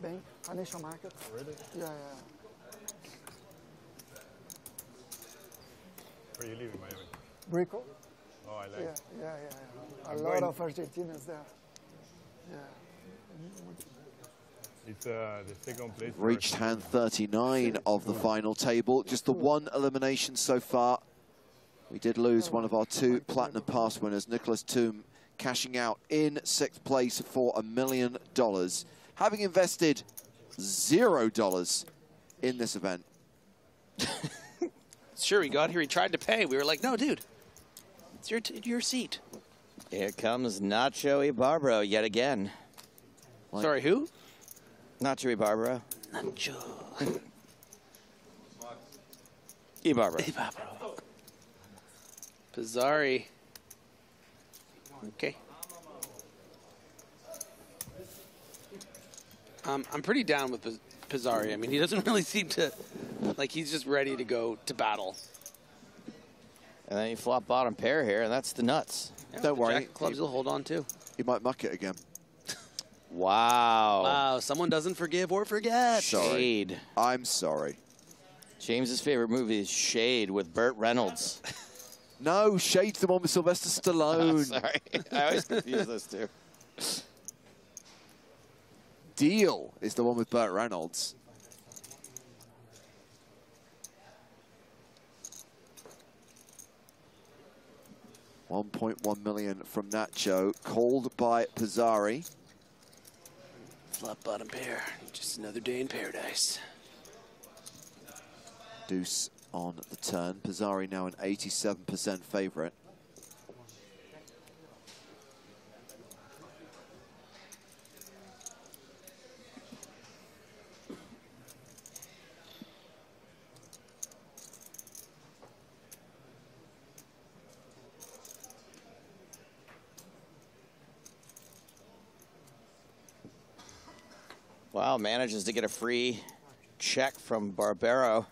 bank, financial market. Really? Yeah, yeah. Where you living, Miami? Brico. Oh, I like Yeah, yeah, yeah. yeah. A I'm lot going- of Argentinians there. Yeah. It's uh, the second place. for- Reached hand 39 of the final table. Just the one elimination so far. We did lose one of our two Platinum Pass winners, Nicholas Toom, cashing out in sixth place for a million dollars, having invested zero dollars in this event. Sure, he got here. He tried to pay. We were like, no, dude, it's your t- your seat. Here comes Nacho Ibarbaro yet again. Sorry, who? Nacho Ibarbaro. Nacho. Ibarbaro. Pizzari. Okay. Um, I'm pretty down with Piz- Pizzari. I mean, he doesn't really seem to like he's just ready to go to battle. And then you flop bottom pair here, and that's the nuts. Yeah, Don't the worry. Jack clubs will hold on too. He might muck it again. Wow. Wow, someone doesn't forgive or forget. Shade. I'm sorry. James's favorite movie is Shade with Burt Reynolds. No, Shade's the one with Sylvester oh, Stallone. Sorry, I always confuse those two. Deal is the one with Burt Reynolds. One point one million from Nacho, called by Pizzari. Flop bottom pair. Just another day in paradise. Deuce on the turn. Pizzari now an 87% favourite. Wow, manages to get a free check from Barbero.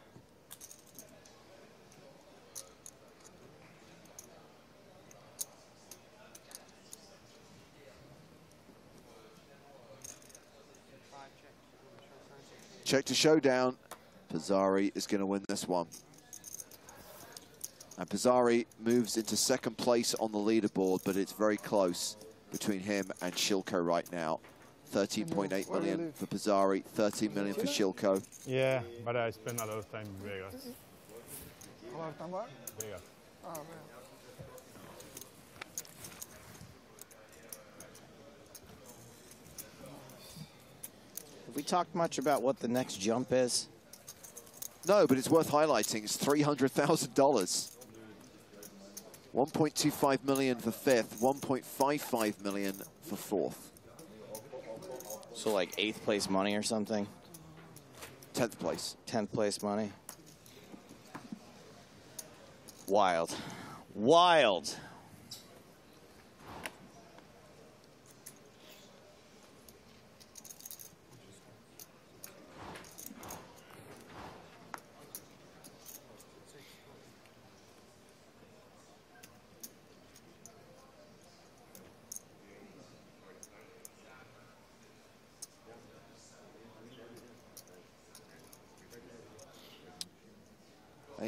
Check to showdown. Pizzari is going to win this one. And Pizzari moves into second place on the leaderboard, but it's very close between him and Shilko right now. 13.8 million for Pizzari, 13 million for Shilko. Yeah, but I spend a lot of time in Vegas. Vegas. Have we talked much about what the next jump is? No, but it's worth highlighting. It's $300,000. 1.25 million for fifth, 1.55 million for fourth. So like eighth place money or something? 10th place. 10th place money. Wild. Wild.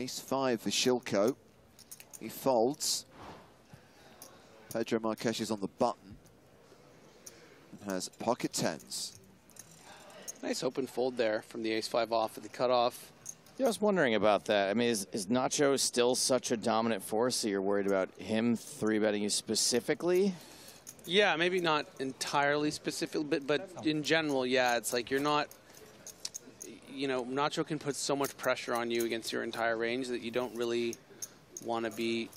Ace five for Shilko. He folds. Pedro Marques is on the button. And has pocket tens. Nice open fold there from the ace-five off at the cutoff. Yeah, I was wondering about that. I mean, is, is Nacho still such a dominant force that you're worried about him three betting you specifically? Yeah, maybe not entirely specific, but but in general, yeah, it's like you're not. You know, Nacho can put so much pressure on you against your entire range that you don't really want to be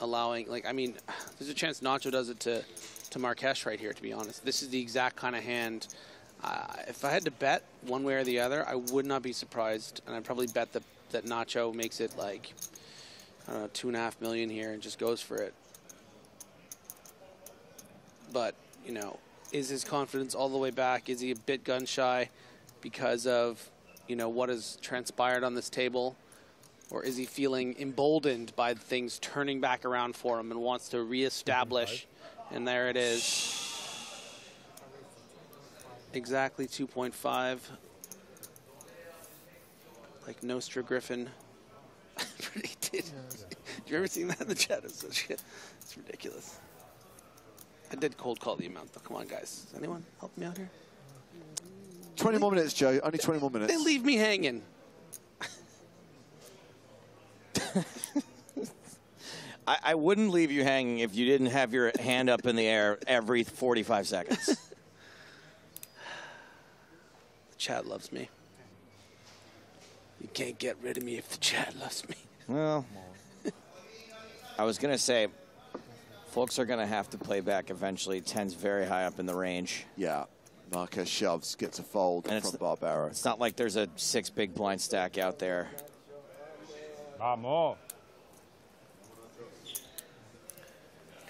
allowing. Like, I mean, there's a chance Nacho does it to to Marques right here. To be honest, this is the exact kind of hand. Uh, if I had to bet one way or the other, I would not be surprised, and I'd probably bet that that Nacho makes it like I don't know two and a half million here and just goes for it. But you know, is his confidence all the way back? Is he a bit gun shy because of you know what has transpired on this table, or is he feeling emboldened by things turning back around for him and wants to reestablish? Mm-hmm. And there it is. Exactly 2.5. Like Nostra Griffin predicted. Have you ever seen that in the chat? It's shit. It's ridiculous. I did cold call the amount though. Come on, guys. Anyone help me out here? 20 more minutes, Joe. Only 20 more minutes. They leave me hanging. I, I wouldn't leave you hanging if you didn't have your hand up in the air every 45 seconds. The chat loves me. You can't get rid of me if the chat loves me. Well, I was going to say, folks are going to have to play back eventually. 10's very high up in the range. Yeah. Marques shoves, gets a fold And from it's- Barbero. It's not like there's a six big blind stack out there. Vamos.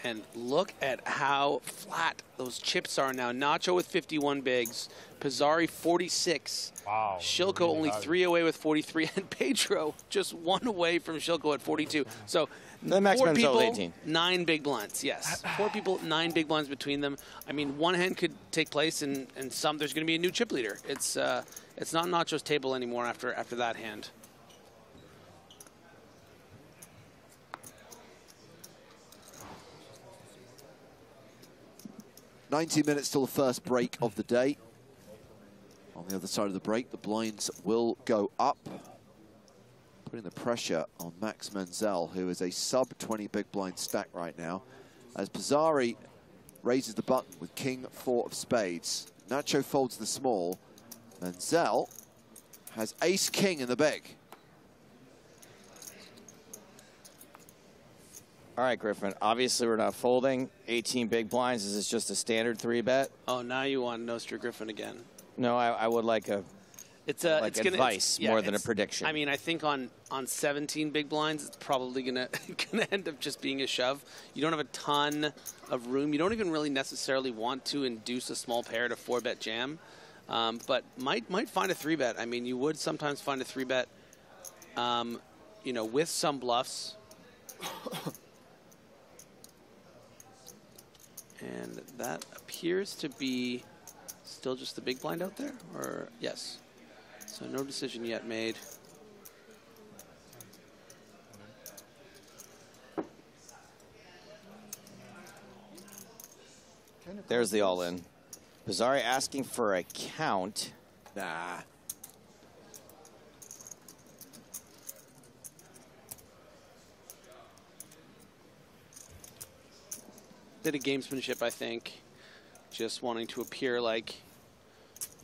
And look at how flat those chips are now. Nacho with 51 bigs, Pizzari 46. Wow. Shilko really only hard. three away with 43, and Pedro just one away from Shilko at 42. So The max four people, 18. nine big blinds. Yes, four people, nine big blinds between them. I mean, one hand could take place, and, and some there's going to be a new chip leader. It's uh, it's not Nacho's table anymore after after that hand. 90 minutes till the first break of the day. On the other side of the break, the blinds will go up, putting the pressure on Max Menzel, who is a sub-20 big blind stack right now, as Pizzari raises the button with king four of spades. Nacho folds the small. Menzel has ace-king in the big. All right, Griffin. Obviously, we're not folding. 18 big blinds. Is this just a standard three bet? Oh, now you want Nostra Griffin again. No, I, I would like a It's a like it's gonna, advice it's- yeah, more than a prediction. I mean, I think on on 17 big blinds, it's probably gonna gonna end up just being a shove. You don't have a ton of room. You don't even really necessarily want to induce a small pair to four bet jam, um, but might might find a three bet. I mean, you would sometimes find a three bet, um, you know, with some bluffs. And that appears to be still just the big blind out there, or yes. So no decision yet made. There's the all-in. Pizzari asking for a count. Nah. Bit of gamesmanship, I think. Just wanting to appear like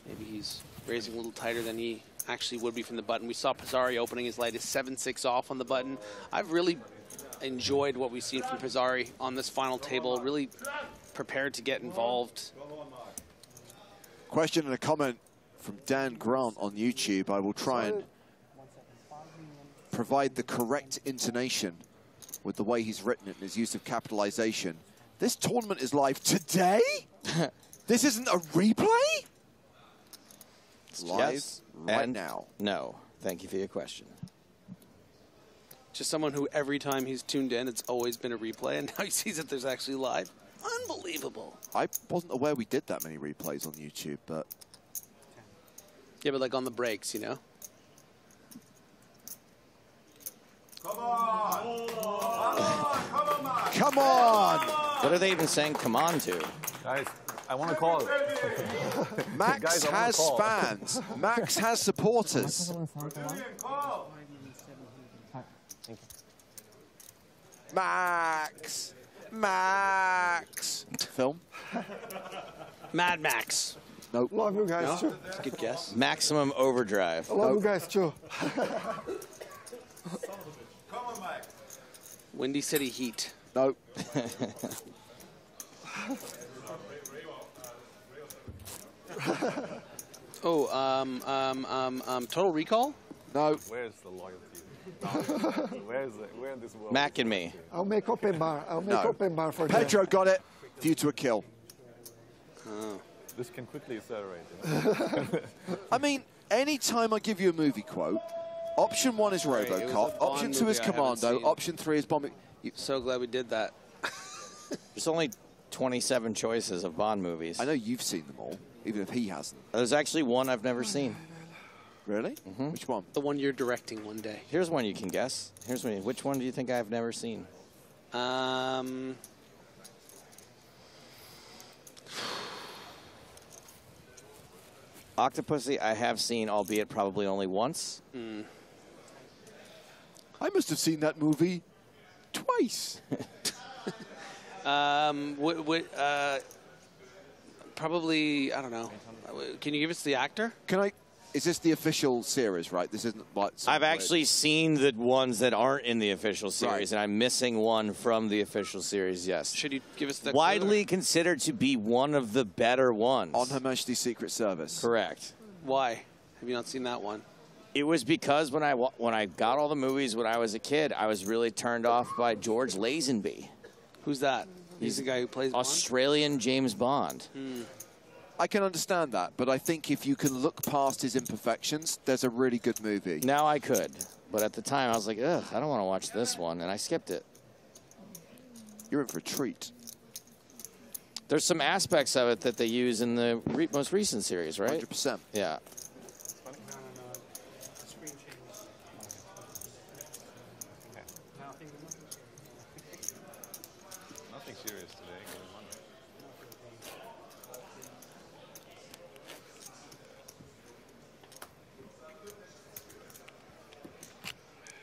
maybe he's raising a little tighter than he actually would be from the button. We saw Pizzari opening his light, his 7-6 off on the button. I've really enjoyed what we've seen from Pizzari on this final table, really prepared to get involved. Question and a comment from Dan Grant on YouTube. I will try and provide the correct intonation with the way he's written it and his use of capitalization. This tournament is live today? this isn't a replay? It's live Yes right and now. No. Thank you for your question. Just someone who every time he's tuned in, it's always been a replay, and now he sees that there's actually live. Unbelievable. I wasn't aware we did that many replays on YouTube, but Yeah, but like on the breaks, you know? Come on! Come on! Come on! Come on! What are they even saying come on to? Guys, I want to call. Max Guys, has call. fans. Max has supporters. Max! Max! Film? Mad Max. Nope. Love you guys too. That's a good guess. Maximum overdrive. I love you guys too. Windy City Heat. Nope. oh, um, um, um, um, Total Recall? No. Where's the loyalty? Where's the, where in this world? Mac and me. I'll make open bar. I'll make No. open bar for them. Pedro got it. View to a kill. This can quickly accelerate. I mean, anytime I give you a movie quote, option one is Right, it was a Robocop, Bond option two is I Commando, option three is Bomb. So glad we did that. There's only 27 choices of Bond movies. I know you've seen them all, even if he hasn't. There's actually one I've never seen. Really? Mm-hmm. Which one? The one you're directing one day. Here's one you can guess. Here's one. Which one do you think I've never seen? Um, Octopussy, I have seen, albeit probably only once. hmm. I must have seen that movie twice. um, what, what, uh, probably, I don't know. Can you give us the actor? Can I? Is this the official series, right? This isn't like. some I've weird- actually seen the ones that aren't in the official series, Right. and I'm missing one from the official series. Yes, Should you give us the widely considered to be one of the better ones. on Her Majesty's Secret Service. Correct. Why? Have you not seen that one? It was because when I when I got all the movies when I was a kid, I was really turned off by George Lazenby, Who's that? He's the guy who plays Bond? Australian James Bond. Hmm. I can understand that, but I think if you can look past his imperfections, there's a really good movie. Now I could, but at the time I was like, ugh, I don't want to watch this one, and I skipped it. You're in for a treat. There's some aspects of it that they use in the re- most recent series, right? 100%. Yeah. Nothing serious today. going on.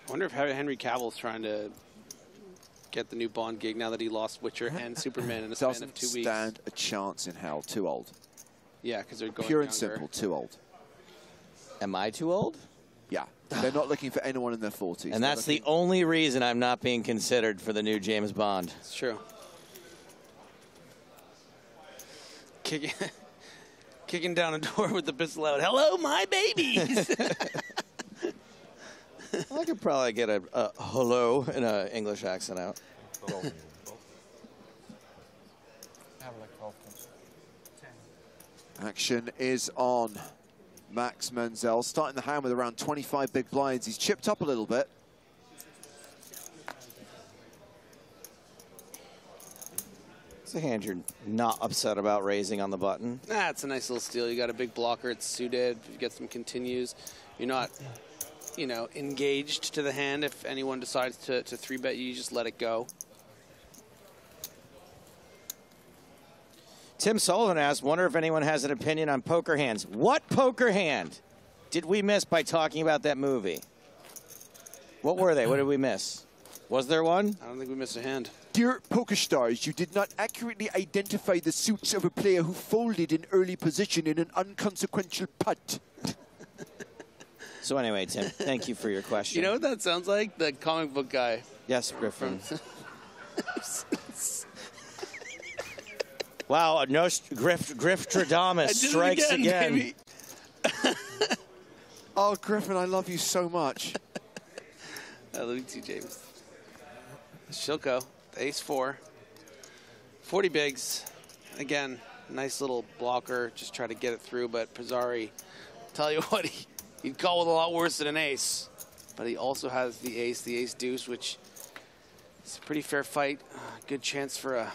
I wonder if Henry Cavill's trying to get the new Bond gig now that he lost Witcher and Superman in a span of Doesn't two weeks. stand a chance in hell. Too old. Yeah, because they're going Pure and younger. simple. Too old. Am I too old? Yeah. They're not looking for anyone in their 40s. And that's the only reason I'm not being considered for the new James Bond. It's true. Kicking, kicking down a door with the pistol out. Hello, my babies. I could probably get a, a hello in an English accent out. I have like 12 tips. Action is on. Max Menzel starting the hand with around 25 big blinds. He's chipped up a little bit. It's a hand you're not upset about raising on the button. Nah, it's a nice little steal. You got a big blocker. It's suited. You get some continues. You're not, you know, engaged to the hand. If anyone decides to, to three bet you, you just let it go. Tim Sullivan asked, wonder if anyone has an opinion on poker hands. What poker hand did we miss by talking about that movie? What were they? What did we miss? Was there one? I don't think we missed a hand. Dear poker stars, you did not accurately identify the suits of a player who folded in early position in an unconsequential putt. So anyway, Tim, thank you for your question. You know what that sounds like? The comic book guy. Yes, Griffin. Wow, no Griff Grifftradamus I strikes again, again. Oh, Griffin, I love you so much. I love you too, James. Shilko, ace four. 40 bigs. Again, nice little blocker. Just try to get it through, but Pizzari, tell you what, he, he'd call with a lot worse than an ace. But he also has the ace, the ace deuce, which is a pretty fair fight. Uh, good chance for a,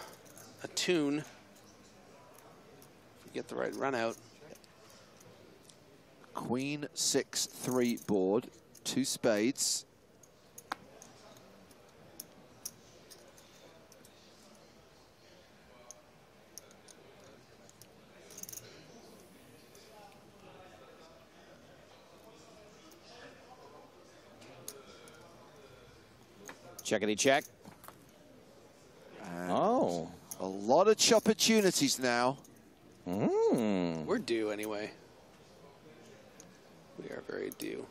a tune. If we get the right run out. Queen 6-3 board, two spades. Checkity check. And Oh. A lot of opportunities now. Mm. We're due anyway. We are very due.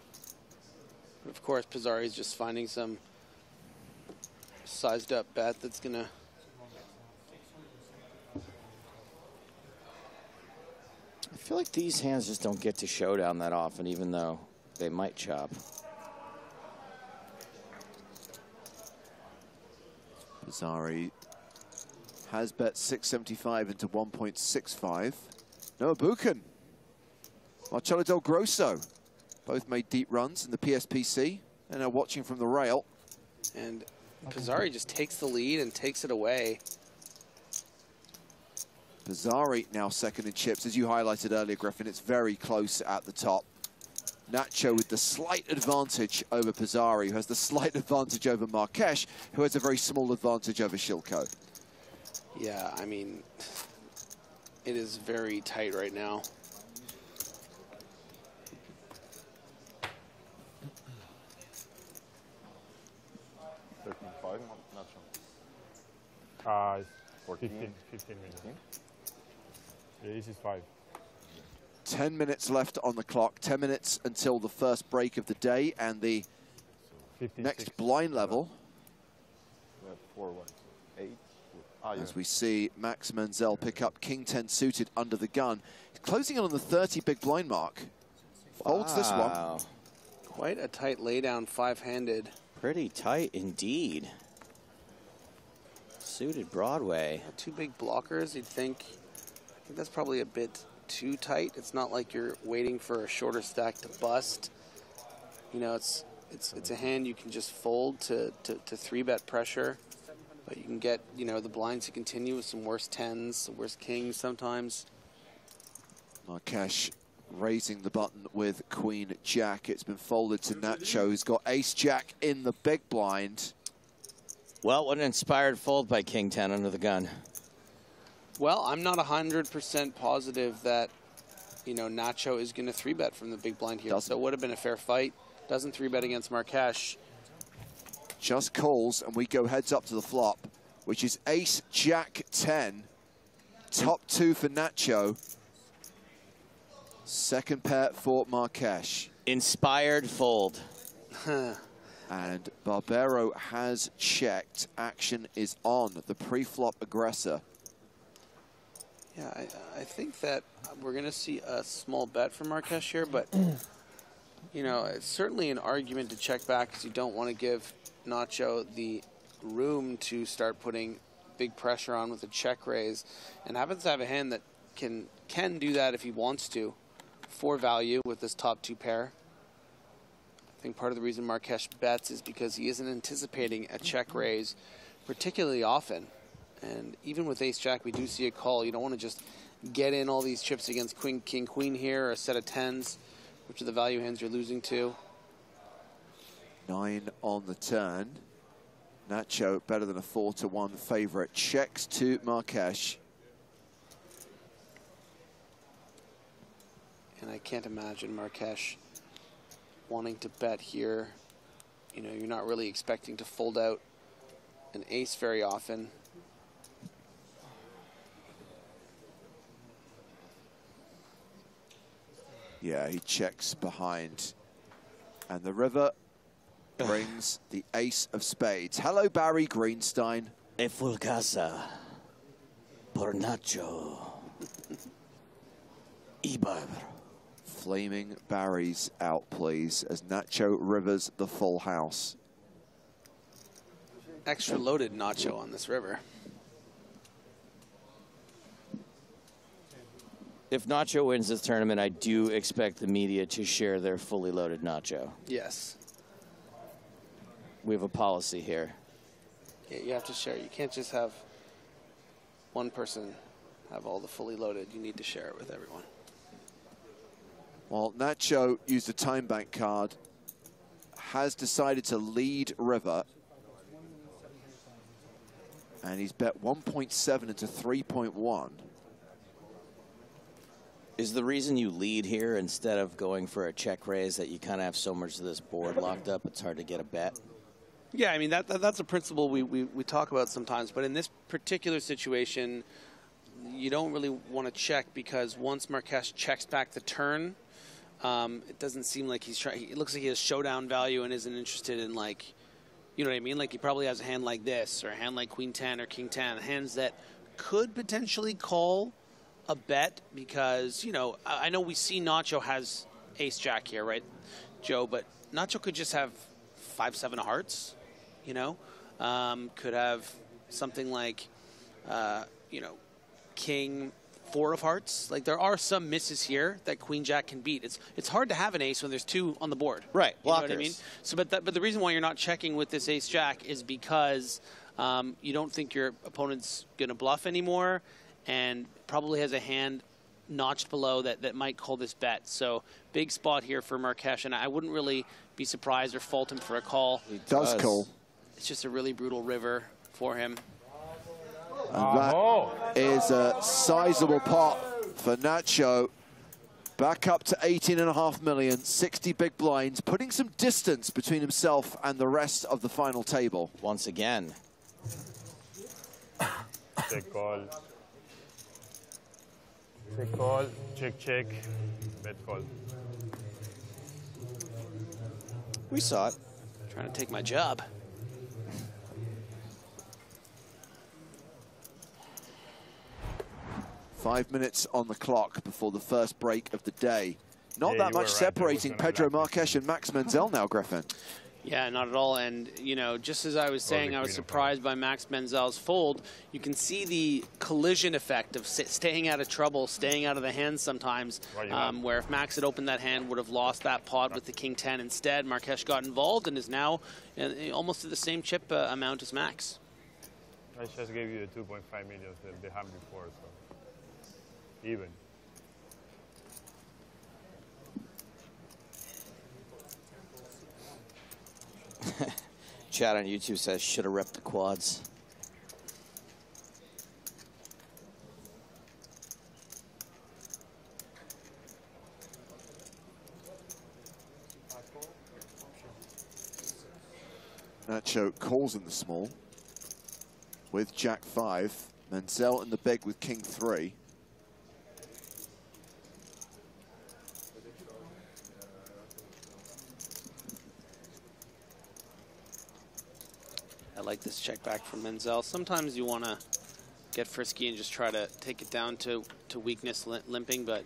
But of course, Pizzari's just finding some sized up bet that's going to. I feel like these hands just don't get to showdown that often, even though they might chop. Pizzari has bet 675 into 1.65. Noah Buchan, Marcelo Del Grosso, both made deep runs in the PSPC and are watching from the rail. And Pizzari just takes the lead and takes it away. Pizzari now second in chips. As you highlighted earlier, Griffin, it's very close at the top. Nacho with the slight advantage over Pizzari, who has the slight advantage over Marquesh, who has a very small advantage over Shilko. Yeah, I mean, it is very tight right now. Thirteen five, not sure. Uh, it's 15, 15 minutes. Yeah, this is five. 10 minutes left on the clock, 10 minutes until the first break of the day and the 15, next blind level. We have four, what? Eight? Ah, yeah. As we see Max Menzel pick up King 10 suited under the gun. Closing in on the 30 big blind mark. Folds this one. Wow. Quite a tight laydown, five-handed. Pretty tight indeed. Suited Broadway. Two big blockers, you'd think. I think that's probably a bit too tight. It's not like you're waiting for a shorter stack to bust. You know, it's it's it's a hand you can just fold to, to, to three bet pressure. But you can get, you know, the blinds to continue with some worse tens, some worse kings sometimes. Marquesh raising the button with Queen Jack. It's been folded to Nacho, who's got Ace Jack in the big blind. Well, what an inspired fold by King 10 under the gun. Well, I'm not 100% positive that, you know, Nacho is going to three bet from the big blind here. So it would have been a fair fight. Doesn't three bet against Marquesh. Just calls, and we go heads up to the flop, which is Ace Jack 10. Top two for Nacho. Second pair for Marquesh. Inspired fold. and Barbero has checked. Action is on. The pre-flop aggressor. Yeah, I, I think that we're going to see a small bet from Marquesh here, but, you know, it's certainly an argument to check back because you don't want to give Nacho the room to start putting big pressure on with a check raise. And happens to have a hand that can can do that if he wants to for value with this top two pair. I think part of the reason Marquesh bets is because he isn't anticipating a check raise particularly often. And even with ace jack, we do see a call. You don't want to just get in all these chips against queen, king, queen here, or a set of tens, which are the value hands you're losing to. Nine on the turn. Nacho better than a four to one favorite. Checks to Marquesh. And I can't imagine Marquesh wanting to bet here. You know, you're not really expecting to fold out an ace very often. Yeah, he checks behind. And the river brings the ace of spades. Hello, Barry Greenstein. E full casa. Por Nacho. Ibar. Flaming Barry's out, please, as Nacho rivers the full house. Extra loaded nacho on this river. If Nacho wins this tournament, I do expect the media to share their fully loaded Nacho. Yes. We have a policy here. Yeah, you have to share. You can't just have one person have all the fully loaded. You need to share it with everyone. Well, Nacho used a time bank card, has decided to lead river, and he's bet 1.7 into 3.1. Is the reason you lead here instead of going for a check raise that you kind of have so much of this board locked up, it's hard to get a bet? Yeah, I mean that, that that's a principle we, we, we talk about sometimes, but in this particular situation, you don't really want to check because once Marques checks back the turn, um, it doesn't seem like he's trying. It looks like he has showdown value and isn't interested in like, you know what I mean? Like he probably has a hand like this or a hand like Queen Ten or King Ten, hands that could potentially call a bet because you know I know we see Nacho has Ace Jack here, right, Joe? But Nacho could just have five seven of hearts, you know, um, could have something like, uh, you know, King four of hearts. Like there are some misses here that Queen Jack can beat. It's it's hard to have an ace when there's two on the board. Right, You know what I mean? So, but that, but the reason why you're not checking with this ace jack is because um, you don't think your opponent's going to bluff anymore, and probably has a hand notched below that, that might call this bet. So big spot here for Marquesh, and I wouldn't really be surprised or fault him for a call. He does call. It's just a really brutal river for him. And that is a sizable pot for Nacho. Back up to 18 and a half million, 60 big blinds, putting some distance between himself and the rest of the final table. Once again. Check call. Check call. Check check. Bet call. We saw it. Trying to take my job. Five minutes on the clock before the first break of the day. Not Yeah, that you were much right. separating Pedro Marques and Max Menzel now, Griffin. Yeah, not at all. And, you know, just as I was saying, I was surprised by Max Menzel's fold. You can see the collision effect of staying out of trouble, staying out of the hands sometimes, Right, um, where if Max had opened that hand, would have lost that pot with the King 10 instead. Marques got involved and is now uh, almost at the same chip uh, amount as Max. I just gave you the 2.5 million that they had before, so even. Chat on YouTube says, should have repped the quads. Nacho calls in the small with Jack 5. Menzel in the big with King 3. Like this check back from Menzel. Sometimes you want to get frisky and just try to take it down to, to weakness li- limping, but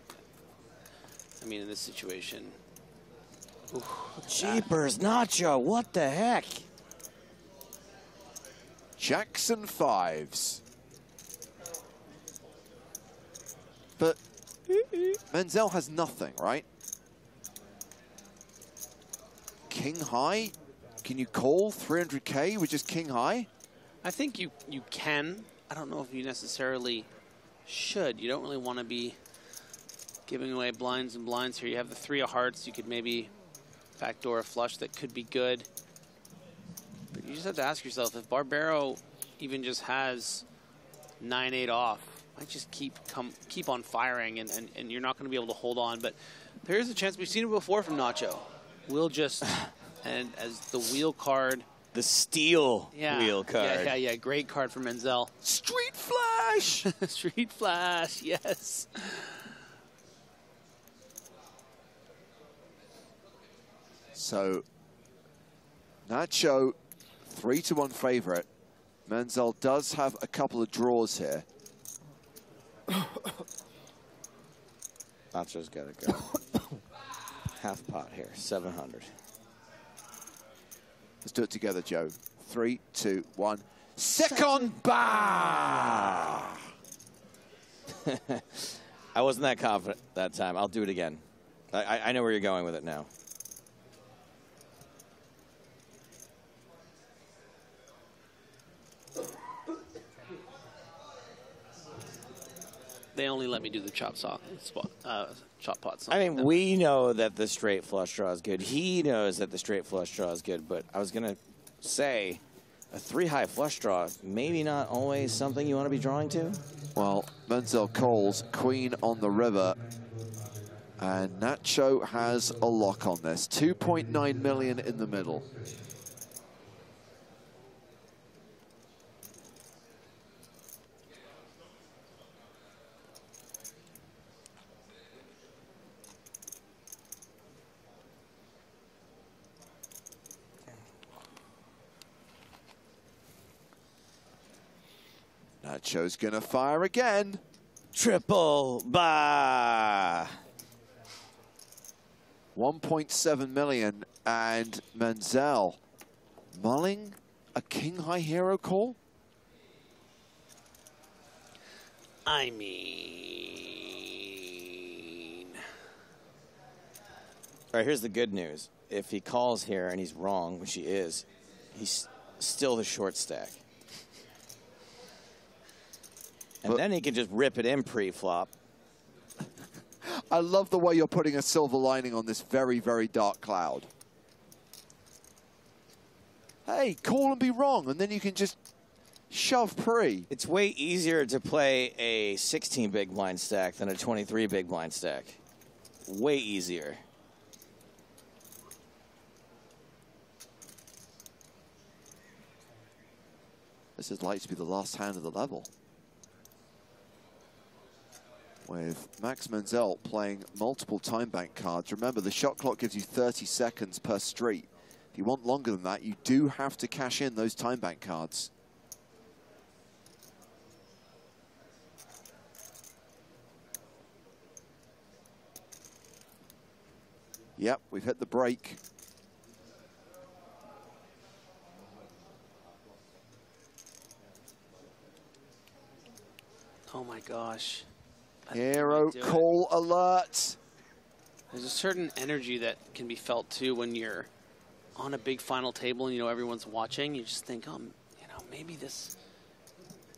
I mean, in this situation, oof, Jeepers, Nacho, what the heck? Jackson fives. But Menzel has nothing, right? King high? Can you call 300k with just king high? I think you, you can. I don't know if you necessarily should. You don't really want to be giving away blinds and blinds here. You have the three of hearts. You could maybe backdoor a flush that could be good. But you just have to ask yourself, if Barbero even just has 9-8 off, might just keep come keep on firing and, and, and you're not going to be able to hold on. But There's a chance we've seen it before from Nacho. We'll just and as the wheel card. The steel Yeah. wheel card. Yeah, yeah, yeah. Great card for Menzel. Street Flash. Street Flash. Yes. So, Nacho, three to one favorite. Menzel does have a couple of draws here. Nacho's got to go. Half pot here, 700. Let's do it together, Joe. Three, two, one. Second bar. I wasn't that confident that time. I'll do it again. I, I- I know where you're going with it now. They only let me do the chop saw spot, uh, chop pot. I mean, we know that the straight flush draw is good. He knows that the straight flush draw is good, but I was going to say a three high flush draw, maybe not always something you want to be drawing to. Well, Menzel calls Queen on the river. And Nacho has a lock on this. 2.9 million in the middle. Nacho's gonna fire again. Triple bar. 1.7 million and Menzel mulling a king high hero call. I mean, All right, here's the good news. If he calls here and he's wrong, which he is, he's still the short stack. And then he can just rip it in pre-flop. I love the way you're putting a silver lining on this very, very dark cloud. Hey, call and be wrong, and then you can just shove pre. It's way easier to play a 16 big blind stack than a 23 big blind stack. Way easier. This is likely to be the last hand of the level. With Max Menzel playing multiple time bank cards. Remember, the shot clock gives you 30 seconds per street. If you want longer than that, you do have to cash in those time bank cards. Yep, we've hit the break. oh my gosh. Hero do it. call alert. There's a certain energy that can be felt too when you're on a big final table and you know everyone's watching. You just think, um, you know, maybe this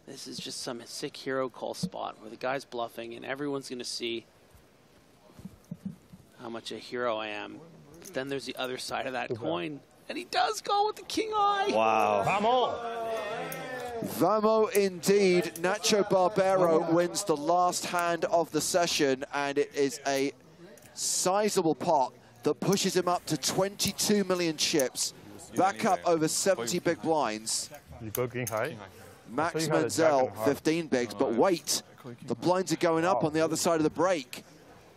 this is just some sick hero call spot where the guy's bluffing and everyone's going to see how much a hero I am. But then there's the other side of that coin, and he does call with the king eye. Vamo indeed. Nacho Barbero wins the last hand of the session, and it is a sizable pot that pushes him up to 22 million chips, back up over 70 big blinds. You go king high? Max So you had a jack Menzel, and a heart. 15 bigs, but wait, the blinds are going up oh. on the other side of the break.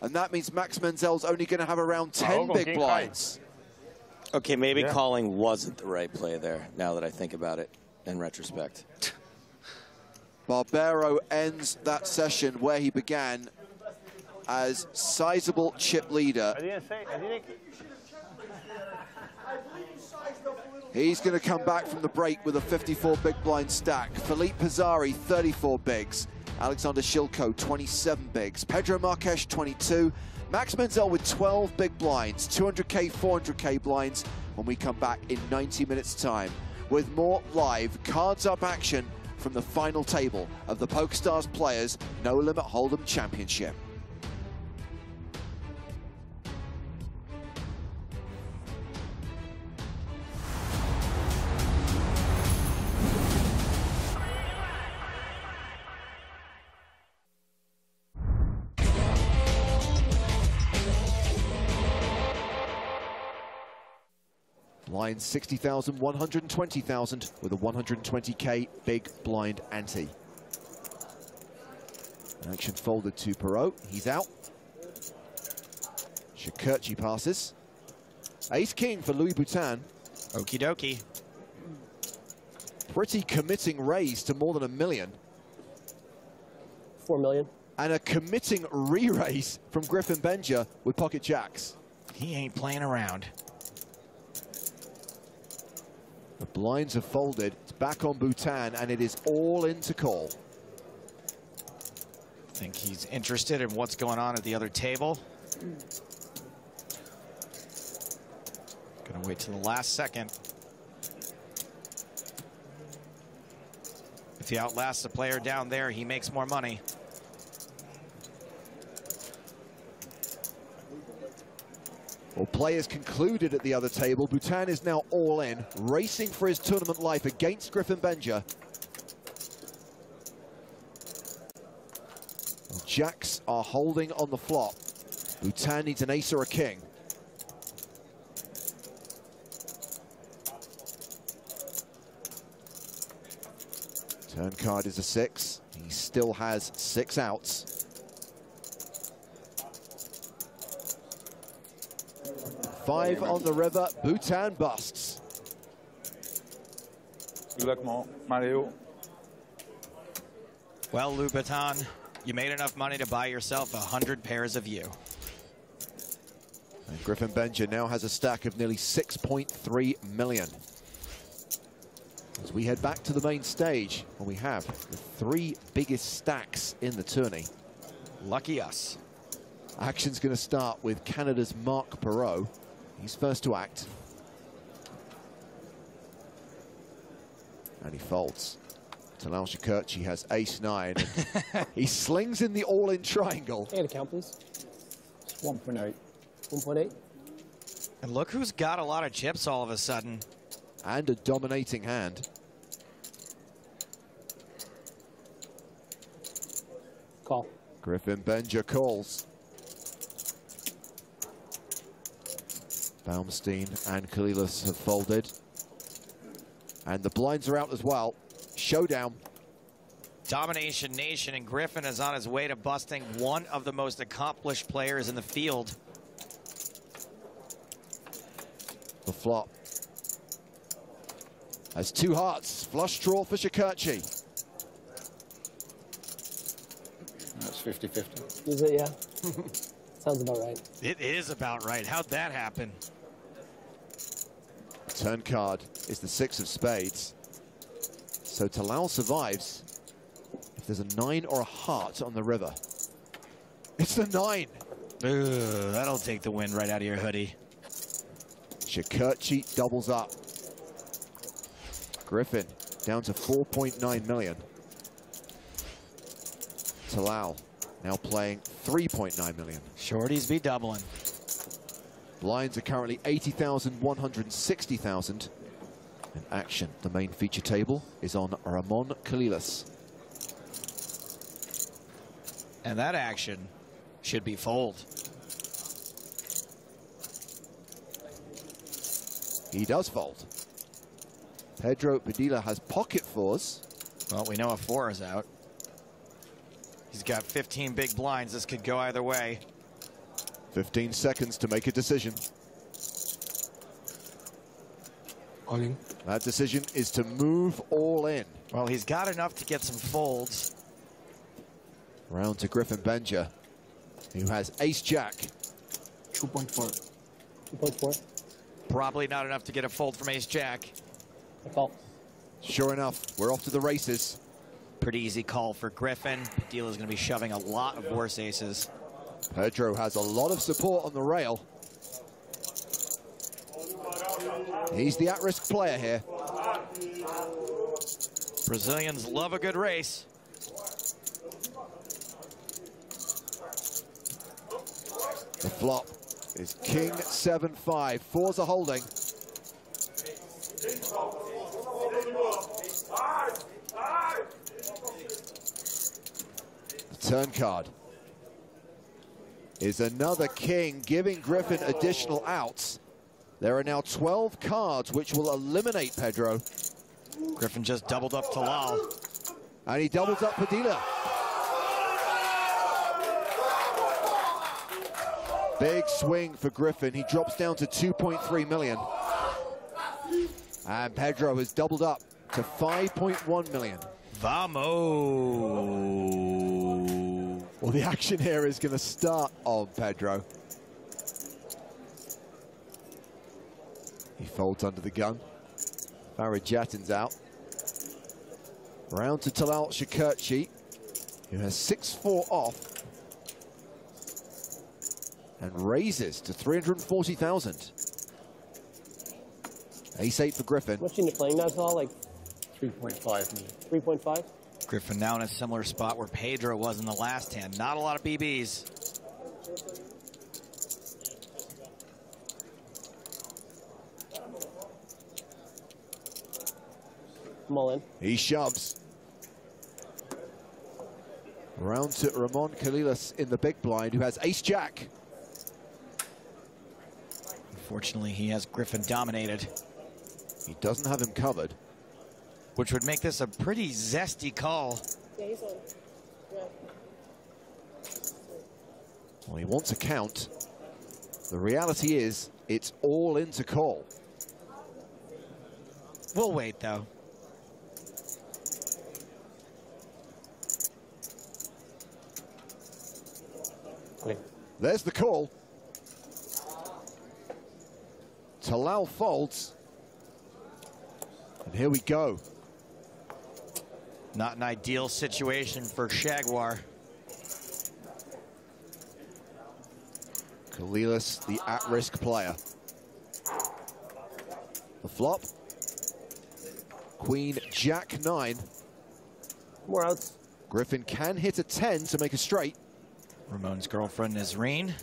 And that means Max Menzel's only going to have around 10 big blinds. Okay, maybe Yeah. calling wasn't the right play there, now that I think about it in retrospect. Barbero ends that session where he began as sizable chip leader. I didn't say, I didn't. He's going to come back from the break with a 54 big blind stack. Philippe Pizzari, 34 bigs. Alexander Shilko, 27 bigs. Pedro Marques, 22. Max Menzel with 12 big blinds, 200k, 400k blinds when we come back in 90 minutes' time with more live cards up action from the final table of the PokerStars Players No Limit Hold'em Championship. Blind 60,000, 120,000 with a 120k big blind ante. Action folded to Perot. He's out. Shakerchi passes. Ace King for Louis Boutin. Okie dokie. Pretty committing raise to more than a million. Four million. And a committing re-raise from Griffin Benger with pocket jacks. He ain't playing around. The blinds are folded. It's back on Boutin, and it is all into call. I think he's interested in what's going on at the other table. Gonna wait till the last second. If he outlasts the player down there, he makes more money. Well, play is concluded at the other table. Boutin is now all in, racing for his tournament life against Griffin Benger. Jacks are holding on the flop. Boutin needs an ace or a king. Turn card is a six. He still has six outs. Five on the river. Boutin busts. Good luck, Mo. Mario. Well, Louboutin, you made enough money to buy yourself a hundred pairs of you. And Griffin Benger now has a stack of nearly 6.3 million. As we head back to the main stage, where we have the three biggest stacks in the tourney. Lucky us. Action's going to start with Canada's Mark Perot. He's first to act. And he folds. Talal Shakerchi has ace-nine. he slings in the all-in triangle. Hey, account, please. 1.8. 1.8. And look who's got a lot of chips all of a sudden. And a dominating hand. Call. Griffin Benger calls. Baumstein and Colillas have folded. And the blinds are out as well. Showdown. Domination Nation, and Griffin is on his way to busting one of the most accomplished players in the field. The flop. Has two hearts. Flush draw for Shakerchi. That's 50-50. Is it? Yeah. Sounds about right. It is about right. How'd that happen? Turn card is the six of spades. So Talal survives if there's a nine or a heart on the river. It's the nine. Ooh, that'll take the wind right out of your hoodie. Shakerchi doubles up. Griffin down to 4.9 million. Talal now playing 3.9 million. Shorties be doubling. Blinds are currently 80,000, 160,000. And action, the main feature table, is on Ramon Colillas. And that action should be fold. He does fold. Pedro Padilla has pocket fours. Well, we know a four is out. He's got 15 big blinds. This could go either way. 15 seconds to make a decision. All in. That decision is to move all in. Well, he's got enough to get some folds. Round to Griffin Benger, who has ace-jack. 2.4. 2.4. Probably not enough to get a fold from ace-jack. I call. Sure enough, we're off to the races. Pretty easy call for Griffin. Padilla's going to be shoving a lot of worse aces. Pedro has a lot of support on the rail. He's the at-risk player here. Brazilians love a good race. The flop is King 7-5. Fours are holding. The turn card is another king, giving Griffin additional outs. There are now 12 cards which will eliminate Pedro. Griffin just doubled up Talal. And he doubles up Padilla. Big swing for Griffin. He drops down to 2.3 million. And Pedro has doubled up to 5.1 million. Vamos. Well, the action here is going to start on Pedro. He folds under the gun. Farid Jatin's out. Round to Talal Shakerchi, who has 6-4 off and raises to 340,000. Ace 8 for Griffin. What's in the playing now, Tal? Like 3.5 million. 3.5? Griffin now in a similar spot where Pedro was in the last hand. Not a lot of BBs. I'm all in. He shoves. Round to Ramon Colillas in the big blind, who has ace-jack. Unfortunately, he has Griffin dominated. He doesn't have him covered. Which would make this a pretty zesty call. Yeah, he's on. Yeah. Well, he wants a count. The reality is, it's all in to call. We'll wait, though. There's the call. Talal folds. And here we go. Not an ideal situation for Shaguar. Colillas, the at-risk player. The flop. Queen, Jack 9. More outs. Griffin can hit a 10 to make a straight. Ramon's girlfriend, Nazreen.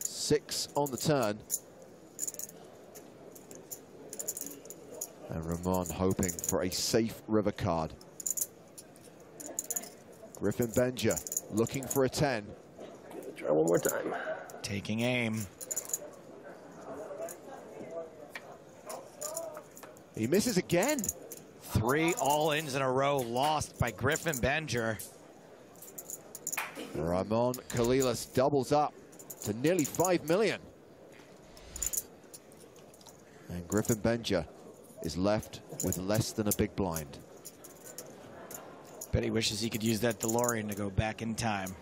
Six on the turn. And Ramon hoping for a safe river card. Griffin Benger looking for a 10. Try one more time. Taking aim. He misses again. Three all-ins in a row lost by Griffin Benger. Ramon Colillas doubles up to nearly 5 million. And Griffin Benger is left with less than a big blind. Bet he wishes he could use that DeLorean to go back in time.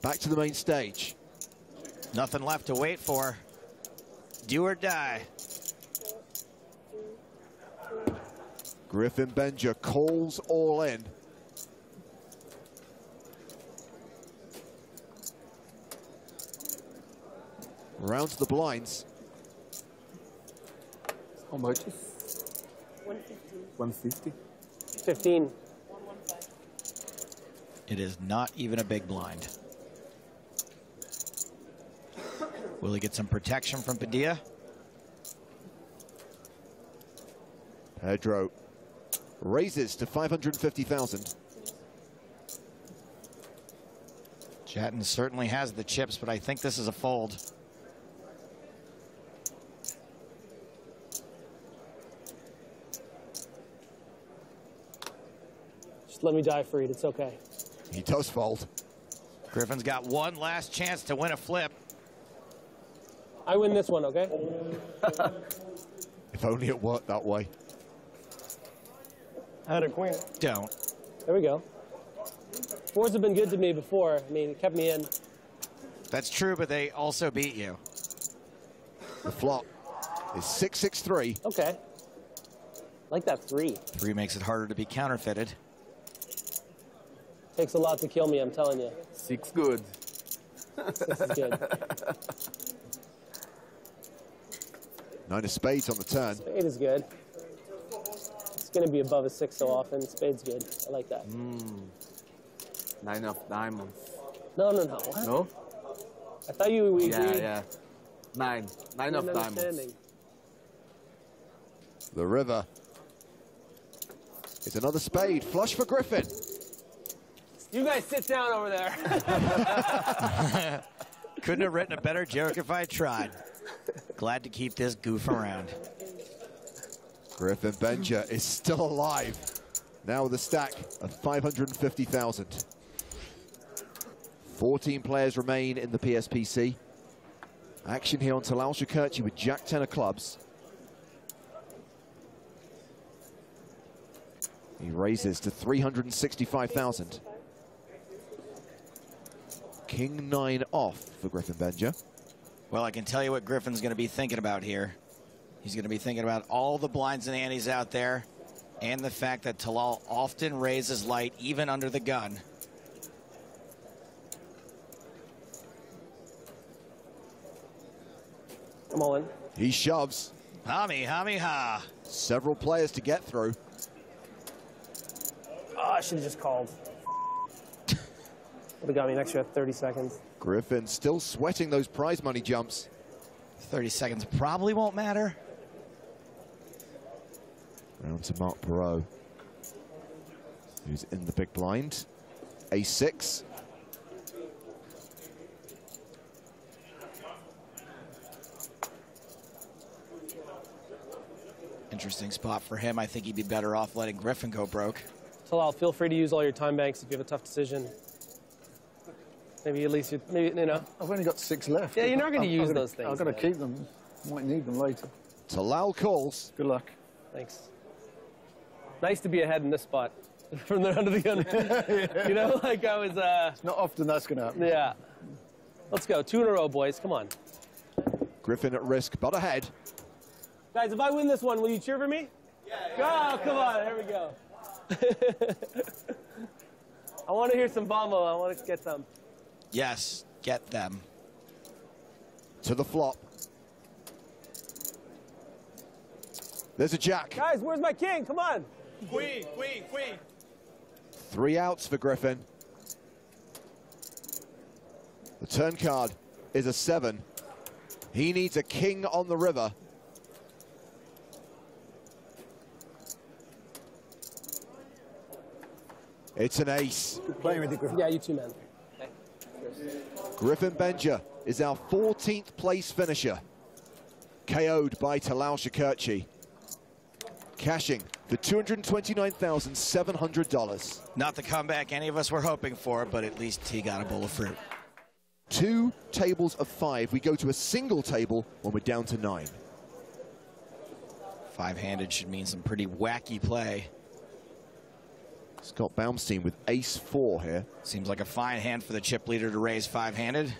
Back to the main stage. Nothing left to wait for. Do or die. Griffin Benger calls all in. Round to the blinds. How much? 150. 150? 15. It is not even a big blind. Will he get some protection from Padilla? Pedro raises to 550,000. Chatton certainly has the chips, but I think this is a fold. Just let me die for it. It's okay. He does fold. Griffin's got one last chance to win a flip. I win this one, okay? If only it worked that way. I had a queen. Don't. There we go. Fours have been good to me before. I mean, it kept me in. That's true, but they also beat you. The flop is 663. Okay. Like that three. Three makes it harder to be counterfeited. Takes a lot to kill me, I'm telling you. Six good. This is good. Nine of spades on the turn. Spade is good. It's going to be above a six so often. Spade's good. I like that. Mm. Nine of diamonds. No, no, no. What? No? I thought you we Yeah, agreed. yeah. Nine. Nine of diamonds. The river is another spade. Flush for Griffin. You guys sit down over there. Couldn't have written a better joke if I tried. Glad to keep this goof around. Griffin Benger is still alive. Now with a stack of 550,000. 14 players remain in the PSPC. Action here on Talal Shakerchi with Jack Tenor clubs. He raises to 365,000. King 9 off for Griffin Benger. Well, I can tell you what Griffin's going to be thinking about here. He's going to be thinking about all the blinds and antes out there and the fact that Talal often raises light even under the gun. Come on. He shoves. Hami, hami, ha. Several players to get through. Oh, I should have just called. Would have got me an extra 30 seconds. Griffin still sweating those prize money jumps. 30 seconds probably won't matter. Round to Mark Perot, who's in the big blind. A6. Interesting spot for him. I think he'd be better off letting Griffin go broke. Talal, feel free to use all your time banks if you have a tough decision. Maybe at least you, maybe, you know. I've only got six left. Yeah, you're not going to use gonna- those things. I've got to keep them. Might need them later. Talal calls. Good luck. Thanks. Nice to be ahead in this spot from the under the gun. You know, like I was. Uh, It's not often that's going to happen. yeah. Let's go. Two in a row, boys. Come on. Griffin at risk, but ahead. Guys, if I win this one, will you cheer for me? Yeah. Oh, come on. Here we go. I want to hear some bombo. I want to get some. Yes, get them. To the flop. There's a jack. Guys, where's my king? Come on. Queen, queen, queen. Three outs for Griffin. The turn card is a seven. He needs a king on the river. It's an ace. Playing with you, Griffin. Yeah, you too, man. Griffin Benger is our 14th place finisher. KO'd by Talal Shakerchi. Cashing for $229,700. Not the comeback any of us were hoping for, but at least he got a bowl of fruit. Two tables of five. We go to a single table when we're down to nine. Five-handed should mean some pretty wacky play. Scott Baumstein with ace four here. Seems like a fine hand for the chip leader to raise five-handed.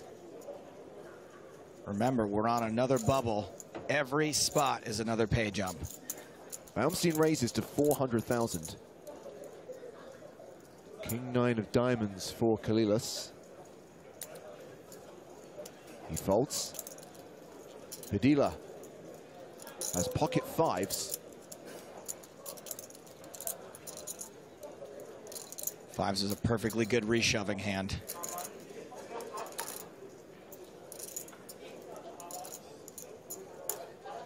Remember, we're on another bubble. Every spot is another pay jump. Baumstein raises to 400,000. King nine of diamonds for Colillas. He folds. Padilla has pocket fives. Fives is a perfectly good reshoving hand.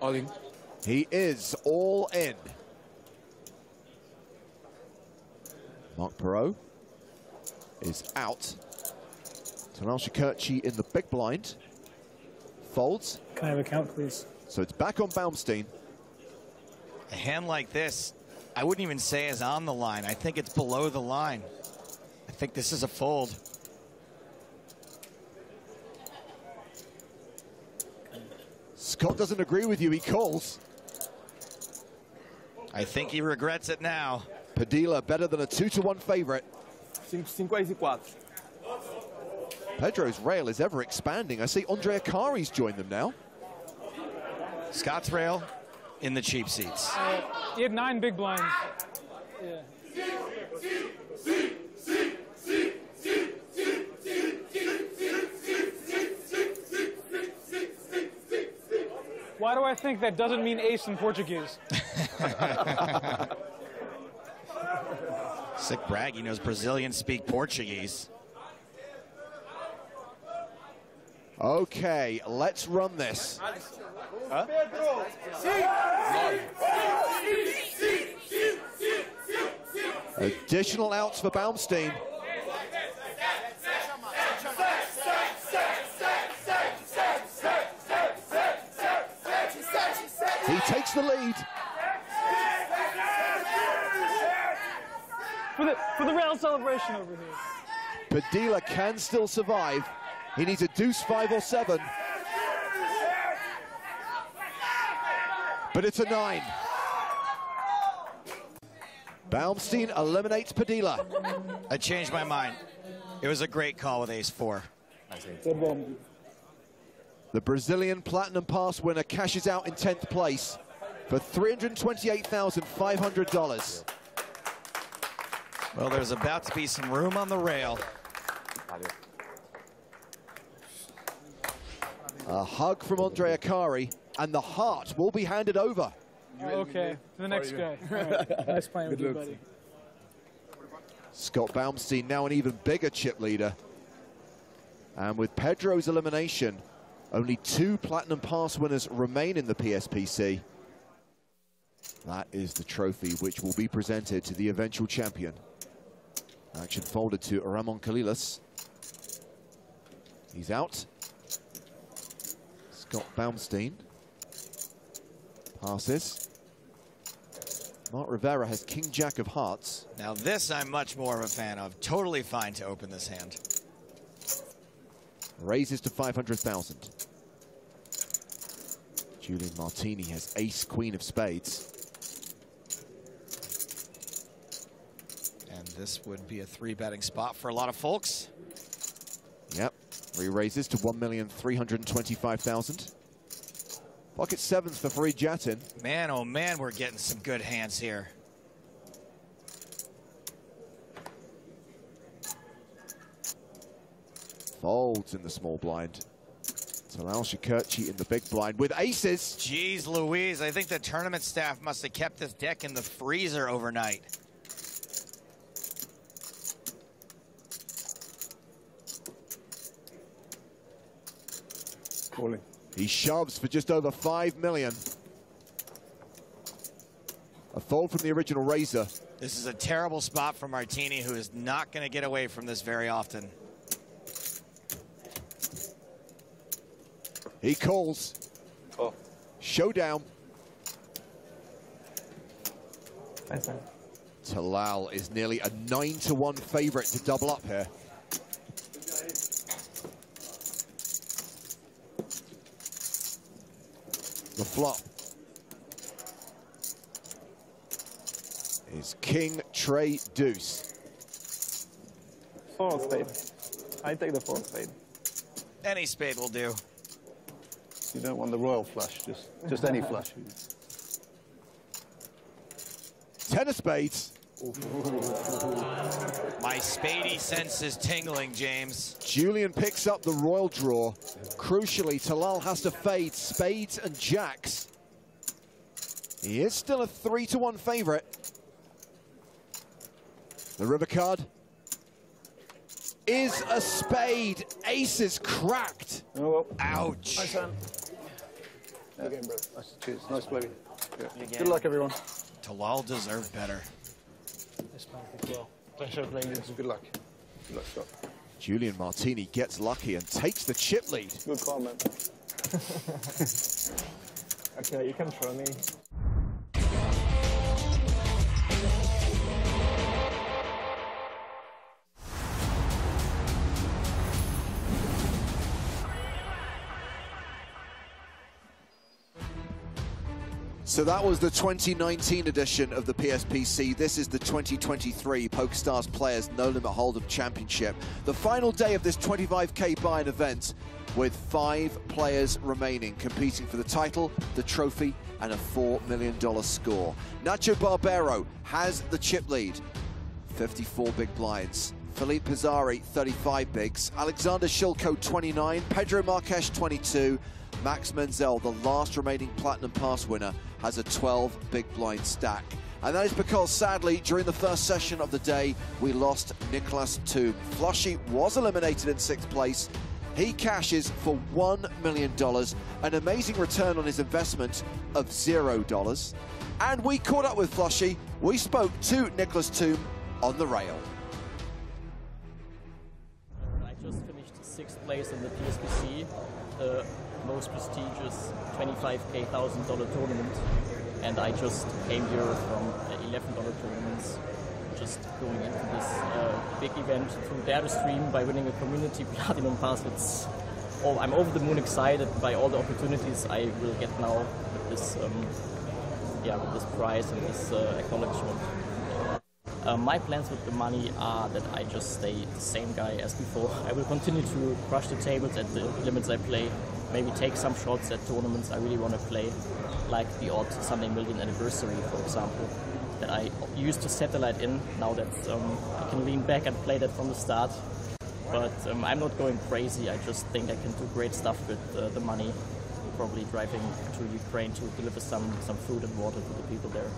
All in. He is all in. Mark Perot is out. Talal Shakerchi in the big blind. Folds. Can I have a count, please? So it's back on Baumstein. A hand like this, I wouldn't even say is on the line. I think it's below the line. I think this is a fold. Scott doesn't agree with you. He calls. I think he regrets it now. Padilla better than a two to one favorite. 54. Pedro's rail is ever expanding. I see Andre Akkari's joined them now. Scott's rail in the cheap seats. He had nine big blinds. Yeah. Why do I think that doesn't mean ace in Portuguese? Sick brag, he knows Brazilians speak Portuguese. Okay, let's run this. Additional outs for Baumstein. He takes the lead. For the, for the round celebration over here. Padilla can still survive. He needs a deuce five or seven. But it's a nine. Baumstein eliminates Padilla. I changed my mind. It was a great call with ace four. Good one. The Brazilian Platinum Pass winner cashes out in 10th place for $328,500. Well, there's about to be some room on the rail. A hug from Andre Akkari, and the heart will be handed over. Okay, to the next guy. All right. Nice playing with you, buddy. Scott Baumstein now an even bigger chip leader. And with Pedro's elimination, only two Platinum Pass winners remain in the PSPC. That is the trophy which will be presented to the eventual champion. Action folded to Ramon Colillas. He's out. Scott Baumstein passes. Mark Rivera has King Jack of Hearts. Now this I'm much more of a fan of. Totally fine to open this hand. Raises to 500,000. Julien Martini has ace queen of spades. And this would be a three betting spot for a lot of folks. Yep, re-raises to 1,325,000. Pocket sevens for Farid Jatin. Man, oh man, we're getting some good hands here. Folds in the small blind. So Talal Shakerchi in the big blind with aces. Jeez Louise, I think the tournament staff must have kept this deck in the freezer overnight. Calling. He shoves for just over 5 million. A fold from the original Razor. This is a terrible spot for Martini, who is not going to get away from this very often. He calls. Oh. Showdown. Nice man. Talal is nearly a 9 to 1 favorite to double up here. The flop is King Trey Deuce. Four spade. I take the four spade. Any spade will do. You don't want the royal flush, just just any flush. Ten of spades. My spady sense is tingling, James. Julien picks up the royal draw. Crucially, Talal has to fade spades and jacks. He is still a three to one favorite. The river card is a spade. Aces cracked. Oh, well. Ouch. Nice. Yeah. Good game, bro. Nice, cheers. Nice play. Yeah. Good luck, everyone. Talal deserved better. Nice playing as well. Pleasure playing you. Good luck. Good luck, Scott. Julien Martini gets lucky and takes the chip lead. Good call, man. Okay, you can throw me. So that was the 2019 edition of the PSPC. This is the 2023 PokerStars Players No Limit Hold'em Championship. The final day of this 25k buy-in event with five players remaining competing for the title, the trophy, and a $4 million score. Nacho Barbero has the chip lead, 54 big blinds. Philippe Pizzari, 35 bigs. Alexander Shilko, 29. Pedro Marques, 22. Max Menzel, the last remaining Platinum Pass winner, has a 12 big blind stack. And that is because, sadly, during the first session of the day, we lost Nicholas Toom. Flushy was eliminated in sixth place. He cashes for $1 million, an amazing return on his investment of $0. And we caught up with Flushy. We spoke to Nicholas Toom on the rail. I just finished sixth place in the PSPC. The uh, most prestigious 25k thousand dollar tournament, and I just came here from uh, 11 dollar tournaments, just going into this uh, big event through dare to stream by winning a community platinum pass. It's oh, I'm over the moon excited by all the opportunities I will get now with this um, yeah with this prize and this uh, acknowledgement. Uh, my plans with the money are that I just stay the same guy as before. I will continue to crush the tables at the limits I play, maybe take some shots at tournaments I really want to play, like the odd Sunday Million Anniversary, for example, that I used to satellite in. Now that um, I can lean back and play that from the start. But um, I'm not going crazy. I just think I can do great stuff with uh, the money. Probably driving to Ukraine to deliver some, some food and water to the people there.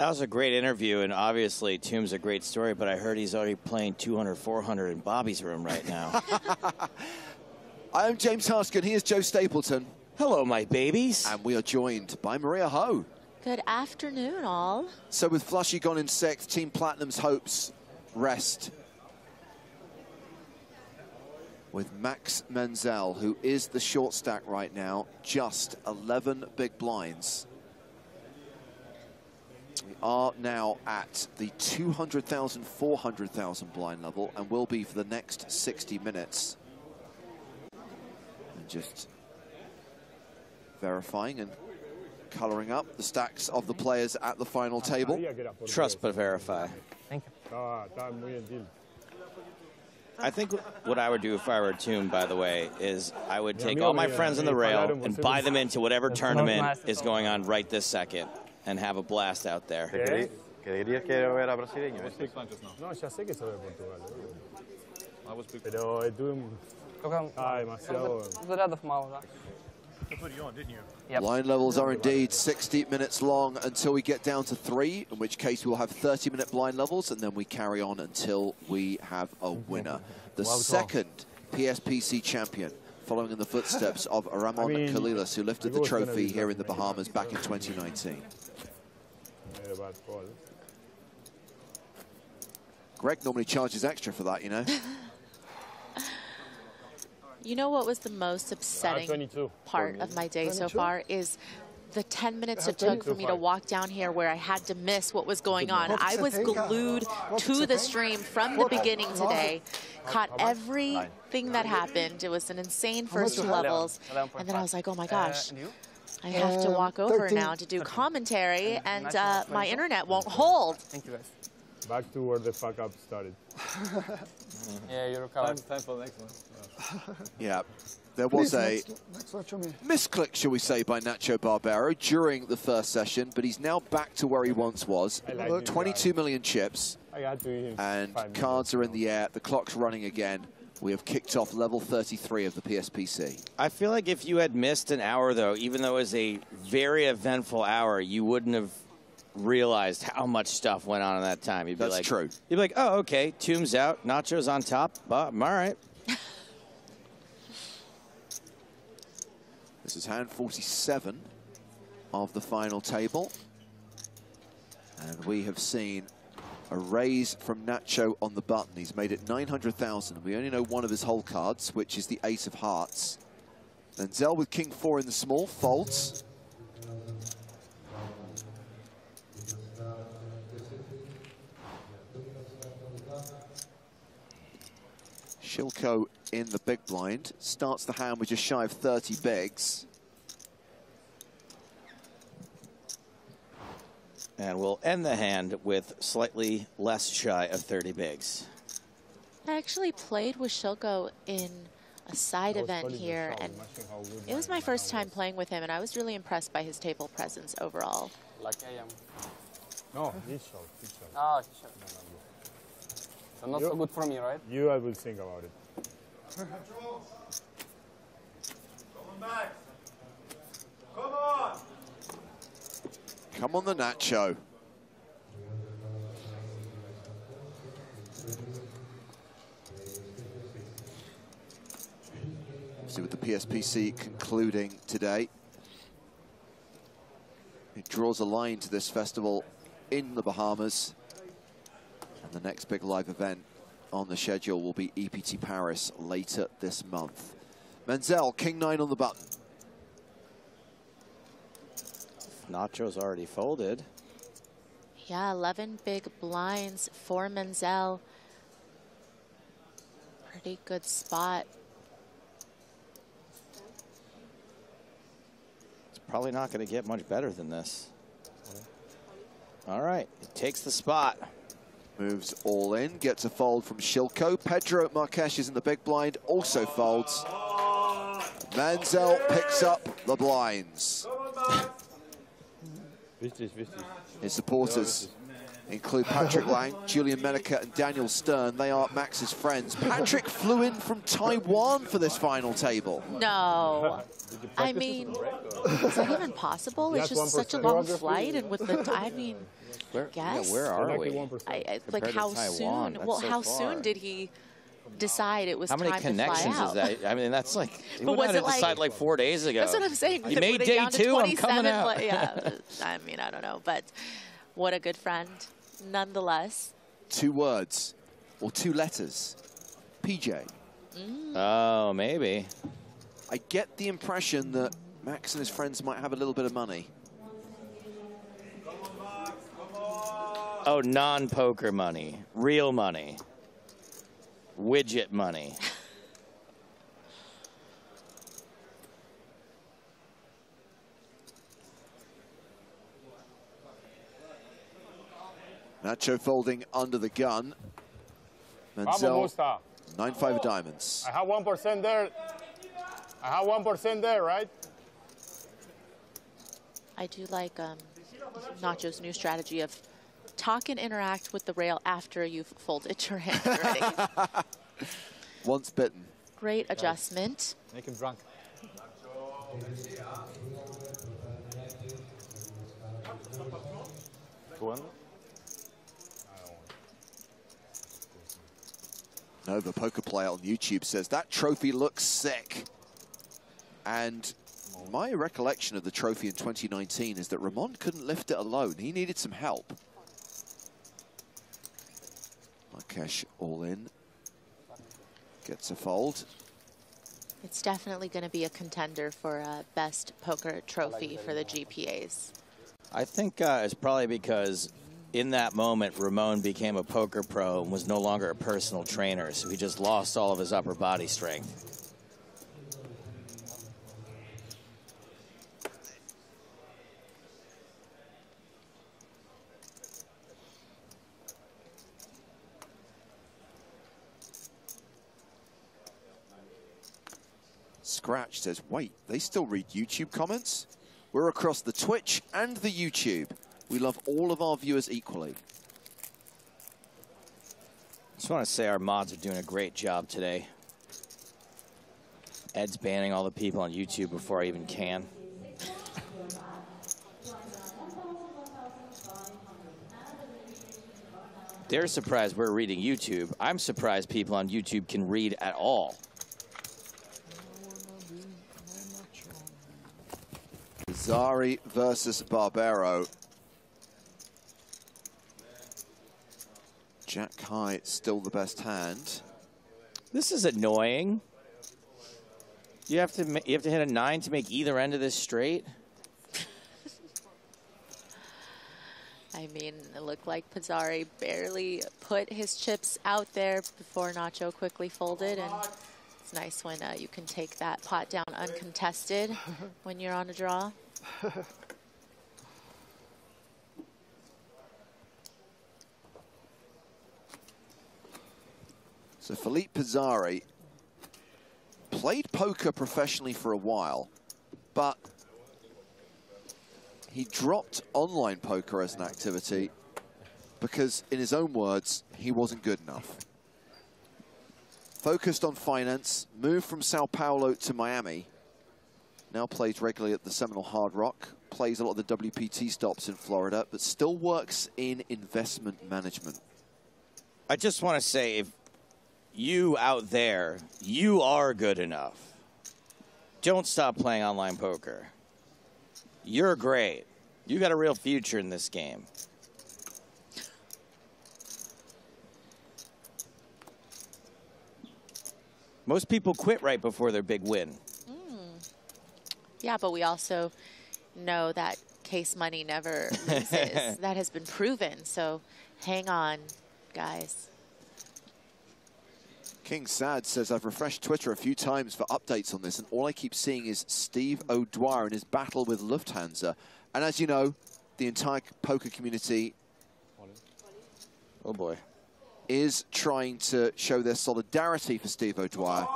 Let's go. Wonderful. That was a great interview, and obviously Toom's a great story, but I heard he's already playing 200, 400 in Bobby's room right now. I am James Hartigan. He is Joe Stapleton. Hello, my babies. And we are joined by Maria Ho. Good afternoon, all. So with Flushy gone in sixth, Team Platinum's hopes rest with Max Menzel, who is the short stack right now, just 11 big blinds. We are now at the 200,000, 400,000 blind level and will be for the next 60 minutes. And just verifying and colouring up the stacks of the players at the final table. Trust but verify. Thank you. Estaba, estaba muy gentil. I think what I would do if I were Toom, by the way, is I would take all my friends on the rail and buy them into whatever tournament is going on right this second and have a blast out there. Dirías que era brasileño? No, ya sé que soy de Portugal. Eh. Pero estuve. Ah, yep. Line levels are indeed 60 minutes long until we get down to three, in which case we'll have 30-minute blind levels, and then we carry on until we have a winner. The second PSPC champion, following in the footsteps of Ramon I mean, Colillas, who lifted the trophy here in the Bahamas back in 2019. Made a bad call. Greg normally charges extra for that, you know. You know what was the most upsetting 22. part of my day so far is the 10 minutes Uh, it took for me to walk down here where I had to miss what was going on. I was glued to the the stream from the beginning today, caught everything that happened. It was an insane first two levels. And then I was like, oh my gosh. And you? I have to Um, walk over 13. now to do commentary, and nice uh, my internet won't hold. Thank you, guys. Back to where the fuck up started. Yeah, you're recovered. time for the next one. Yeah, there was Please, a next, next one, show me. misclick, shall we say, by Nacho Barbero during the first session, but he's now back to where he once was. I like 22 million chips, I got to him and five cards are in the air. The clock's running again. We have kicked off level 33 of the PSPC. I feel like if you had missed an hour, though, even though it was a very eventful hour, you wouldn't have realized how much stuff went on in that time. You'd be That's like, true. You'd be like, oh, okay, Toom's out, Nacho's on top. I'm all right. This is hand 47 of the final table. And we have seen a raise from Nacho on the button. He's made it 900,000. We only know one of his whole cards, which is the Ace of Hearts. Then Zell with King 4 in the small, folds. Shilko in the big blind. Starts the hand with just shy of 30 bigs. And we'll end the hand with slightly less shy of 30 bigs. I actually played with Shilko in a side event here, and imagine how good it was my first time playing with him, and I was really impressed by his table presence overall. Like I am. No, this shot, this shot. Ah, sure. So not You- so good for me, right? You, I will think about it. Coming back. Come on! Come on the Nacho. See with the PSPC concluding today. It draws a line to this festival in the Bahamas. And the next big live event on the schedule will be EPT Paris later this month. Menzel, King 9 on the button. Nacho's already folded. Yeah, 11 big blinds for Menzel. Pretty good spot. It's probably not going to get much better than this. All right, it takes the spot. Moves all in, gets a fold from Shilko. Pedro Marques is in the big blind, also folds. Menzel picks up the blinds. Wichtig, wichtig. His supporters include Patrick Lang, Julian Meneke, and Daniel Stern. They are Max's friends. Patrick flew in from Taiwan for this final table. No. I mean, is that even possible? It's just such a long flight, and with the, I mean, Where, guess. yeah, where are we? 1%. I, I, like how Taiwan, soon? that's Well, so how far. soon did he decide it was How many time connections to fly is out? that? I mean, that's like, But we was had it to like- decide like four days ago. That's what I'm saying. You made day two, I'm 27 coming out. pla- yeah, I mean, I don't know, but what a good friend, nonetheless. Two words, or two letters. PJ. Mm. Oh, maybe. I get the impression that Max and his friends might have a little bit of money. Oh, non-poker money, real money, widget money. Nacho folding under the gun. Vamos, Menzel, 9-5 of diamonds. I have 1% there. I have 1% there, right? I do like um, Nacho's new strategy of talk and interact with the rail after you've folded your hand already. Once bitten. Great adjustment. Make him drunk. Nova Poker Player on YouTube says that trophy looks sick. And my recollection of the trophy in 2019 is that Ramon couldn't lift it alone. He needed some help. Markesh all in. Gets a fold. It's definitely going to be a contender for a best poker trophy for the GPAs. I think uh, it's probably because in that moment, Ramon became a poker pro and was no longer a personal trainer, so he just lost all of his upper body strength. Scratch says, wait, they still read YouTube comments? We're across the Twitch and the YouTube. We love all of our viewers equally. Just want to say our mods are doing a great job today. Ed's banning all the people on YouTube before I even can. They're surprised we're reading YouTube. I'm surprised people on YouTube can read at all. Zari versus Barbero. Jack High still the best hand. This is annoying. You have to you have to hit a nine to make either end of this straight. I mean, it looked like Pizzari barely put his chips out there before Nacho quickly folded, and it's nice when uh, you can take that pot down uncontested when you're on a draw. So Philippe Pizzari played poker professionally for a while, but he dropped online poker as an activity because, in his own words, he wasn't good enough. Focused on finance, moved from Sao Paulo to Miami, now plays regularly at the Seminole Hard Rock, plays a lot of the WPT stops in Florida, but still works in investment management. I just want to say, if you out there, you are good enough. Don't stop playing online poker. You're great. You got a real future in this game. Most people quit right before their big win. Yeah, but we also know that case money never loses. that has been proven. So hang on, guys. King Sad says, I've refreshed Twitter a few times for updates on this, and all I keep seeing is Steve O'Dwyer and his battle with Lufthansa. And as you know, the entire poker community oh boy. is trying to show their solidarity for Steve O'Dwyer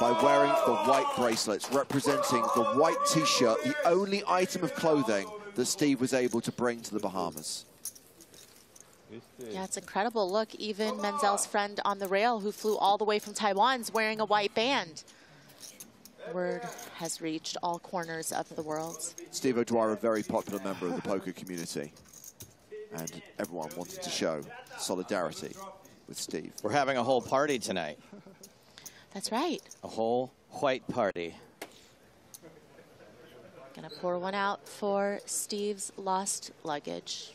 by wearing the white bracelets, representing the white T-shirt, the only item of clothing that Steve was able to bring to the Bahamas. Yeah, it's incredible. Look, even Menzel's friend on the rail who flew all the way from Taiwan is wearing a white band. Word has reached all corners of the world. Steve O'Dwyer, a very popular member of the poker community. And everyone wanted to show solidarity with Steve. We're having a whole party tonight. That's right. A whole white party. Gonna pour one out for Steve's lost luggage.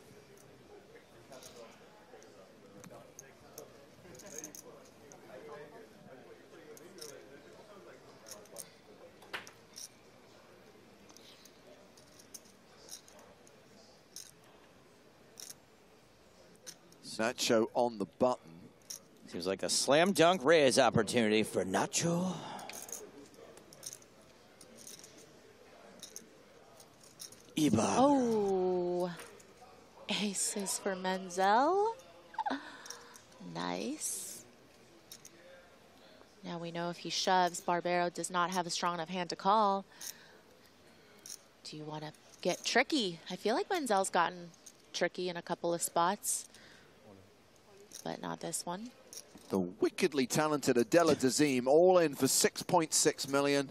Nacho on the button. Seems like a slam dunk raise opportunity for Nacho. Iba. Oh, aces for Menzel. Nice. Now we know if he shoves, Barbero does not have a strong enough hand to call. Do you want to get tricky? I feel like Menzel's gotten tricky in a couple of spots, but not this one. The wickedly talented Adela Dazim all in for 6.6 million.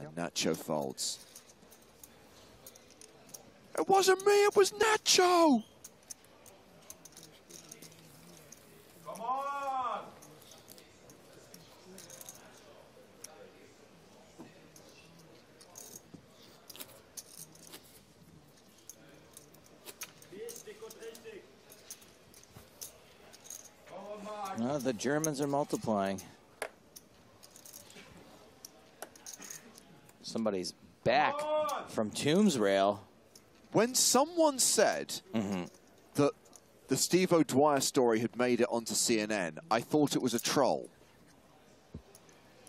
And Nacho folds. It wasn't me, it was Nacho! Come on! No, the Germans are multiplying. Somebody's back from Toom's Rail. When someone said mm-hmm. that the Steve O'Dwyer story had made it onto CNN, I thought it was a troll.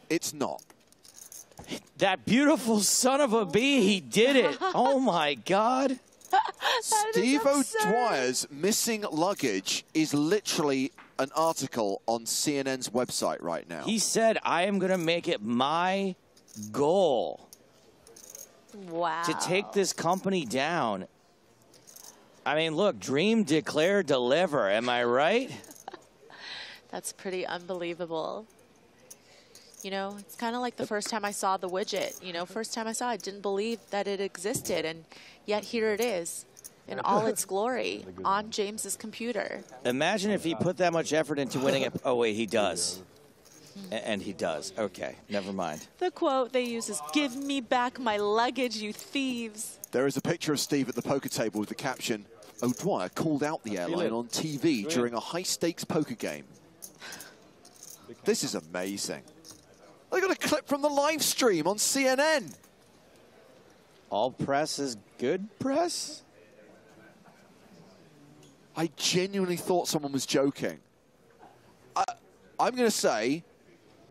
It's not. That beautiful son of a bee, he did it. oh my God. Steve O'Dwyer's missing luggage is literally an article on CNN's website right now. He said, I am going to make it my goal Wow. to take this company down. I mean, look, dream, declare, deliver. Am I right? That's pretty unbelievable. You know, it's kind of like the first time I saw the widget. You know, first time I saw it, didn't believe that it existed, and yet here it is in all its glory on James's computer. Imagine if he put that much effort into winning it. Oh, wait, he does. And he does. Okay, never mind. The quote they use is, Give me back my luggage, you thieves. There is a picture of Steve at the poker table with the caption, O'Dwyer called out the airline on TV during a high-stakes poker game. This is amazing. They got a clip from the live stream on CNN. All press is good press? I genuinely thought someone was joking. I, I'm going to say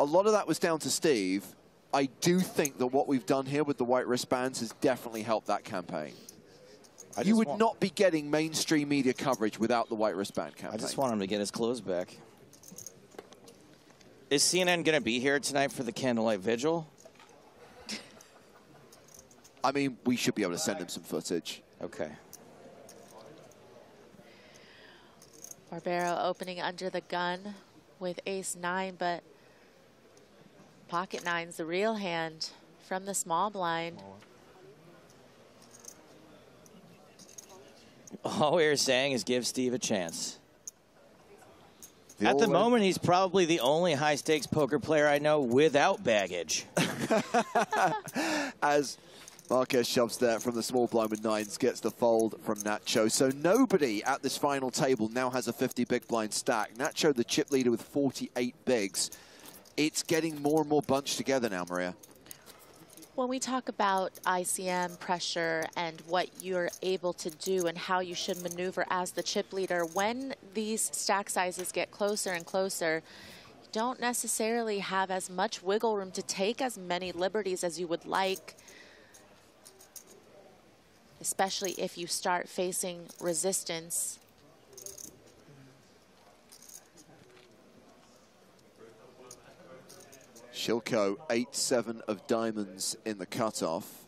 a lot of that was down to Steve. I do think that what we've done here with the white wristbands has definitely helped that campaign. I You would not be getting mainstream media coverage without the white wristband campaign. I just want him to get his clothes back. Is CNN going to be here tonight for the candlelight vigil? I mean, we should be able to send him some footage. Okay. Barbero opening under the gun with ace nine, but pocket nine's the real hand from the small blind. All we are saying is give Steve a chance. The At the moment, he's probably the only high stakes poker player I know without baggage. As Marques shoves there from the small blind with nines, gets the fold from Nacho. So nobody at this final table now has a 50 big blind stack. Nacho, the chip leader with 48 bigs. it's getting more and more bunched together now, Maria. When we talk about ICM pressure and what you're able to do and how you should maneuver as the chip leader, when these stack sizes get closer and closer, you don't necessarily have as much wiggle room to take as many liberties as you would like, especially if you start facing resistance. Shilko, 8-7 of diamonds in the cutoff.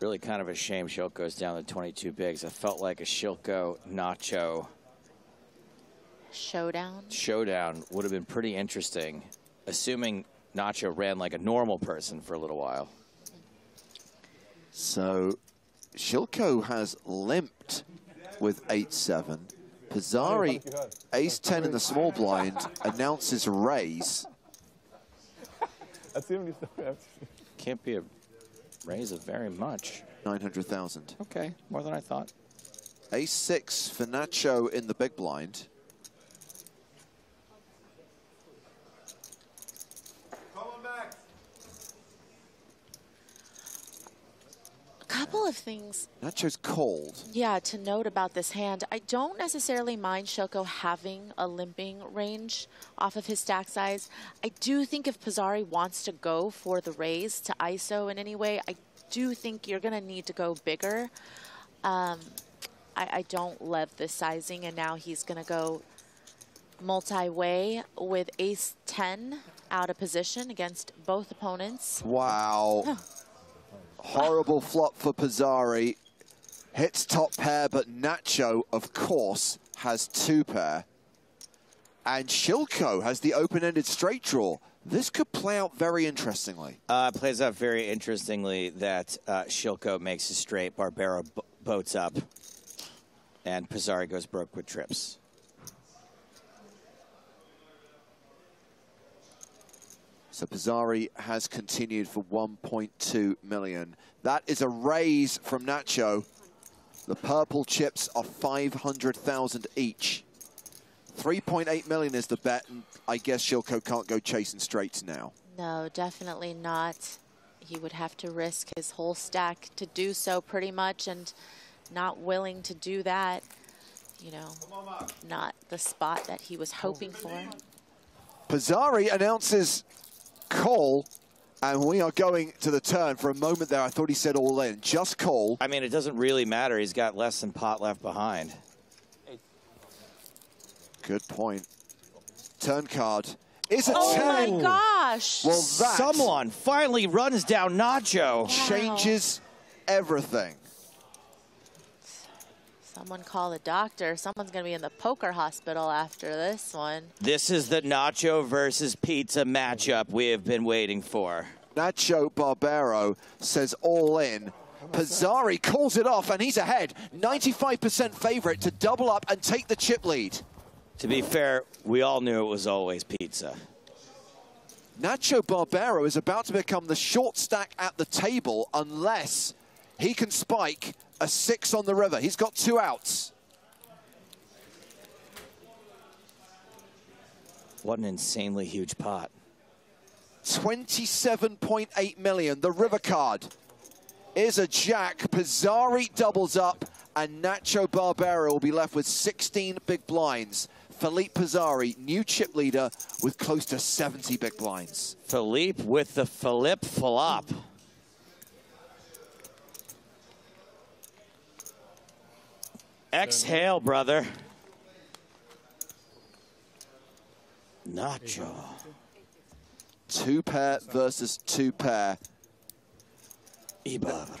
Really kind of a shame Shilko's down to 22 bigs. I felt like a Shilko Nacho Showdown. showdown would have been pretty interesting, assuming Nacho ran like a normal person for a little while. So Shilko has limped with 8-7. Pizzari, ace-10 in the small blind, announces a raise. Can't be a raise of very much. 900,000. Okay, more than I thought. Ace-6 for Nacho in the big blind. Couple of things Nacho's cold. Yeah, to note about this hand, I don't necessarily mind Shilko having a limping range off of his stack size. I do think if Pizzari wants to go for the raise to ISO in any way, I do think you're going to need to go bigger. Um, I, I don't love the sizing, and now he's going to go multi-way with ace 10 out of position against both opponents. Wow. Horrible flop for Pizzari. Hits top pair, but Nacho, of course, has two pair. And Shilko has the open-ended straight draw. This could play out very interestingly. Uh, plays out very interestingly that uh, Shilko makes a straight, Barbero b- boats up, and Pizzari goes broke with trips. So Pizzari has continued for 1.2 million. That is a raise from Nacho. The purple chips are 500,000 each. 3.8 million is the bet, and I guess Shilko can't go chasing straights now. No, definitely not. He would have to risk his whole stack to do so pretty much and not willing to do that. You know, not the spot that he was hoping for. Pizzari announces call, and we are going to the turn. For a moment there, I thought he said all in. Just call. I mean, it doesn't really matter. He's got less than pot left behind. Good point. Turn card is a Oh 10. my gosh! Well, that Someone finally runs down Nacho. changes everything. Someone call a doctor. Someone's going to be in the poker hospital after this one. This is the Nacho versus Pizza matchup we have been waiting for. Nacho Barbero says all in. Pizzari calls it off, and he's ahead. 95% favorite to double up and take the chip lead. To be fair, we all knew it was always pizza. Nacho Barbero is about to become the short stack at the table unless he can spike a six on the river. He's got two outs. What an insanely huge pot. 27.8 million. The river card is a jack. Pizzari doubles up, and Nacho Barbero will be left with 16 big blinds. Philippe Pizzari, new chip leader with close to 70 big blinds. Philippe with the Philippe flop. Exhale, brother. Nacho. Two pair versus two pair. Ibarro.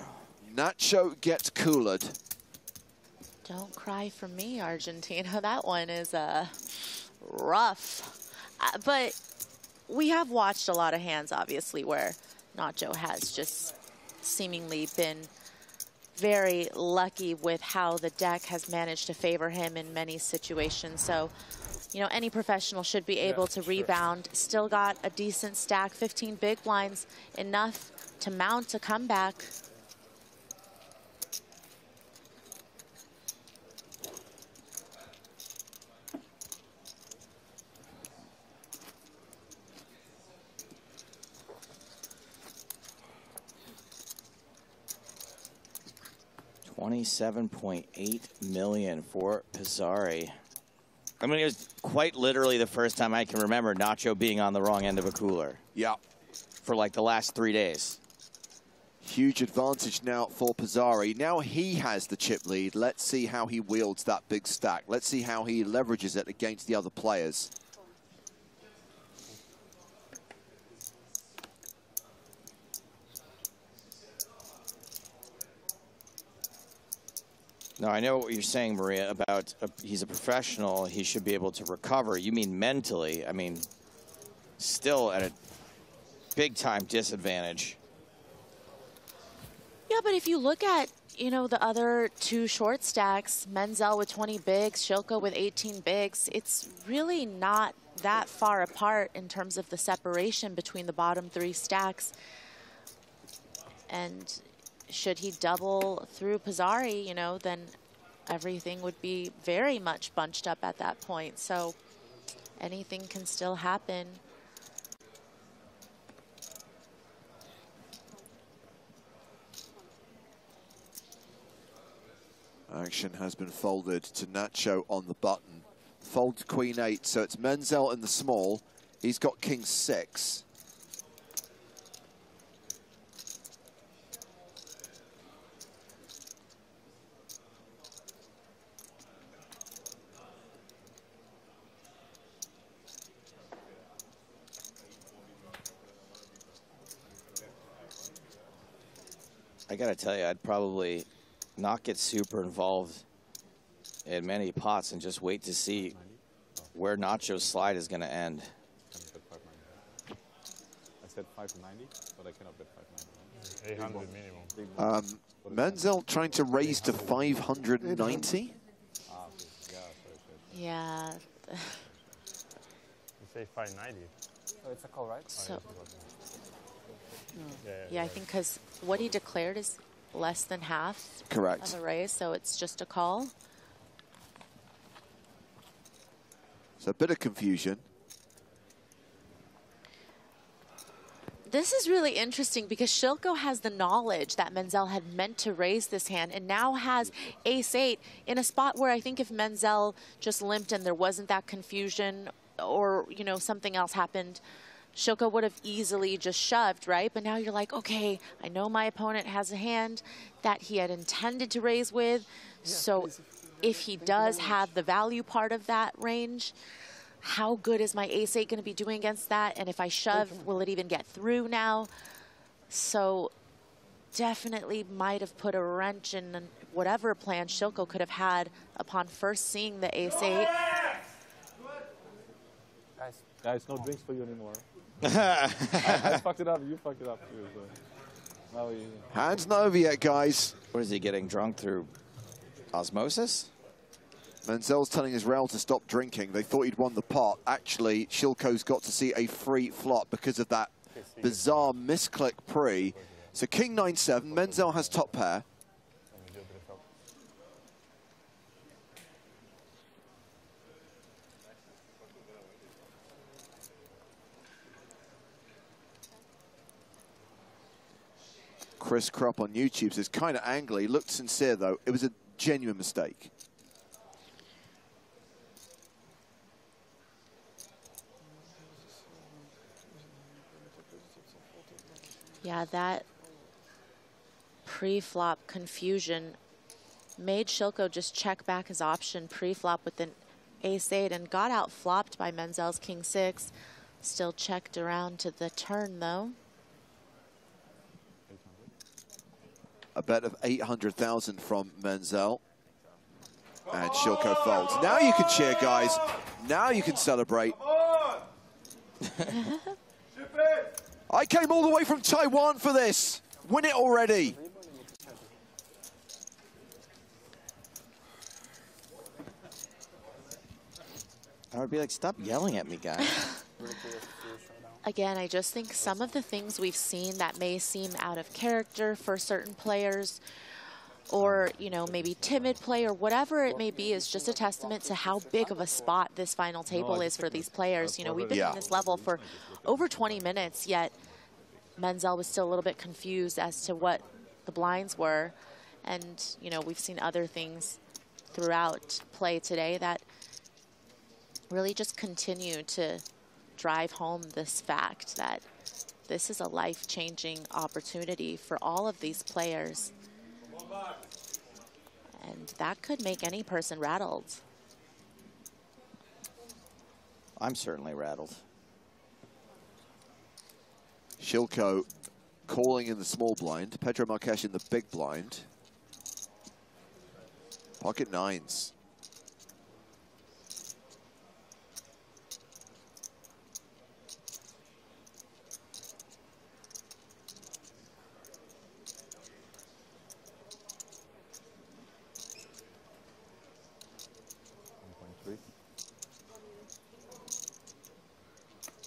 Nacho gets cooled. Don't cry for me, Argentina. That one is uh, rough. Uh, but we have watched a lot of hands, obviously, where Nacho has just seemingly been very lucky with how the deck has managed to favor him in many situations. So, you know, any professional should be able to rebound. Still got a decent stack, 15 big blinds, enough to mount a comeback. 27.8 million for Pizzari. I mean, it was quite literally the first time I can remember Nacho being on the wrong end of a cooler. Yeah. For like the last three days. Huge advantage now for Pizzari. Now he has the chip lead. Let's see how he wields that big stack. Let's see how he leverages it against the other players. No, I know what you're saying, Maria, about uh, he's a professional. He should be able to recover. You mean mentally? I mean, still at a big time disadvantage. Yeah, but if you look at, you know, the other two short stacks, Menzel with 20 bigs, Shilko with 18 bigs, it's really not that far apart in terms of the separation between the bottom three stacks. And should he double through Pizzari, you know, then everything would be very much bunched up at that point. So anything can still happen. Action has been folded to Nacho on the button. Fold queen eight, so it's Menzel in the small. He's got king six. I got to tell you, I'd probably not get super involved in many pots and just wait to see where Nacho's slide is going to end. I said 590, but I cannot bet 590. 800 minimum. Um, Menzel trying to raise to 590. Yeah. You say 590. So it's a call, right? So, Yeah, yeah, I think because what he declared is less than half Correct. of a raise, so it's just a call. So a bit of confusion. This is really interesting because Shilko has the knowledge that Menzel had meant to raise this hand and now has ace eight in a spot where I think if Menzel just limped and there wasn't that confusion or, you know, something else happened, Shilko would have easily just shoved, right? But now you're like, okay, I know my opponent has a hand that he had intended to raise with. So if he does have the value part of that range, how good is my ace eight going to be doing against that? And if I shove, will it even get through now? So definitely might have put a wrench in whatever plan Shilko could have had upon first seeing the ace eight. Guys, guys, no drinks for you anymore. I, I fucked it up. You fucked it up too. So. Now we, Hands not over yet, guys. What is he getting drunk through osmosis? Menzel's telling his rail to stop drinking. They thought he'd won the pot. Actually, Shilko's got to see a free flop because of that bizarre misclick pre. So king 9-7, Menzel has top pair. Chris Krupp on YouTube says kind of angly, looked sincere though. It was a genuine mistake. Yeah, that pre-flop confusion made Shilko just check back his option pre-flop with an ace-8 and got out flopped by Menzel's king-6. Still checked around to the turn, though. A bet of 800,000 from Menzel. And Shilko folds. Now you can cheer, guys. Now you can celebrate. I came all the way from Taiwan for this. Win it already. I would be like, stop yelling at me, guys. Again, I just think some of the things we've seen that may seem out of character for certain players or, you know, maybe timid play or whatever it may be is just a testament to how big of a spot this final table is for these players. You know, we've been Yeah. in this level for over 20 minutes, yet Menzel was still a little bit confused as to what the blinds were. And, you know, we've seen other things throughout play today that really just continue to drive home this fact that this is a life-changing opportunity for all of these players. And that could make any person rattled. I'm certainly rattled. Shilko calling in the small blind. Pedro Marques in the big blind. Pocket nines.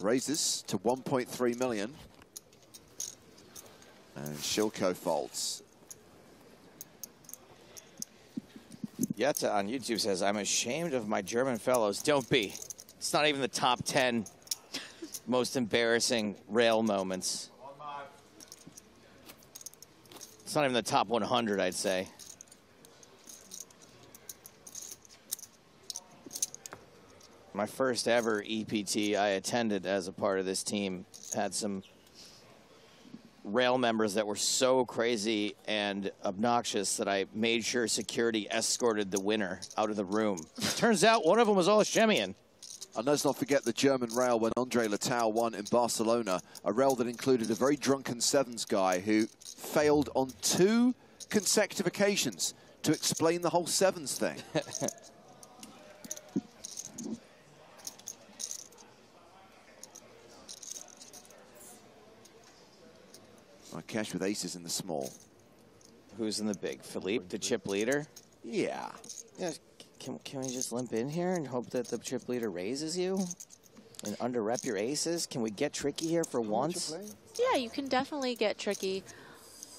Raises to 1.3 million. And Shilko folds. Yetta on YouTube says, I'm ashamed of my German fellows. Don't be. It's not even the top 10 most embarrassing rail moments. It's not even the top 100, I'd say. My first ever EPT I attended as a part of this team had some rail members that were so crazy and obnoxious that I made sure security escorted the winner out of the room. Turns out one of them was Ole Schemion. And let's not forget the German rail when Andre Lettau won in Barcelona, a rail that included a very drunken sevens guy who failed on two consecutive occasions to explain the whole sevens thing. Marques with aces in the small. Who's in the big? Philippe, the chip leader? Yeah. Yeah. Can, can we just limp in here and hope that the chip leader raises you? And under rep your aces? Can we get tricky here for once? Yeah, you can definitely get tricky.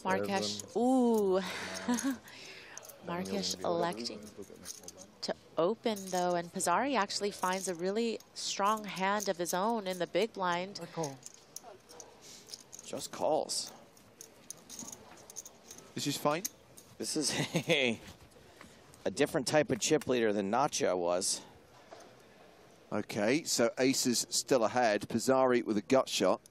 Marques, ooh. Marques electing to open though, and Pizzari actually finds a really strong hand of his own in the big blind. Just calls. This is fine. This is a, a different type of chip leader than Nacho was. Okay, so aces still ahead. Pizzari with a gut shot.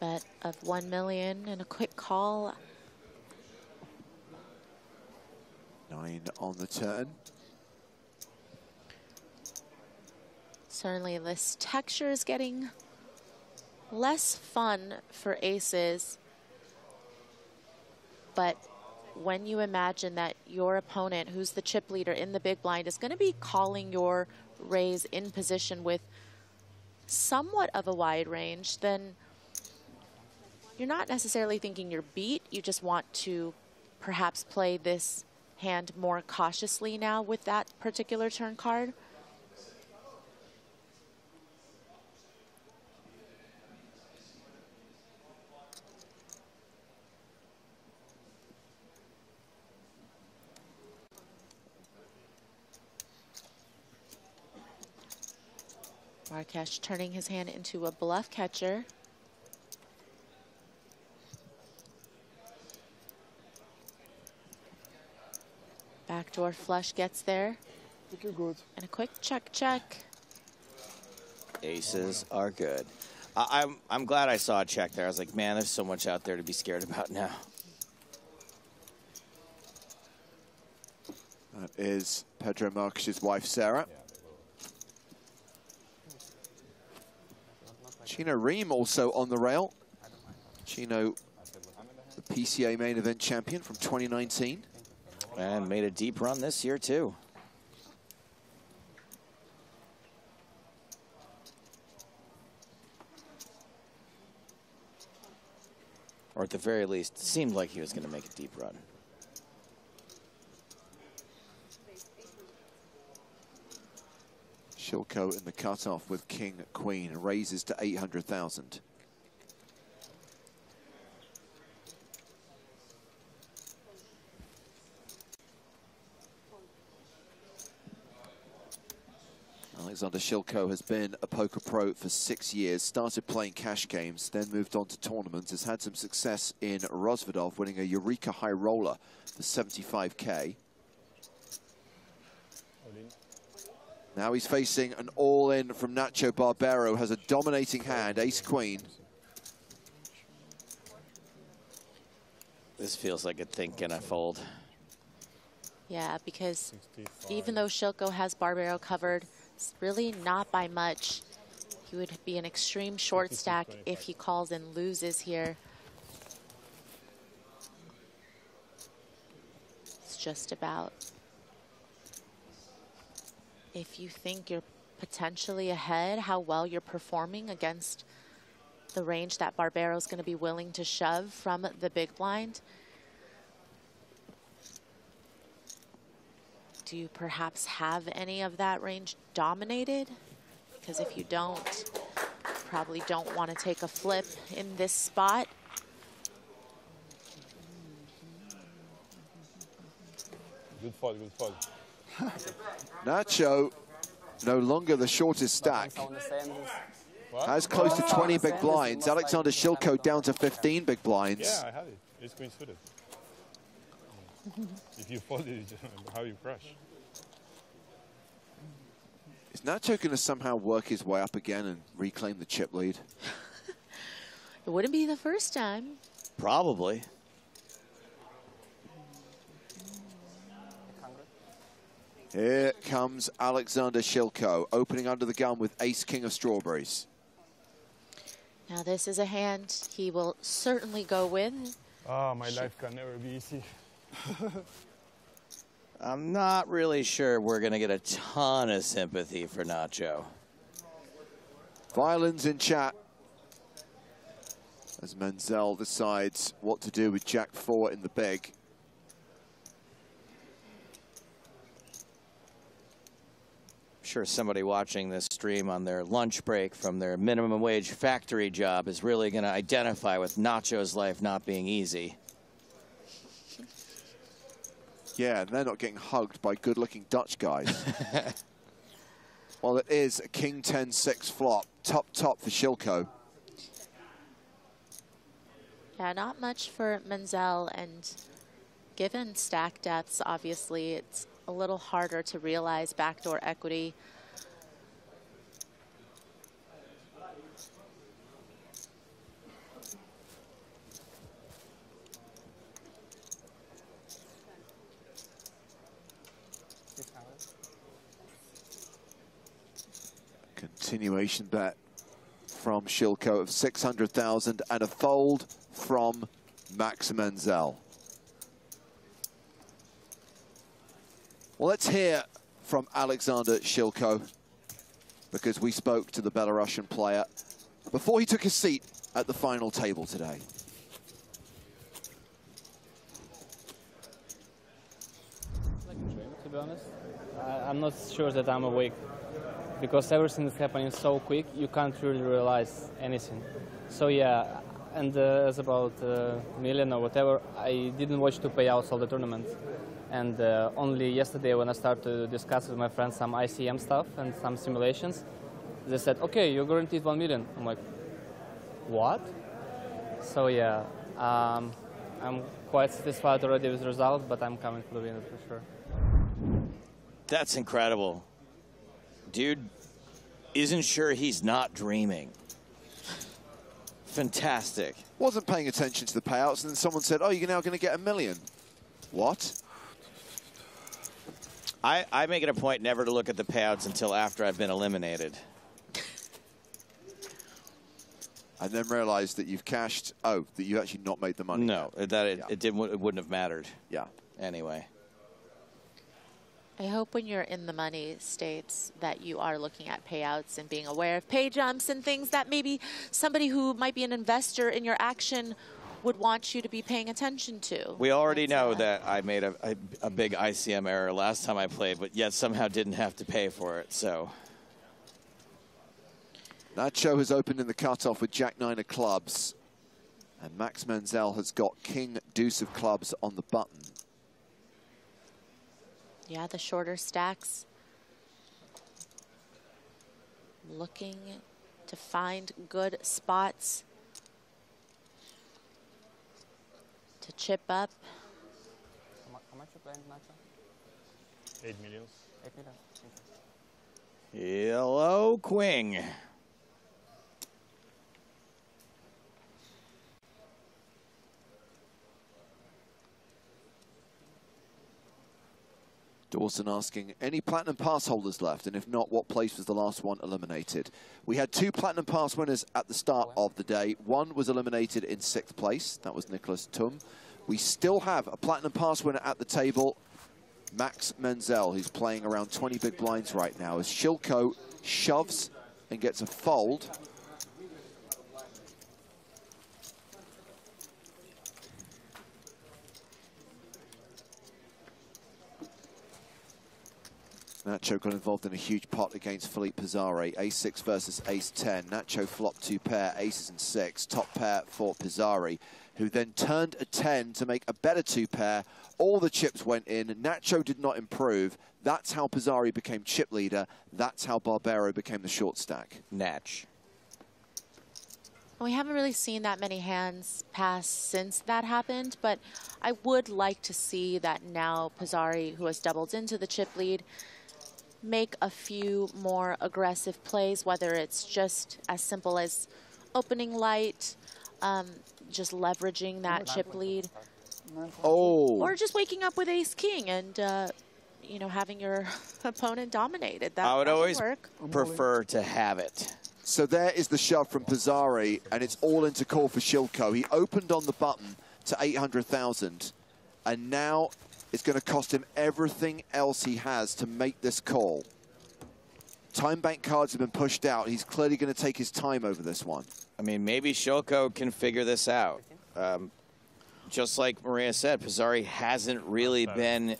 Bet of 1 million and a quick call. Nine on the turn. Certainly this texture is getting less fun for aces. But when you imagine that your opponent, who's the chip leader in the big blind, is going to be calling your raise in position with somewhat of a wide range, then you're not necessarily thinking you're beat. You just want to perhaps play this hand more cautiously now with that particular turn card. Marques turning his hand into a bluff catcher. Backdoor flush gets there. Think you're good. And a quick check, check. Aces are good. I, I'm I'm glad I saw a check there. I was like, man, there's so much out there to be scared about now. That is Pedro Marques' wife, Sarah. Chino Rheem also on the rail. Chino, the PCA main event champion from 2019. And made a deep run this year, too. Or at the very least, seemed like he was going to make a deep run. Shilko in the cutoff with King Queen raises to 800,000. Alexander Shilko has been a poker pro for six years, started playing cash games, then moved on to tournaments, has had some success in Rozvadov, winning a Eureka High Roller for 75k. Now he's facing an all-in from Nacho Barbero, has a dominating hand, ace-queen. This feels like a think and a fold. Yeah, because even though Shilko has Barbero covered, it's really not by much. He would be an extreme short stack if he calls and loses here. It's just about if you think you're potentially ahead, how well you're performing against the range that Barbero is going to be willing to shove from the big blind. Do you perhaps have any of that range dominated? Because if you don't, probably don't want to take a flip in this spot. Good fall, good fall. Nacho, no longer the shortest stack. Has close to 20 big blinds. Alexander Shilko down to 15 big blinds. Yeah, I have it. It's queen suited. if you fold it, you how you crash. Is Nacho going to somehow work his way up again and reclaim the chip lead? It wouldn't be the first time. Probably. Here comes Alexander Shilko, opening under the gun with ace king of strawberries. Now this is a hand he will certainly go with. Ah, oh, my life can never be easy. I'm not really sure we're going to get a ton of sympathy for Nacho. Violins in chat as Menzel decides what to do with Jack 4 in the big. sure somebody watching this stream on their lunch break from their minimum wage factory job is really going to identify with Nacho's life not being easy. Yeah, and they're not getting hugged by good-looking Dutch guys. well, it is a King 10-6 flop. Top, top for Shilko. Yeah, not much for Menzel, and given stack depths, obviously, it's a little harder to realize backdoor equity. Continuation bet from Shilko of 600,000 and a fold from Max Menzel. Well, let's hear from Alexander Shilko because we spoke to the Belarusian player before he took his seat at the final table today. I'm not sure that I'm awake because everything is happening so quick, you can't really realize anything. So yeah, and uh, as about uh, million or whatever, I didn't watch two payouts of the tournament. And uh, only yesterday when I started to discuss with my friends some ICM stuff and some simulations, they said, okay, you're guaranteed 1 million. I'm like, what? So yeah, um, I'm quite satisfied already with the result, but I'm coming for the winner for sure. That's incredible. Dude isn't sure he's not dreaming. Fantastic. Wasn't paying attention to the payouts, and then someone said, oh, you're now going to get a million. What? I, I make it a point never to look at the payouts until after I've been eliminated. And then realize that you've cashed, oh, that you've actually not made the money. No, that it, it, didn't, it wouldn't have mattered. Yeah. Anyway. I hope when you're in the money states that you are looking at payouts and being aware of pay jumps and things that maybe somebody who might be an investor in your action would want you to be paying attention to. We already know that I made a, a, a, big ICM error last time I played, but yet somehow didn't have to pay for it, so. Nacho has opened in the cutoff with Jack Nine of clubs. And Max Menzel has got King Deuce of clubs on the button. Yeah, the shorter stacks. looking to find good spots to chip up. How much you playing, Nacho? Eight millions. Eight million. Hello, Quing. Dawson asking, any Platinum Pass holders left? And if not, what place was the last one eliminated? We had two Platinum Pass winners at the start of the day. One was eliminated in sixth place. That was Nicholas Toom. We still have a Platinum Pass winner at the table, Max Menzel, who's playing around 20 big blinds right now, as Shilko shoves and gets a fold. Nacho got involved in a huge pot against Philippe Pizzari. Ace-6 versus Ace-10. Nacho flopped two pair, aces and six. Top pair for Pizzari, who then turned a 10 to make a better two pair. All the chips went in. Nacho did not improve. That's how Pizzari became chip leader. That's how Barbero became the short stack. Natch. We haven't really seen that many hands pass since that happened, but I would like to see that now Pizzari, who has doubled into the chip lead, make a few more aggressive plays, whether it's just as simple as opening light, um, just leveraging that chip lead, Oh. or just waking up with ace king and uh, you know having your opponent dominated. That I would always work. prefer to have it. So there is the shove from Pizzari, and it's all into call for Shilko. He opened on the button to 800,000, and now it's going to cost him everything else he has to make this call. Time bank cards have been pushed out. He's clearly going to take his time over this one. I mean, maybe Shilko can figure this out. Um, just like Maria said, Pizzari hasn't really been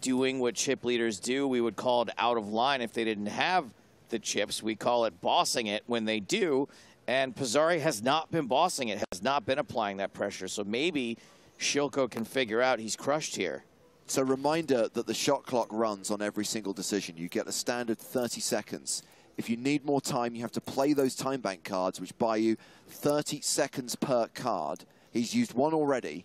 doing what chip leaders do. We would call it out of line if they didn't have the chips. We call it bossing it when they do. And Pizzari has not been bossing it, has not been applying that pressure. So maybe Shilko can figure out he's crushed here. So reminder that the shot clock runs on every single decision. You get a standard 30 seconds. If you need more time, you have to play those time bank cards, which buy you 30 seconds per card. He's used one already.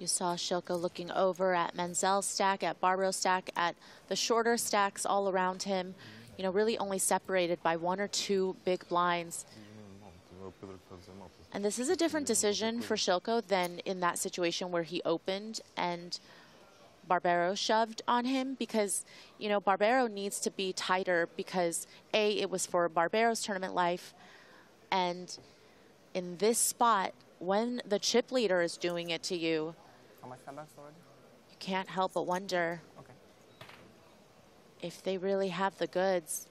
You saw Shilko looking over at Menzel's stack, at Barbero stack, at the shorter stacks all around him. You know, really only separated by one or two big blinds. Mm-hmm. And this is a different decision for Shilko than in that situation where he opened and Barbero shoved on him because, you know, Barbero needs to be tighter because, A, it was for Barbero's tournament life. And in this spot, when the chip leader is doing it to you, How much time back already? you can't help but wonder if they really have the goods.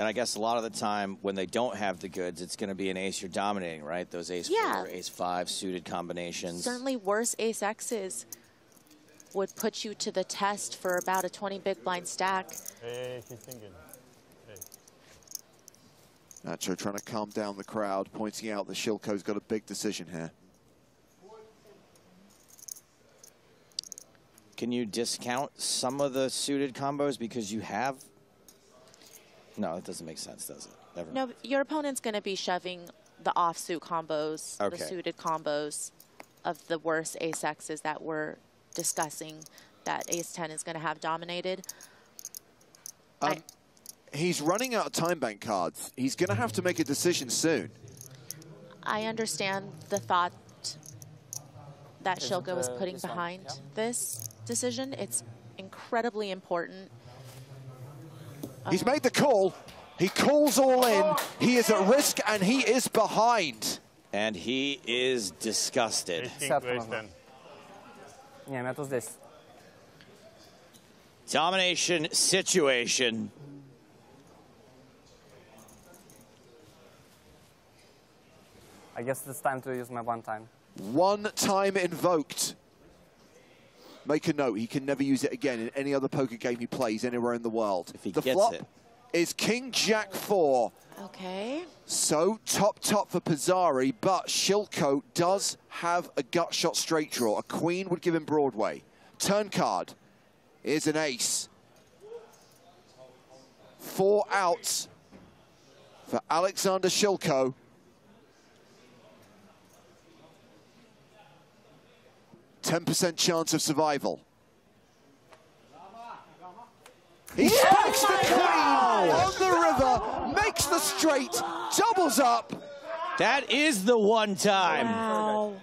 And I guess a lot of the time when they don't have the goods, it's going to be an ace you're dominating, right? Those ace Yeah. four, ace five suited combinations. Certainly worse ace X's would put you to the test for about a 20 big blind stack. Hey, he's thinking. Hey. Nacho trying to calm down the crowd, pointing out that Shilko's got a big decision here. Can you discount some of the suited combos because you have? No, it doesn't make sense, does it? Never. No, your opponent's going to be shoving the offsuit combos, Okay. the suited combos of the worst ace X's that we're discussing that ace 10 is going to have dominated. Um, he's running out of time bank cards. He's going to have to make a decision soon. I understand the thought that Is it, Shilko is putting this behind Yeah. this decision. It's incredibly important. He's made the call. He calls all in. He is at risk and he is behind. And he is disgusted. Yeah, that was this Domination situation. I guess it's time to use my one time. One time invoked. Make a note, he can never use it again in any other poker game he plays anywhere in the world. If he the gets flop it. is King Jack 4. Okay. So top top for Pizzari, but Shilko does have a gut shot straight draw. A queen would give him Broadway. Turn card is an ace. Four outs for Alexander Shilko. Ten percent chance of survival. He spikes the queen on the river, makes the straight, doubles up. That is the one time.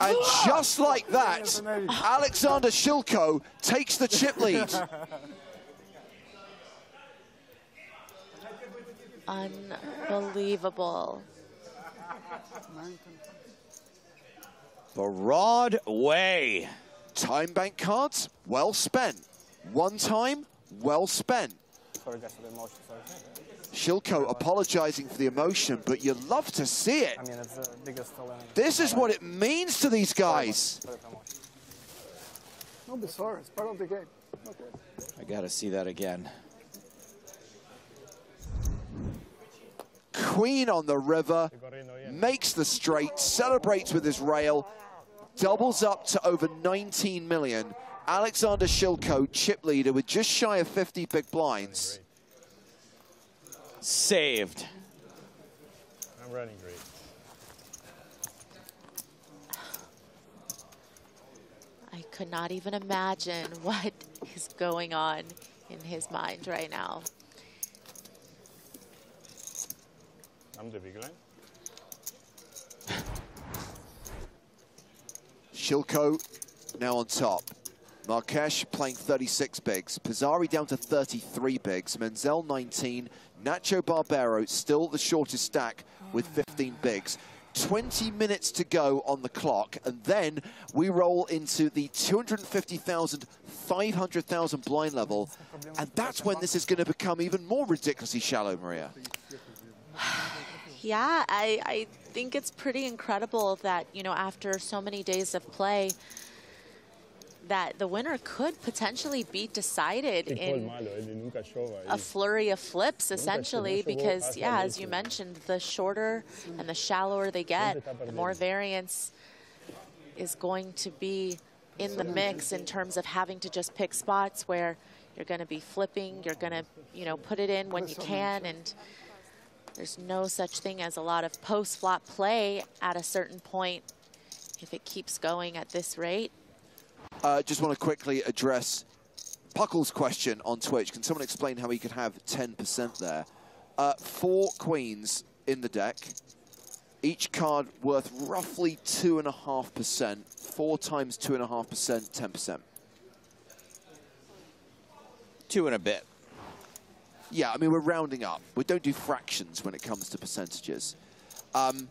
And just like that, Alexander Shilko takes the chip lead. Unbelievable. Broadway. Time bank cards, well spent. One time, well spent. Sorry guys for the emotion, sorry. Shilko apologizing for the emotion, but you love to see it. I mean, it's the biggest talent. This is what it means to these guys. Don't be sorry. It's part of the game. Okay. I got to see that again. Queen on the river, oh, makes the straight, celebrates with his rail, doubles up to over 19 million. Alexander Shilko, chip leader with just shy of 50 big blinds. Saved. I'm running great. I could not even imagine what is going on in his mind right now. I'm the big line. Shilko now on top. Marques playing 36 bigs. Pizzari down to 33 bigs. Menzel 19. Nacho Barbero still the shortest stack with 15 bigs. 20 minutes to go on the clock, and then we roll into the 250,000, 500,000 blind level, and that's when this is going to become even more ridiculously shallow, Maria. Yeah, I, I think it's pretty incredible that, you know, after so many days of play, that the winner could potentially be decided in a flurry of flips, essentially, because, yeah, as you mentioned, the shorter and the shallower they get, the more variance is going to be in the mix in terms of having to just pick spots where you're going to be flipping, you're going to, you know, put it in when you can, and there's no such thing as a lot of post-flop play at a certain point if it keeps going at this rate. Uh, just want to quickly address Puckle's question on Twitch. Can someone explain how he could have 10% there? Uh, four queens in the deck. Each card worth roughly 2.5%. Four times 2.5%, 10%. Two and a bit. Yeah, I mean, we're rounding up. We don't do fractions when it comes to percentages. Um,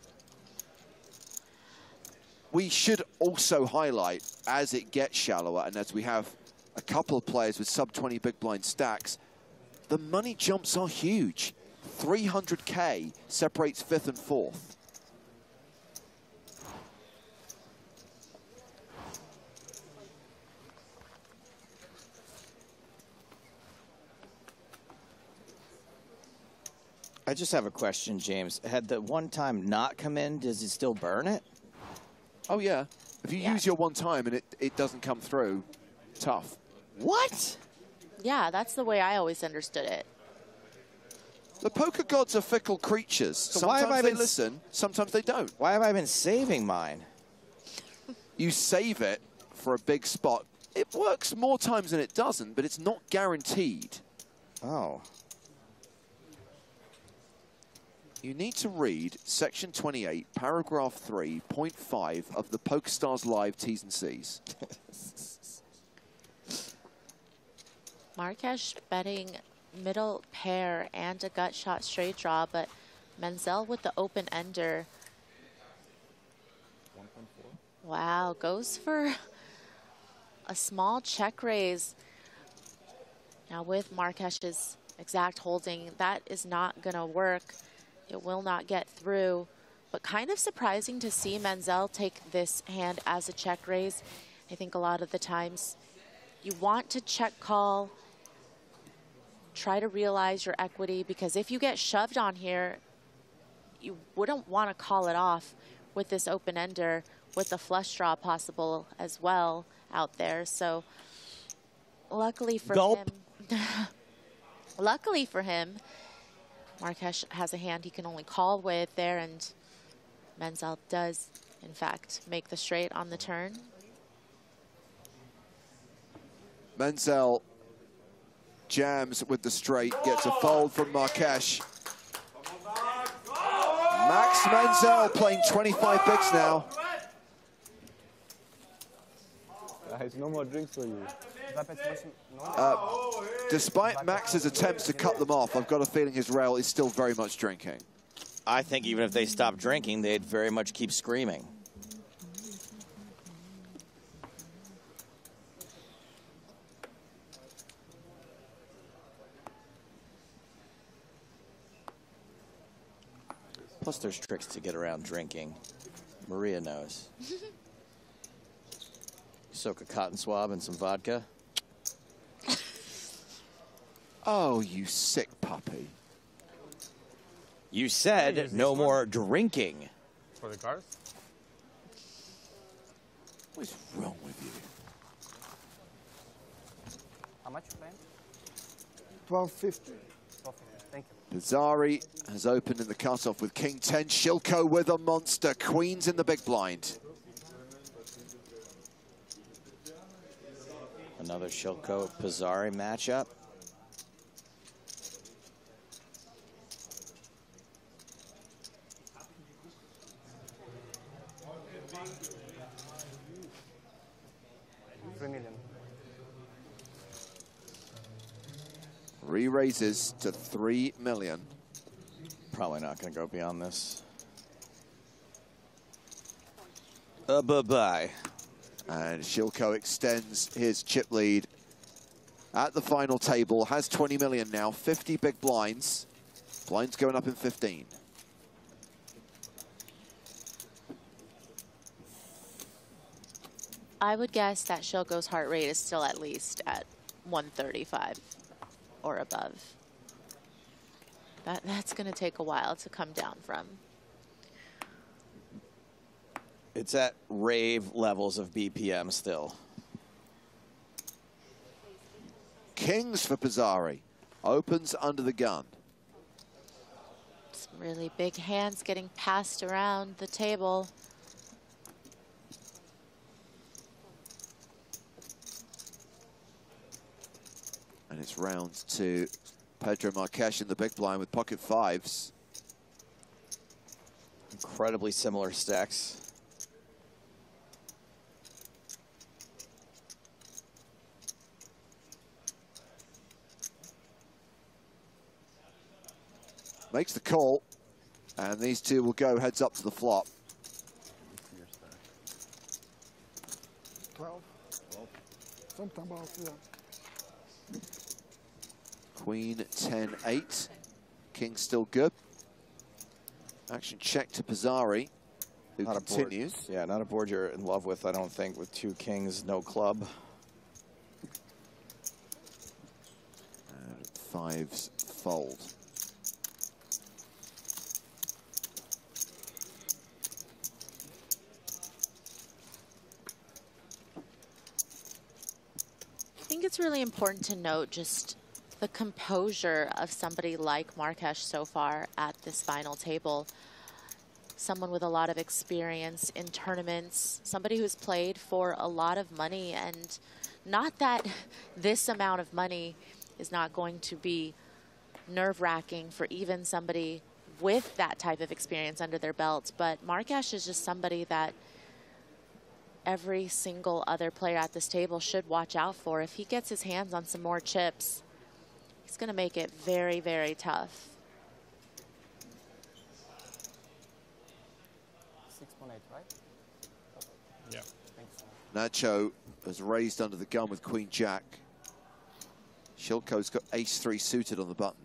we should also highlight, as it gets shallower and as we have a couple of players with sub-20 big blind stacks, the money jumps are huge. 300k separates fifth and fourth. I just have a question, James. Had the one time not come in, does it still burn it? Oh, yeah. If you use your one time and it, it doesn't come through, tough. What? Yeah, that's the way I always understood it. The poker gods are fickle creatures. So sometimes why have I they been- listen, sometimes they don't. Why have I been saving mine? You save it for a big spot. It works more times than it doesn't, but it's not guaranteed. Oh. You need to read section 28, paragraph 3.5 of the PokerStars Live T's and C's. Marques betting middle pair and a gut shot straight draw, but Menzel with the open ender. Wow, goes for a small check raise. Now with Marques's exact holding, that is not going to work. It will not get through. But kind of surprising to see Menzel take this hand as a check raise. I think a lot of the times you want to check call, try to realize your equity, because if you get shoved on here, you wouldn't want to call it off with this open ender, with the flush draw possible as well out there. So luckily for Gulp. him, luckily for him, Marques has a hand he can only call with there, and Menzel does, in fact, make the straight on the turn. Menzel jams with the straight, gets a fold from Marques. Max Menzel playing 25 bigs now. Guys, no more drinks for you. Uh, despite Max's attempts to cut them off, I've got a feeling his rail is still very much drinking. I think even if they stopped drinking, they'd very much keep screaming. Plus, there's tricks to get around drinking. Maria knows. Soak a cotton swab and some vodka. Oh, you sick puppy. You said no more drinking. For the cars? What's wrong with you? How much you playing? 1250. Thank you. Pizzari has opened in the cutoff with King 10. Shilko with a monster. Queens in the big blind. Another Shilko Pizzari matchup. Re-raises to 3 million. Probably not going to go beyond this. Uh, bye-bye. And Shilko extends his chip lead at the final table. Has 20 million now, 50 big blinds. Blinds going up in 15. I would guess that Shilko's heart rate is still at least at 135 or above. That, that's going to take a while to come down from. It's at rave levels of BPM still. Kings for Pizzari. Opens under the gun. Some really big hands getting passed around the table. And it's round to Pedro Marques in the big blind with pocket fives. Incredibly similar stacks. Makes the call. And these two will go heads up to the flop. 12. Something about, yeah. Queen 10 8. King still good. Action check to Pizzari, who Not a continues. board, yeah, not a board you're in love with, I don't think, with two kings, no club. And fives fold. I think it's really important to note just the composure of somebody like Marques so far at this final table. Someone with a lot of experience in tournaments, somebody who's played for a lot of money, and not that this amount of money is not going to be nerve wracking for even somebody with that type of experience under their belt, but Marques is just somebody that every single other player at this table should watch out for. If he gets his hands on some more chips, he's going to make it very, very tough. Six point eight, right? Yeah. Nacho has raised under the gun with Queen Jack. Shilko's got ace three suited on the button.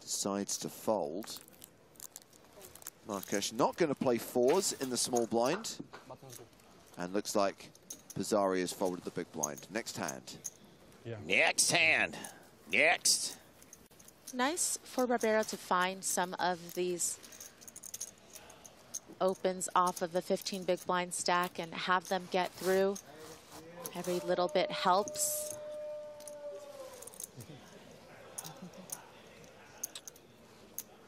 Decides to fold. Marques not going to play fours in the small blind. And looks like Pizzari has folded the big blind. Next hand. Yeah. Next hand. Next. nice for Barbero to find some of these opens off of the 15 big blind stack and have them get through. Every little bit helps.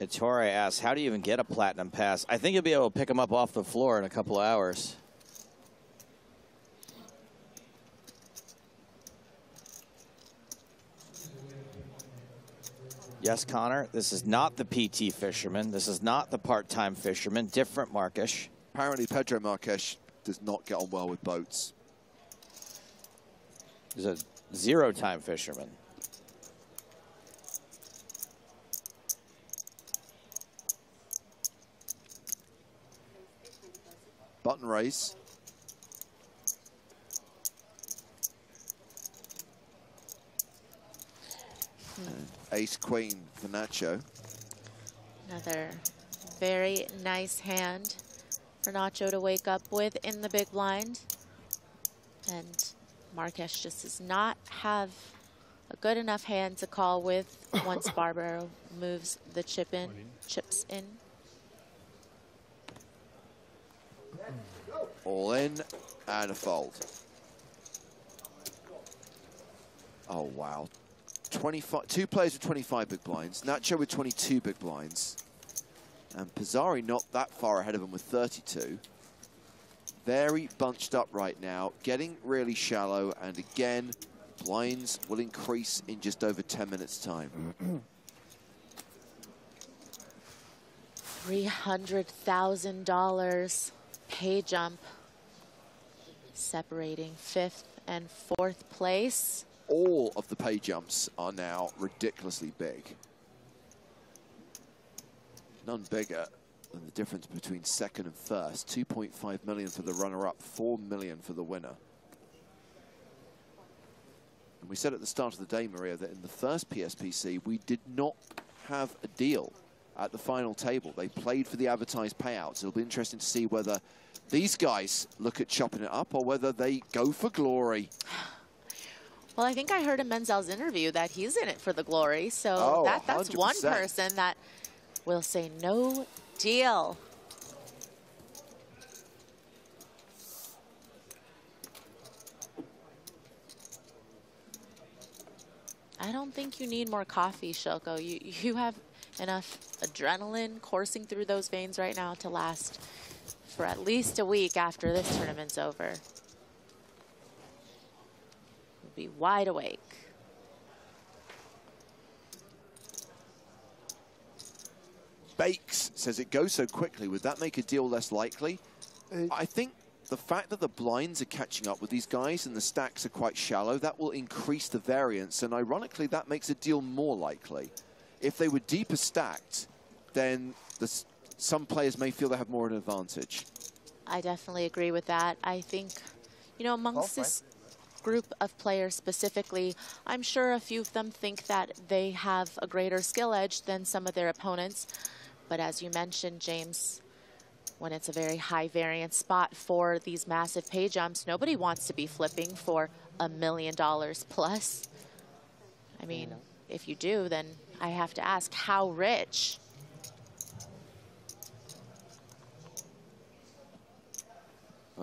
Ettore asks, how do you even get a platinum pass? I think you'll be able to pick them up off the floor in a couple of hours. Yes, Connor, this is not the PT fisherman. This is not the part-time fisherman. Different Marques. Apparently, Pedro Marques does not get on well with boats. He's a zero-time fisherman. Button race. And hmm. ace queen for Nacho. Another very nice hand for Nacho to wake up with in the big blind. And Marques just does not have a good enough hand to call with once Barbero moves the chip in, chips in. All in and a fold. Oh, wow. 25, two players with 25 big blinds. Nacho with 22 big blinds. And Pizzari not that far ahead of him with 32. Very bunched up right now, getting really shallow. And again, blinds will increase in just over 10 minutes' time. $300,000 pay jump separating fifth and fourth place. All of the pay jumps are now ridiculously big. None bigger than the difference between second and first. 2.5 million for the runner-up, 4 million for the winner. And we said at the start of the day, Maria, that in the first PSPC, we did not have a deal at the final table. They played for the advertised payouts. It'll be interesting to see whether these guys look at chopping it up or whether they go for glory. Well, I think I heard in Menzel's interview that he's in it for the glory. So Oh, that, that's one 100%. person that will say no deal. I don't think you need more coffee, Shilko. You, you have enough adrenaline coursing through those veins right now to last for at least a week after this tournament's over. You'll be wide awake. Bakes says it goes so quickly. Would that make a deal less likely? Uh, I think the fact that the blinds are catching up with these guys and the stacks are quite shallow, that will increase the variance. And ironically, that makes a deal more likely. If they were deeper stacked, then the, some players may feel they have more of an advantage. I definitely agree with that. I think, you know, amongst this group of players specifically, I'm sure a few of them think that they have a greater skill edge than some of their opponents. But as you mentioned, James, when it's a very high variance spot for these massive pay jumps, nobody wants to be flipping for a million dollars plus. I mean, if you do, then I have to ask, how rich?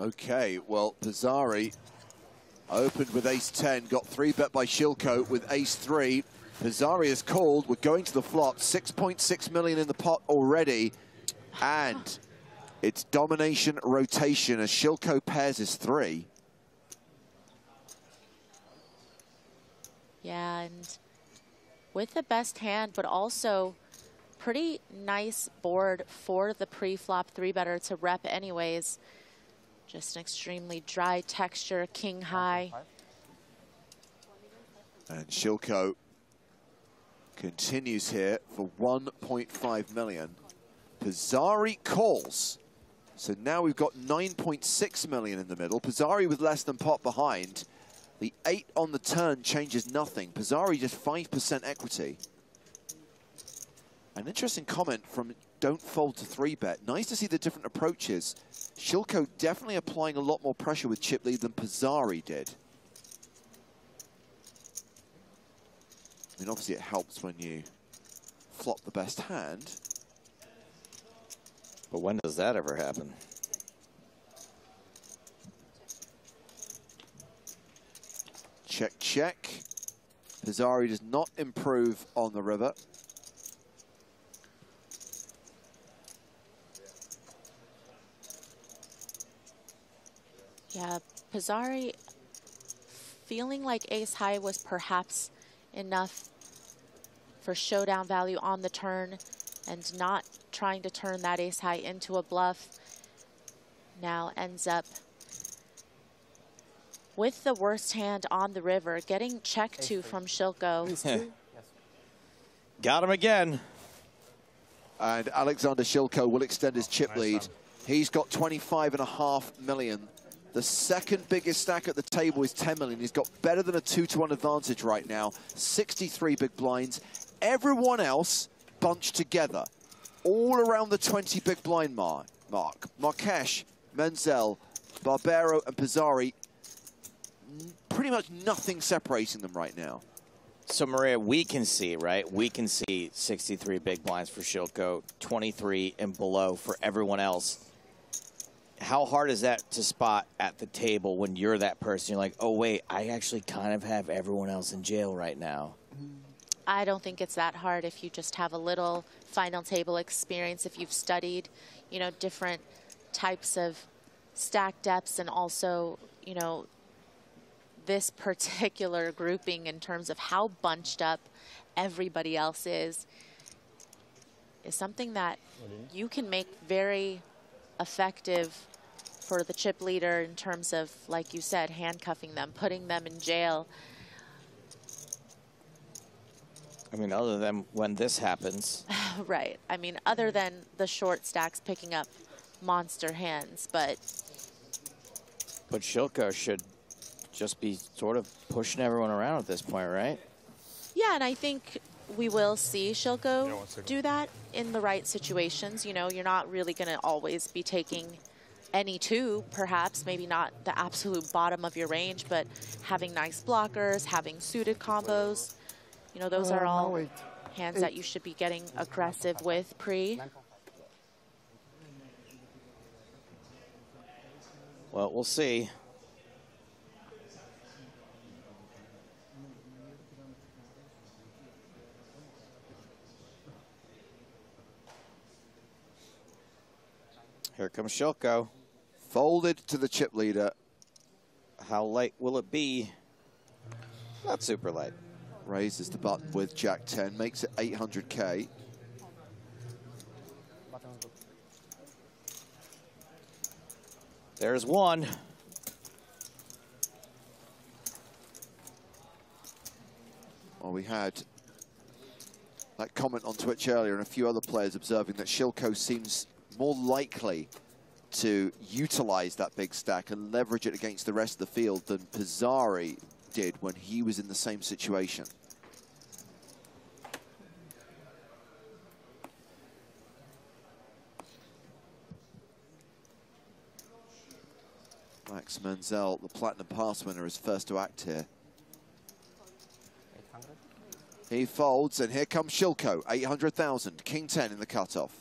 Okay, well, Pizzari opened with ace-10, got three bet by Shilko with ace-3. Pizzari is called. We're going to the flop. 6.6 million in the pot already. And it's domination rotation as Shilko pairs his three. Yeah, and with the best hand, but also pretty nice board for the pre-flop three-better to rep anyways. Just an extremely dry texture, king high. And Shilko continues here for 1.5 million. Pizzari calls. So now we've got 9.6 million in the middle. Pizzari with less than pot behind. The eight on the turn changes nothing. Pizzari just 5% equity. An interesting comment from Don't Fold to 3-bet. Nice to see the different approaches. Shilko definitely applying a lot more pressure with chip lead than Pizzari did. I mean, obviously it helps when you flop the best hand. But when does that ever happen? Check, check. Pizzari does not improve on the river. Yeah, Pizzari feeling like ace high was perhaps enough for showdown value on the turn and not trying to turn that ace high into a bluff. Now ends up with the worst hand on the river, getting check two from Shilko. Got him again. And Alexander Shilko will extend his chip lead. He's got 25 and a half million. The second biggest stack at the table is 10 million. He's got better than a two to one advantage right now. 63 big blinds. Everyone else bunched together, all around the 20 big blind mark. Mark. Marques, Menzel, Barbero, and Pizzari. Pretty much nothing separating them right now. So, Maria, we can see, right? We can see 63 big blinds for Shilko, 23 and below for everyone else. How hard is that to spot at the table when you're that person? You're like, oh, wait, I actually kind of have everyone else in jail right now. I don't think it's that hard if you just have a little final table experience, if you've studied, you know, different types of stack depths and also, you know, this particular grouping in terms of how bunched up everybody else is, is something that mm-hmm. you can make very effective for the chip leader in terms of, like you said, handcuffing them, putting them in jail. I mean, other than when this happens. right. I mean, other than the short stacks picking up monster hands, but But Shilko should just be sort of pushing everyone around at this point, right? yeah, and I think we will see Shilko do that in the right situations. You know, you're not really going to always be taking any two, perhaps, maybe not the absolute bottom of your range, but having nice blockers, having suited combos. You know, those are Uh, all wait. hands that you should be getting aggressive with pre. Well, we'll see. Here comes Shilko. Folded to the chip leader. How late will it be? Not super late. Raises the button with Jack 10, makes it 800k. There's one. Well, we had that comment on Twitch earlier and a few other players observing that Shilko seems more likely to utilize that big stack and leverage it against the rest of the field than Pizzari did when he was in the same situation. Max Menzel, the Platinum Pass winner, is first to act here. He folds, and here comes Shilko, 800,000. King 10 in the cutoff.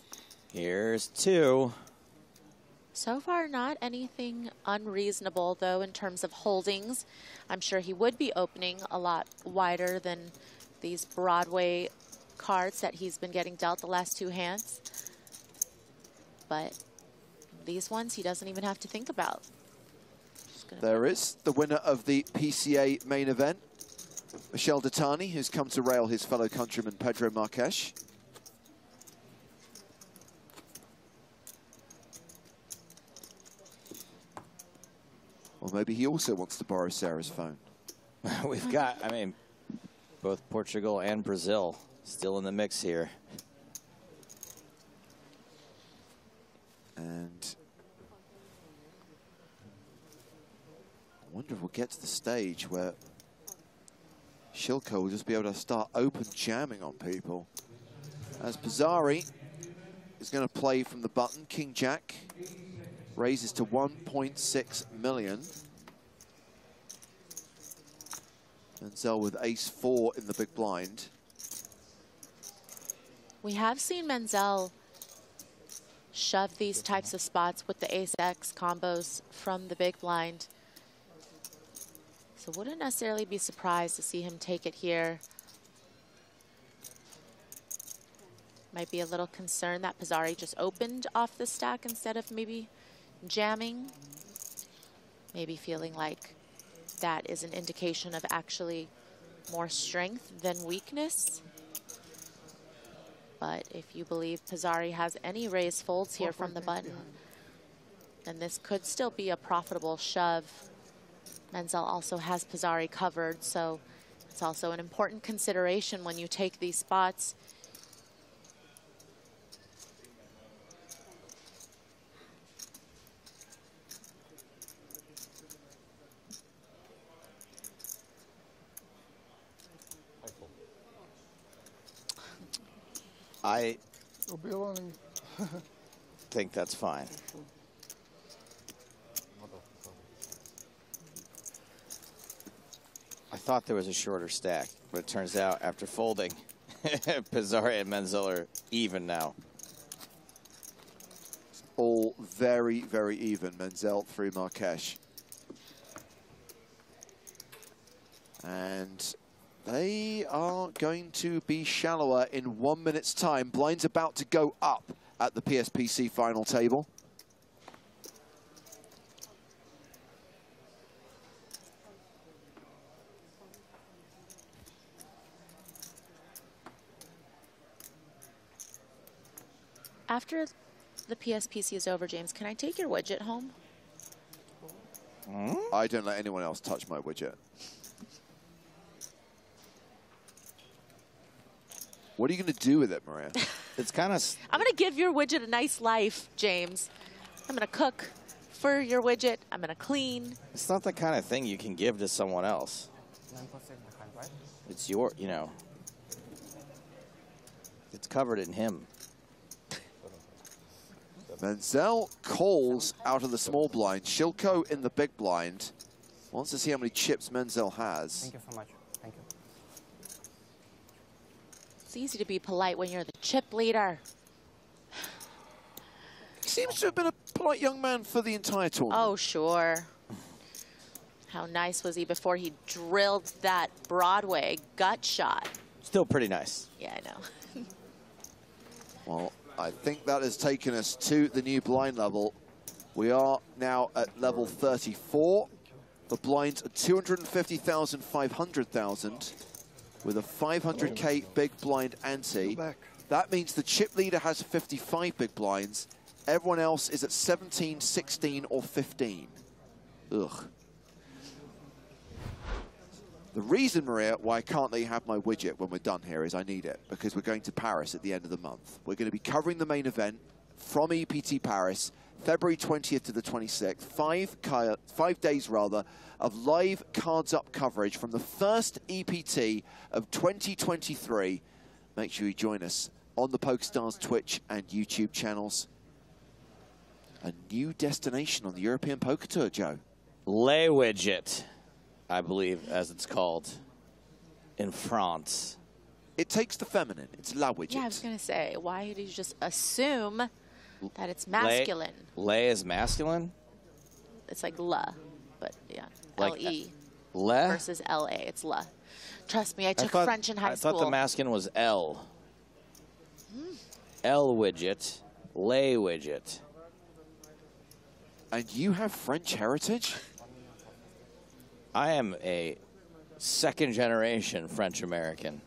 Here's two. So far, not anything unreasonable, though, in terms of holdings. I'm sure he would be opening a lot wider than these Broadway cards that he's been getting dealt the last two hands. But these ones, he doesn't even have to think about. There is the winner of the PCA main event, Michel Dattani, who's come to rail his fellow countryman Pedro Marques. Or maybe he also wants to borrow Sarah's phone. We've got, I mean, both Portugal and Brazil still in the mix here. And I wonder if we'll get to the stage where Shilko will just be able to start open jamming on people. As Pizzari is going to play from the button, King Jack raises to 1.6 million. Zell with ace four in the big blind. We have seen Menzel shove these types of spots with the ace-x combos from the big blind. So wouldn't necessarily be surprised to see him take it here. Might be a little concerned that Pizzari just opened off the stack instead of maybe jamming. Maybe feeling like that is an indication of actually more strength than weakness. But if you believe Pizzari has any raised folds here from the button, then this could still be a profitable shove. Menzel also has Pizzari covered, so it's also an important consideration when you take these spots. I Obielani. think that's fine. I thought there was a shorter stack, but it turns out after folding, Pizzari and Menzel are even now. All very, very even. Menzel through Marques. And they are going to be shallower in one minute's time. Blind's about to go up at the PSPC final table. After the PSPC is over, James, can I take your widget home? I don't let anyone else touch my widget. What are you going to do with it, Maria? it's kind of... I'm going to give your widget a nice life, James. I'm going to cook for your widget. I'm going to clean. It's not the kind of thing you can give to someone else. Nine plus six behind, right? It's your, you know. It's covered in him. Menzel calls out of the small blind. Shilko in the big blind. Wants to see how many chips Menzel has. Thank you so much. Thank you. It's easy to be polite when you're the chip leader. He seems to have been a polite young man for the entire tournament. Oh, sure. How nice was he before he drilled that Broadway gut shot? Still pretty nice. Yeah, I know. Well, I think that has taken us to the new blind level. We are now at level 34. The blinds are 250,000, 500,000 with a 500k big blind ante. That means the chip leader has 55 big blinds. Everyone else is at 17, 16, or 15. Ugh. The reason, Maria, why can't they have my widget when we're done here is I need it because we're going to Paris at the end of the month. We're going to be covering the main event from EPT Paris, February 20th to the 26th, five, five days rather, of live cards up coverage from the first EPT of 2023. Make sure you join us on the PokerStars Twitch and YouTube channels. A new destination on the European Poker Tour, Joe. Lay widget. I believe, as it's called, in France. It takes the feminine. It's la widget. Yeah, I was going to say, why did you just assume that it's masculine? Lay, lay is masculine? It's like la, but yeah, Like L-E uh, Le? versus L-A. It's la. Trust me, I took thought, French in high I school. I thought the masculine was L. Hmm. L widget, lay widget. And you have French heritage? I am a second generation French American.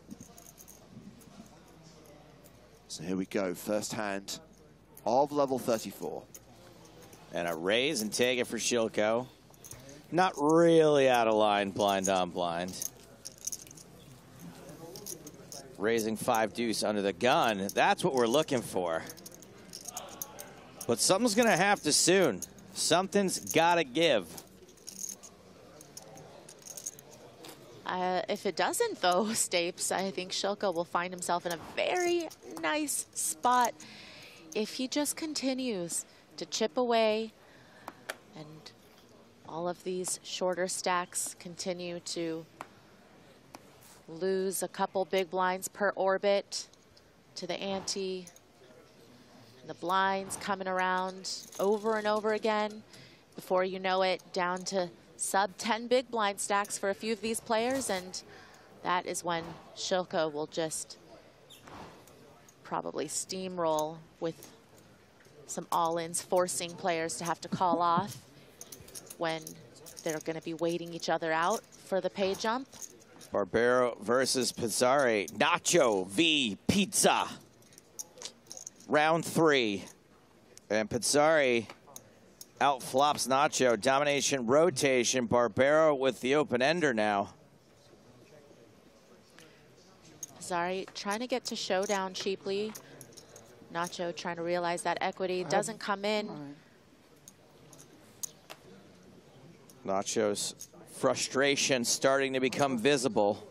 So here we go, first hand of level 34. And a raise and take it for Shilko. Not really out of line, blind on blind. Raising five deuce under the gun. That's what we're looking for. But something's going to have to soon. Something's got to give. Uh, if it doesn't, though, Stapes, I think Shilko will find himself in a very nice spot if he just continues to chip away and all of these shorter stacks continue to lose a couple big blinds per orbit. to the ante. And the blinds coming around over and over again. Before you know it, down to sub 10 big blind stacks for a few of these players. And that is when Shilko will just probably steamroll with some all-ins, forcing players to have to call off when they're going to be waiting each other out for the pay jump. Barbero versus Pizzari. Nacho v Pizza. Round three. And Pizzari out flops Nacho. Domination rotation. Barbero with the open ender now. Pizzari trying to get to showdown cheaply. Nacho trying to realize that equity doesn't come in. Nacho's frustration starting to become visible.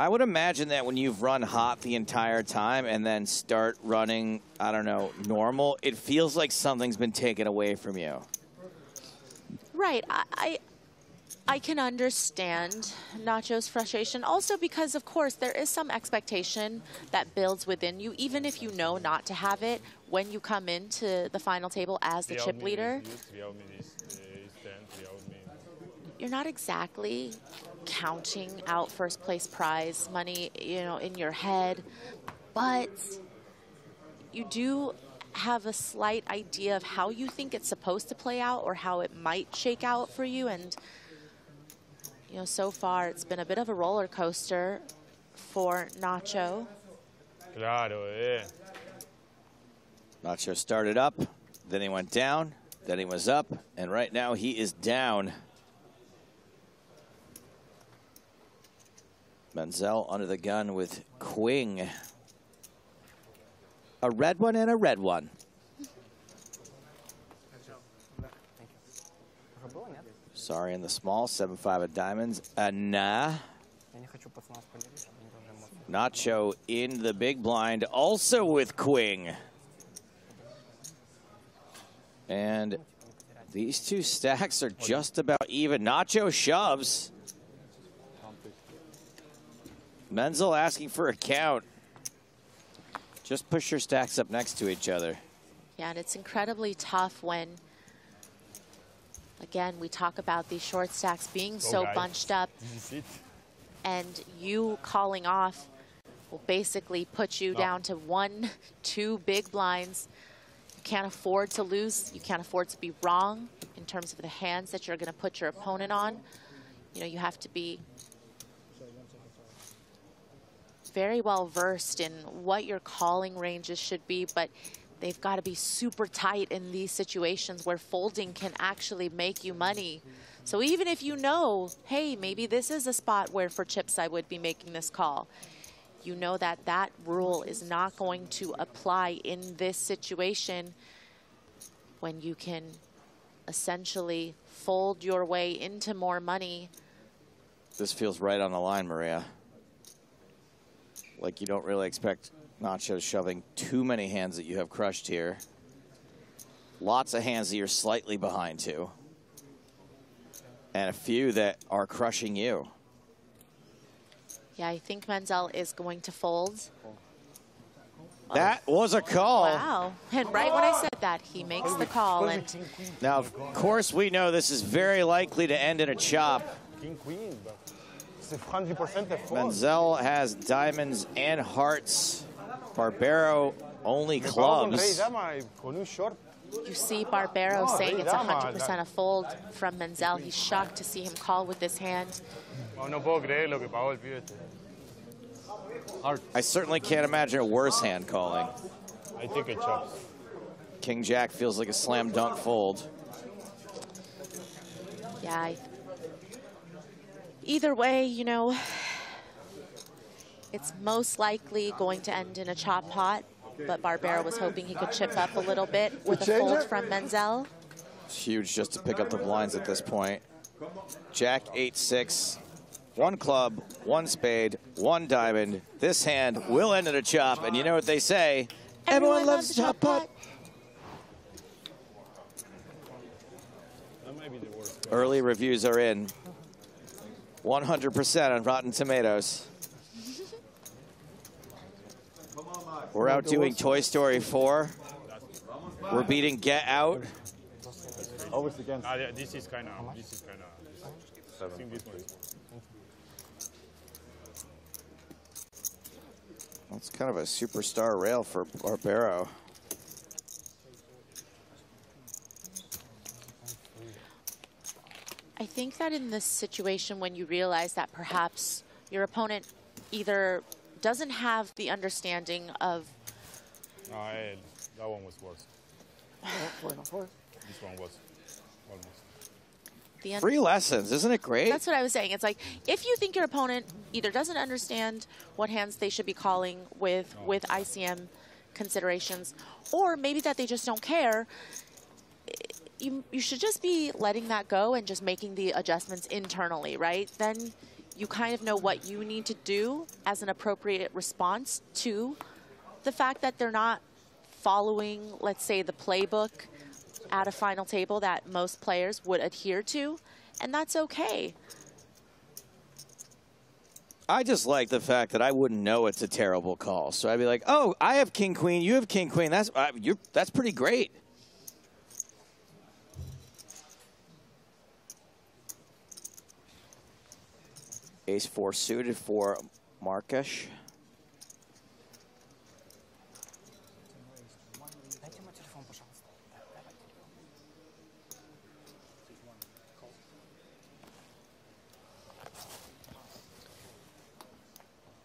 I would imagine that when you've run hot the entire time and then start running, I don't know, normal, it feels like something's been taken away from you. Right. I, I I can understand Nacho's frustration. Also because, of course, there is some expectation that builds within you, even if you know not to have it when you come into the final table as the chip leader. You're not exactly counting out first place prize money, you know, in your head, but you do have a slight idea of how you think it's supposed to play out or how it might shake out for you. And you know, so far it's been a bit of a roller coaster for Nacho. Claro, eh. Nacho started up, then he went down, then he was up, and right now he is down. Menzel under the gun with Quing. A red one and a red one. Sorry, in the small, 7-5 of diamonds. Uh, Anna. Nacho in the big blind, also with Quing. And these two stacks are just about even. Nacho shoves. Menzel asking for a count. Just push your stacks up next to each other. Yeah, and it's incredibly tough when – again, we talk about these short stacks being so bunched up and you calling off will basically put you No. down to one, two big blinds. You can't afford to lose. You can't afford to be wrong in terms of the hands that you're going to put your opponent on. You know, you have to be very well versed in what your calling ranges should be, but they've got to be super tight in these situations where folding can actually make you money. So even if you know, hey, maybe this is a spot where for chips I would be making this call, you know that that rule is not going to apply in this situation when you can essentially fold your way into more money. This feels right on the line, Maria. Like you don't really expect Nacho shoving too many hands that you have crushed here. Lots of hands that you're slightly behind to. And a few that are crushing you. Yeah, I think Menzel is going to fold. That um, was a call. Wow. And right when I said that, he makes the call. And Now, of course, we know this is very likely to end in a chop. King Queen, but c'est 100% de fault. Menzel has diamonds and hearts. Barbero only Me pago con Rey clubs. Dama con un short. you see Barbero oh, saying it's 100% a fold from Menzel. He's shocked to see him call with this hand. No, no puedo creer lo que pagó el pibe este. I certainly can't imagine a worse hand calling. I think it chops. King Jack feels like a slam dunk fold. Yeah. I, either way, you know, it's most likely going to end in a chop pot. But Barbero was hoping he could chip up a little bit with a fold from Menzel. It's huge just to pick up the blinds at this point. Jack 8-6, one club, one spade, one diamond. This hand will end in a chop, and you know what they say? Everyone, loves a chop pot. That might be the worst. Early reviews are in. 100% on Rotten Tomatoes. We're out doing Toy Story 4. We're beating Get Out. Always against. Ah, yeah, this is kind of. This is kind of. I think this one. That's kind of a superstar rail for Barbero. I think that in this situation, when you realize that perhaps your opponent either doesn't have the understanding of No, eh, that one was worse. This one was almost. the Free lessons, isn't it great? That's what I was saying. It's like if you think your opponent either doesn't understand what hands they should be calling with with ICM considerations, or maybe that they just don't care, you you should just be letting that go and just making the adjustments internally, right? Then you kind of know what you need to do as an appropriate response to the fact that they're not following, let's say, the playbook at a final table that most players would adhere to, and that's okay. I just like the fact that I wouldn't know it's a terrible call. So I'd be like, "Oh, I have king queen, you have king queen. That's that's pretty great." Ace four suited for Marques.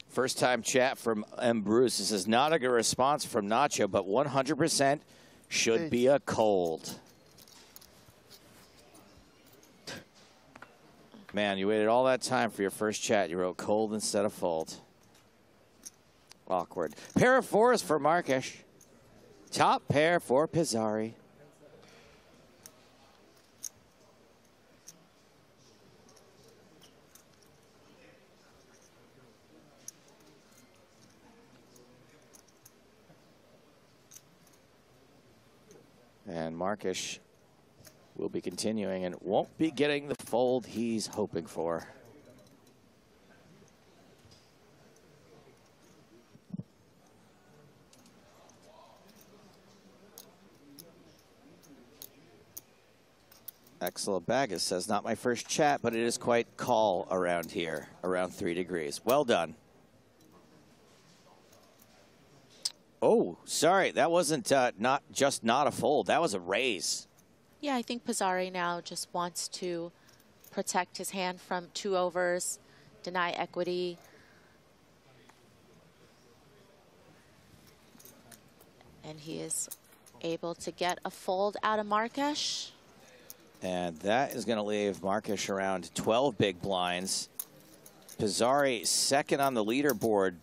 First time chat from M. Bruce. This is not a good response from Nacho, but 100% should be a cold. Man, you waited all that time for your first chat. You wrote cold instead of fold. Awkward. Pair of fours for Marques. Top pair for Pizzari. And Marques will be continuing and won't be getting the fold he's hoping for. Excellent Baggis says, not my first chat, but it is quite call around here, around three degrees. Well done. Oh, sorry, that wasn't uh, not just not a fold. That was a raise. Yeah, I think Pizzari now just wants to protect his hand from two overs, deny equity. And he is able to get a fold out of Marques. And that is going to leave Marques around 12 big blinds. Pizzari second on the leaderboard,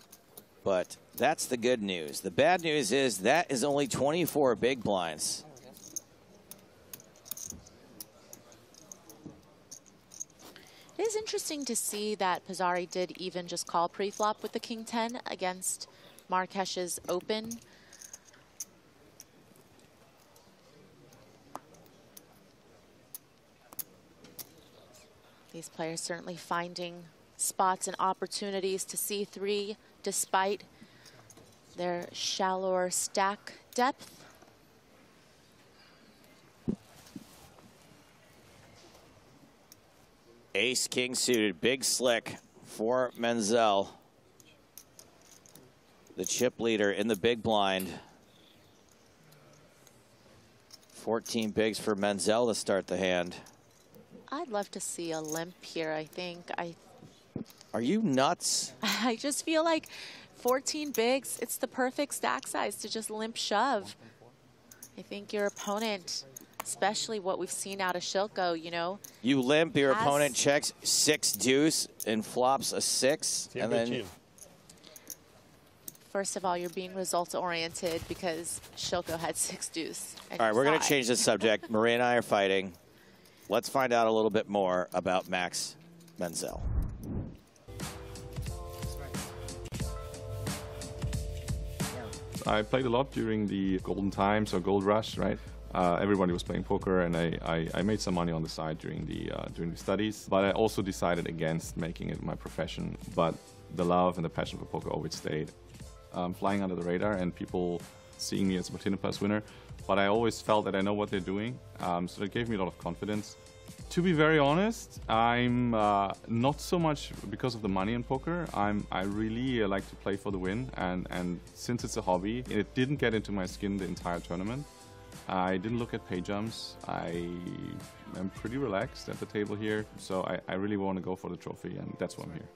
but that's the good news. The bad news is that is only 24 big blinds. It is interesting to see that Pizzari did even just call pre-flop with the King 10 against Marques's open. These players certainly finding spots and opportunities to see three despite their shallower stack depth. Ace King suited, big slick for Menzel. The chip leader in the big blind. 14 bigs for Menzel to start the hand. I'd love to see a limp here, I think. I Are you nuts? I just feel like 14 bigs, it's the perfect stack size to just limp shove. I think your opponent, especially what we've seen out of Shilko, you know, You limp, your Has- opponent checks six deuce and flops a six. and then first of all, you're being results oriented because Shilko had six deuce. All right, we're going to change the subject. Marie and I are fighting. Let's find out a little bit more about Max Menzel. I played a lot during the golden times or gold rush, right? Uh, everybody was playing poker, and I, I, I made some money on the side during the uh, during the studies. But I also decided against making it my profession. But the love and the passion for poker always stayed. um, flying under the radar and people seeing me as a Platinum Pass winner. But I always felt that I know what they're doing, um, so that gave me a lot of confidence. To be very honest, I'm uh, not so much because of the money in poker. I'm I really uh, like to play for the win, and and since it's a hobby, it didn't get into my skin the entire tournament. I didn't look at pay jumps. I am pretty relaxed at the table here, so I, I really want to go for the trophy, and that's why I'm here.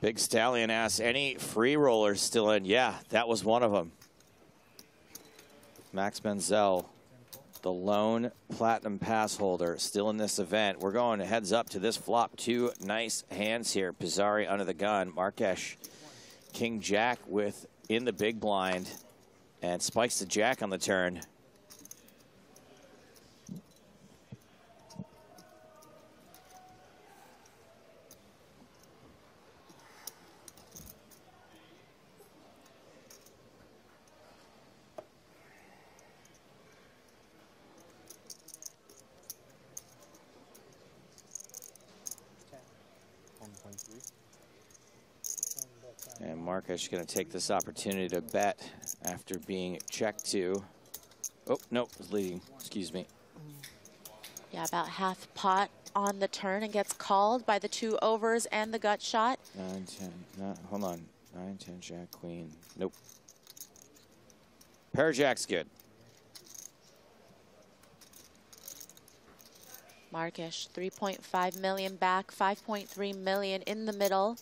Big Stallion asks, any free rollers still in? Yeah, that was one of them. Max Menzel, the lone platinum pass holder, still in this event. We're going heads up to this flop. Two nice hands here. Pizzari under the gun. Marques, King Jack with in the big blind, and spikes the Jack on the turn. Marques going to take this opportunity to bet after being checked to. Oh, no, was leading. Excuse me. Yeah, about half pot on the turn and gets called by the two overs and the gut shot. 9, 10, no, hold on. 9, 10, Jack, Queen. Nope. Pair Jack's good. Marques, 3.5 million back, 5.3 million in the middle.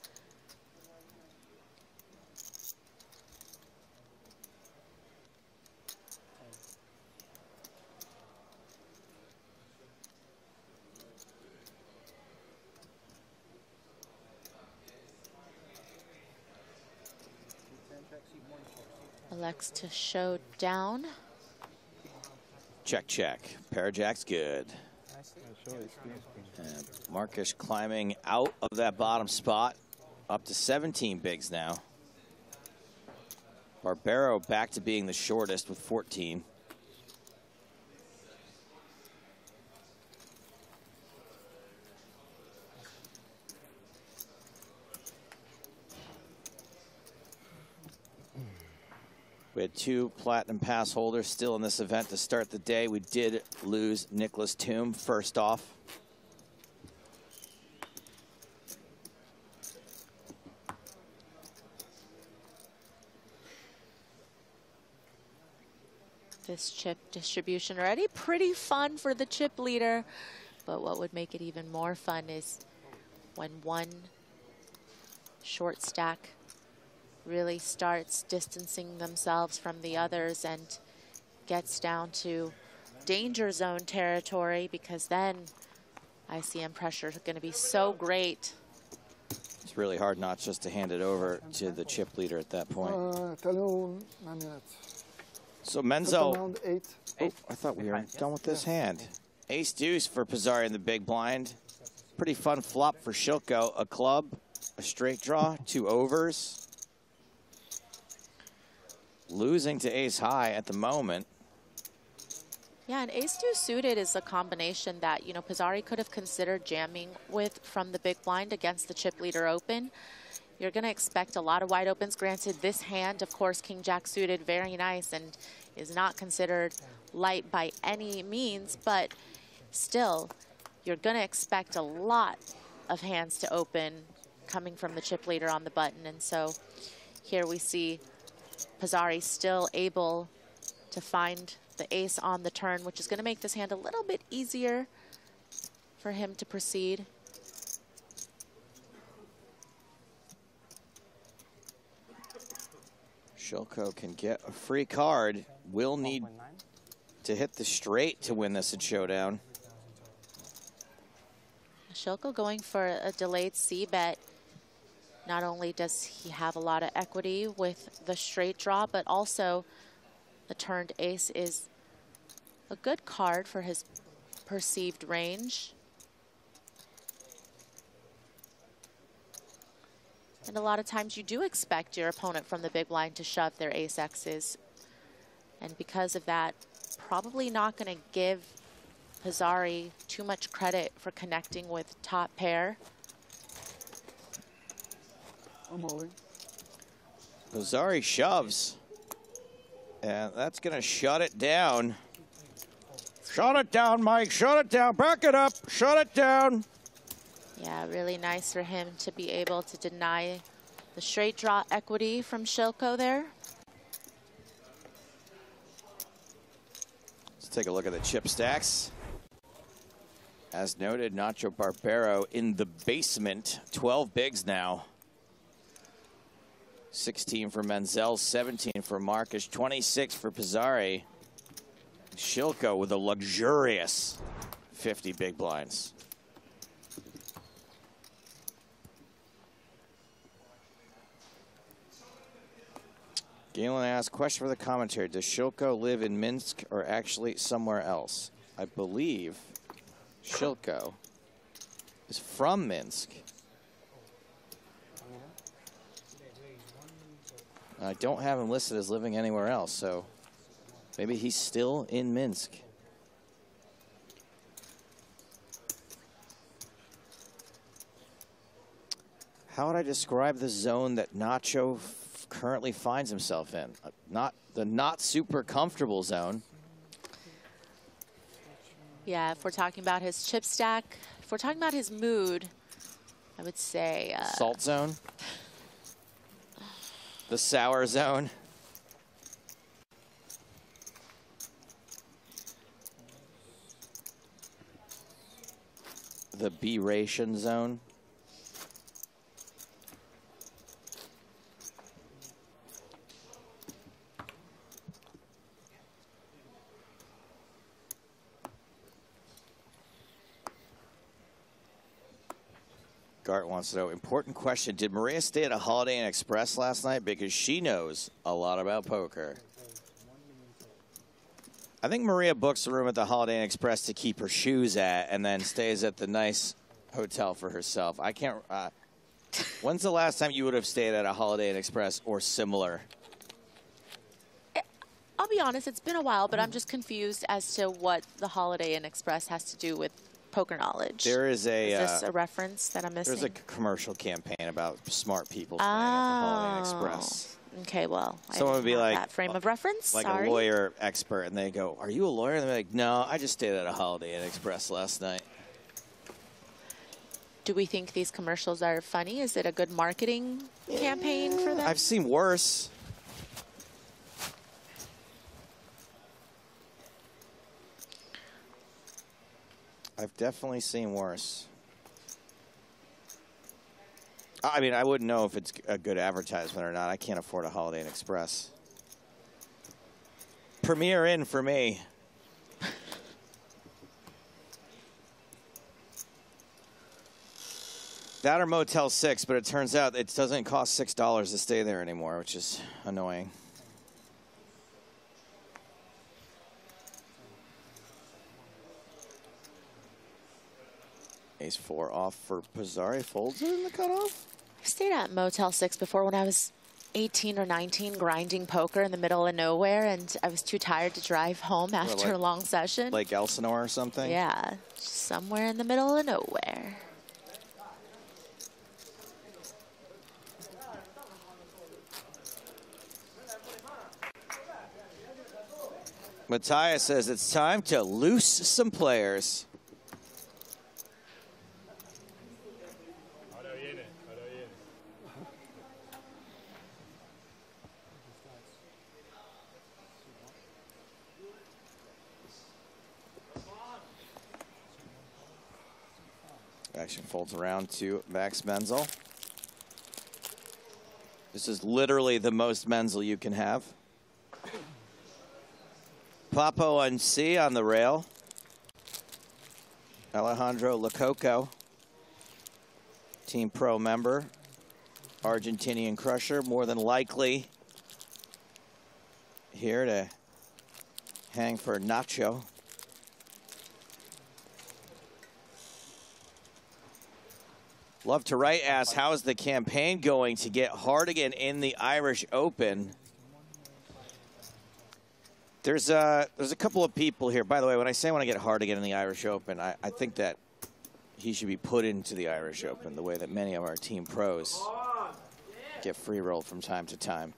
Elects to show down. Check, check. Pair of Jack's good. And uh, Marques climbing out of that bottom spot, up to 17 bigs now. Barbero back to being the shortest with 14. Two platinum pass holders still in this event to start the day. We did lose Nicholas Toom first off. This chip distribution already pretty fun for the chip leader. But what would make it even more fun is when one short stack really starts distancing themselves from the others and gets down to danger zone territory because then ICM pressure is going to be so great. It's really hard not just to hand it over to the chip leader at that point. Uh, tell you nine minutes. So Menzo, around eight. oh, I thought we were done with this hand. Ace deuce for Pizzari in the big blind. Pretty fun flop for Shilko. A club, a straight draw, two overs. Losing to ace high at the moment. Yeah, and ace two suited is a combination that, you know, Pizzari could have considered jamming with from the big blind against the chip leader open. You're going to expect a lot of wide opens. Granted, this hand, of course, King Jack suited, very nice and is not considered light by any means, but still, you're going to expect a lot of hands to open coming from the chip leader on the button. And so here we see Pizzari still able to find the ace on the turn, which is going to make this hand a little bit easier for him to proceed. Shilko can get a free card. Will need to hit the straight to win this at Showdown. Shilko going for a delayed C bet. Not only does he have a lot of equity with the straight draw, but also the turned ace is a good card for his perceived range. And a lot of times you do expect your opponent from the big blind to shove their ace X's. And because of that, probably not going to give Pizzari too much credit for connecting with top pair. I'm holding. Pizzari shoves. And that's going to shut it down. Shut it down, Mike. Shut it down. Back it up. Shut it down. Yeah, really nice for him to be able to deny the straight draw equity from Shilko there. Let's take a look at the chip stacks. As noted, Nacho Barbero in the basement. 12 bigs now. 16 for Menzel, 17 for Marques, 26 for Pizzari. Shilko with a luxurious 50 big blinds. Galen asks, question for the commentary. Does Shilko live in Minsk or actually somewhere else? I believe Shilko is from Minsk. I don't have him listed as living anywhere else, so maybe he's still in Minsk. How would I describe the zone that Nacho f- currently finds himself in? Uh, Not the not super comfortable zone. Yeah, if we're talking about his chip stack, if we're talking about his mood, I would say uh, Salt zone. The sour zone. The B-ration zone. Wants to know, important question. Did Maria stay at a Holiday Inn Express last night? Because she knows a lot about poker. I think Maria books a room at the Holiday Inn Express to keep her shoes at and then stays at the nice hotel for herself. I can't. Uh, when's the last time you would have stayed at a Holiday Inn Express or similar? I'll be honest, it's been a while, but I'm just confused as to what the Holiday Inn Express has to do with poker knowledge. There is a. Is this uh, a reference that I'm missing? There's a commercial campaign about smart people staying at the Holiday Inn Express. Okay, well, I Someone would be like, that frame of reference. like Sorry. a lawyer expert, and they go, "Are you a lawyer?" And they're like, "No, I just stayed at a Holiday Inn Express last night." Do we think these commercials are funny? Is it a good marketing campaign for them? I've seen worse. I've definitely seen worse. I mean, I wouldn't know if it's a good advertisement or not. I can't afford a Holiday Inn Express. Premier Inn for me. That or Motel 6, but it turns out it doesn't cost $6 to stay there anymore, which is annoying. Ace 4 off for Pizzari. Folds it in the cutoff? I've stayed at Motel 6 before when I was 18 or 19 grinding poker in the middle of nowhere and I was too tired to drive home after a long session. Like Elsinore or something? Yeah, somewhere in the middle of nowhere. Matthias says it's time to loose some players. Action folds around to Max Menzel. This is literally the most Menzel you can have. Papo on C on the rail. Alejandro Lococo, Team Pro member, Argentinian crusher, more than likely here to hang for Nacho. Love to write asks, how is the campaign going to get Hartigan in the Irish Open? There's a, there's a couple of people here. By the way, when I say I want to get Hartigan in the Irish Open, I, I think that he should be put into the Irish Open the way that many of our team pros get free rolled from time to time.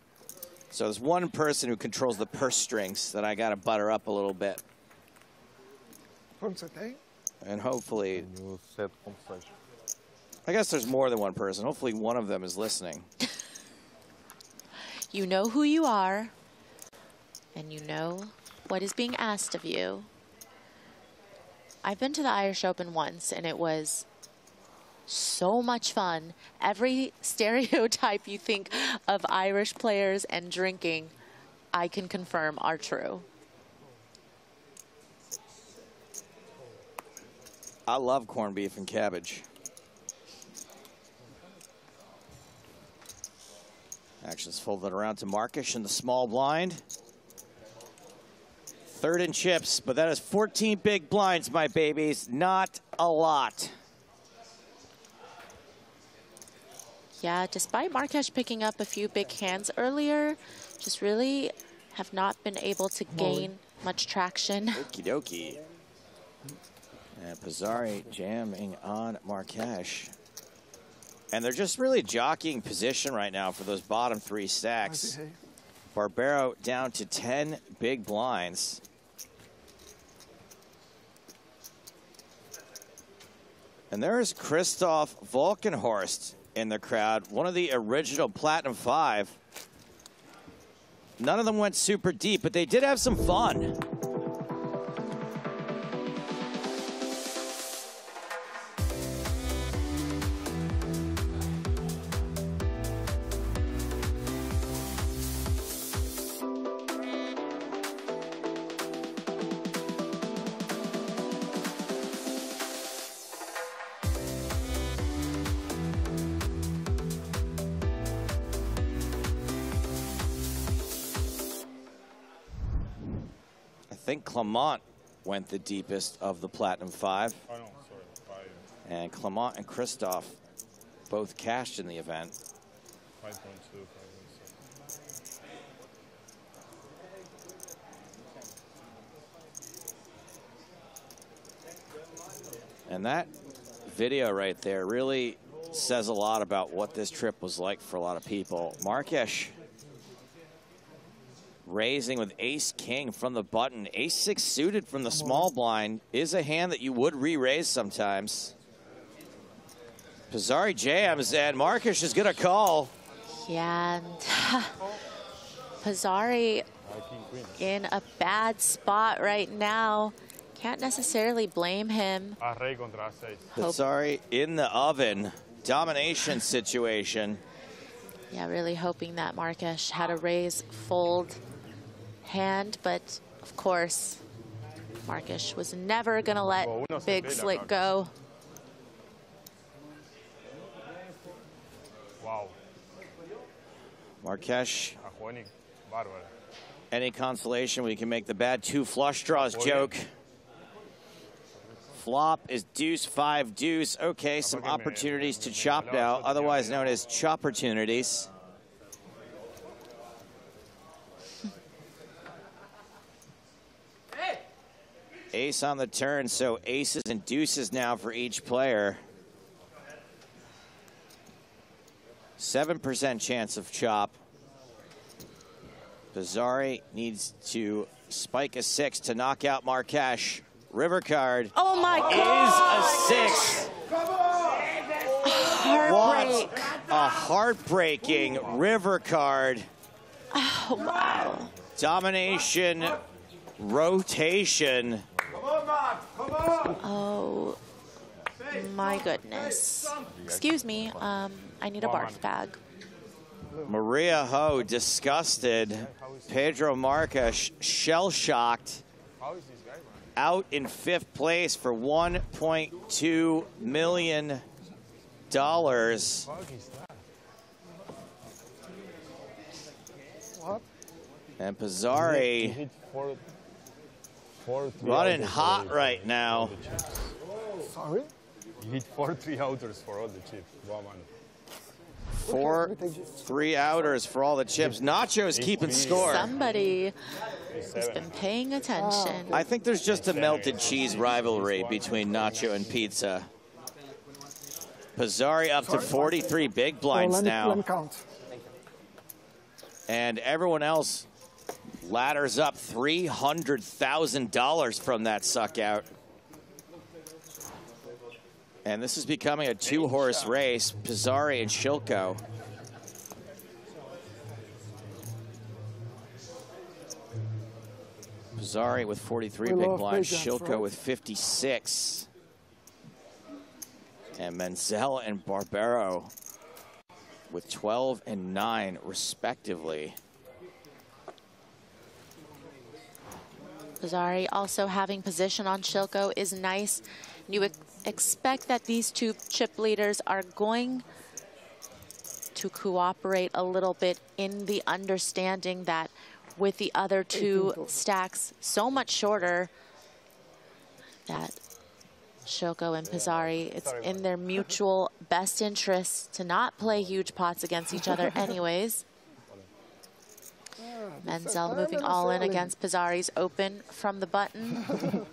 So there's one person who controls the purse strings that I got to butter up a little bit. And hopefully, I guess there's more than one person. Hopefully, one of them is listening. You know who you are, and you know what is being asked of you. I've been to the Irish Open once, and it was so much fun. Every stereotype you think of Irish players and drinking, I can confirm are true. I love corned beef and cabbage. Actions folded around to Marques in the small blind. Third in chips, but that is 14 big blinds, my babies. Not a lot. Yeah, despite Marques picking up a few big hands earlier, just really have not been able to gain much traction. Okie dokie. And Pizzari jamming on Marques. And they're just really jockeying position right now for those bottom three stacks. Barbero down to 10 big blinds. And there is Christoph Volkenhorst in the crowd, one of the original Platinum Five. None of them went super deep, but they did have some fun. Clement went the deepest of the Platinum Five. Oh, no, sorry. And Clement and Christoph both cashed in the event. 5.2, 5.7. And that video right there really says a lot about what this trip was like for a lot of people. Marques raising with ace king from the button. Ace six suited from the small blind is a hand that you would re-raise sometimes. Pizzari jams and Marques is going to call. Yeah, and Pizzari in a bad spot right now. Can't necessarily blame him. A rey contra a seis. Pizzari in the oven. Domination situation. Yeah, really hoping that Marques had a raise fold hand, but of course, Marques was never going to let Well, uno se Big Slick go. Wow. Marques, A Juanín. Bárbara. any consolation, we can make the bad two flush draws joke. Flop is deuce, five, deuce. Okay, some opportunities to chop now, otherwise known as chopportunities. Ace on the turn, so aces and deuces now for each player. 7% chance of chop. Pizzari needs to spike a six to knock out Marques. River card Oh my God. is a six. Heartbreak. What a heartbreaking river card. Oh, wow. Domination, rotation. Oh, my goodness. Excuse me, um, I need a barf bag. Maria Ho disgusted. Pedro Marques shell shocked. Out in fifth place for 1.2 million dollars. And He Pizzari hit four, four three running outers hot for right now. Sorry? You need four three outers for all the chips. Wow, man. Four, three outers for all the chips. Nacho is keeping score. Somebody has been paying attention. I think there's just a melted cheese rivalry between Nacho and pizza. Pizzari up to 43 big blinds oh, now. Let me count. And everyone else ladders up $300,000 from that suck out. And this is becoming a two horse race Pizzari and Shilko. Pizzari with 43 big love blinds, Shilko with 56. And Menzel and Barbero with 12 and 9, respectively. Pizzari also having position on Shilko is nice. You ex- expect that these two chip leaders are going to cooperate a little bit in the understanding that with the other two stacks so much shorter that Shilko and Pizzari, it's in their mutual best interest to not play huge pots against each other anyways. Menzel moving all in against Pizzari's open from the button.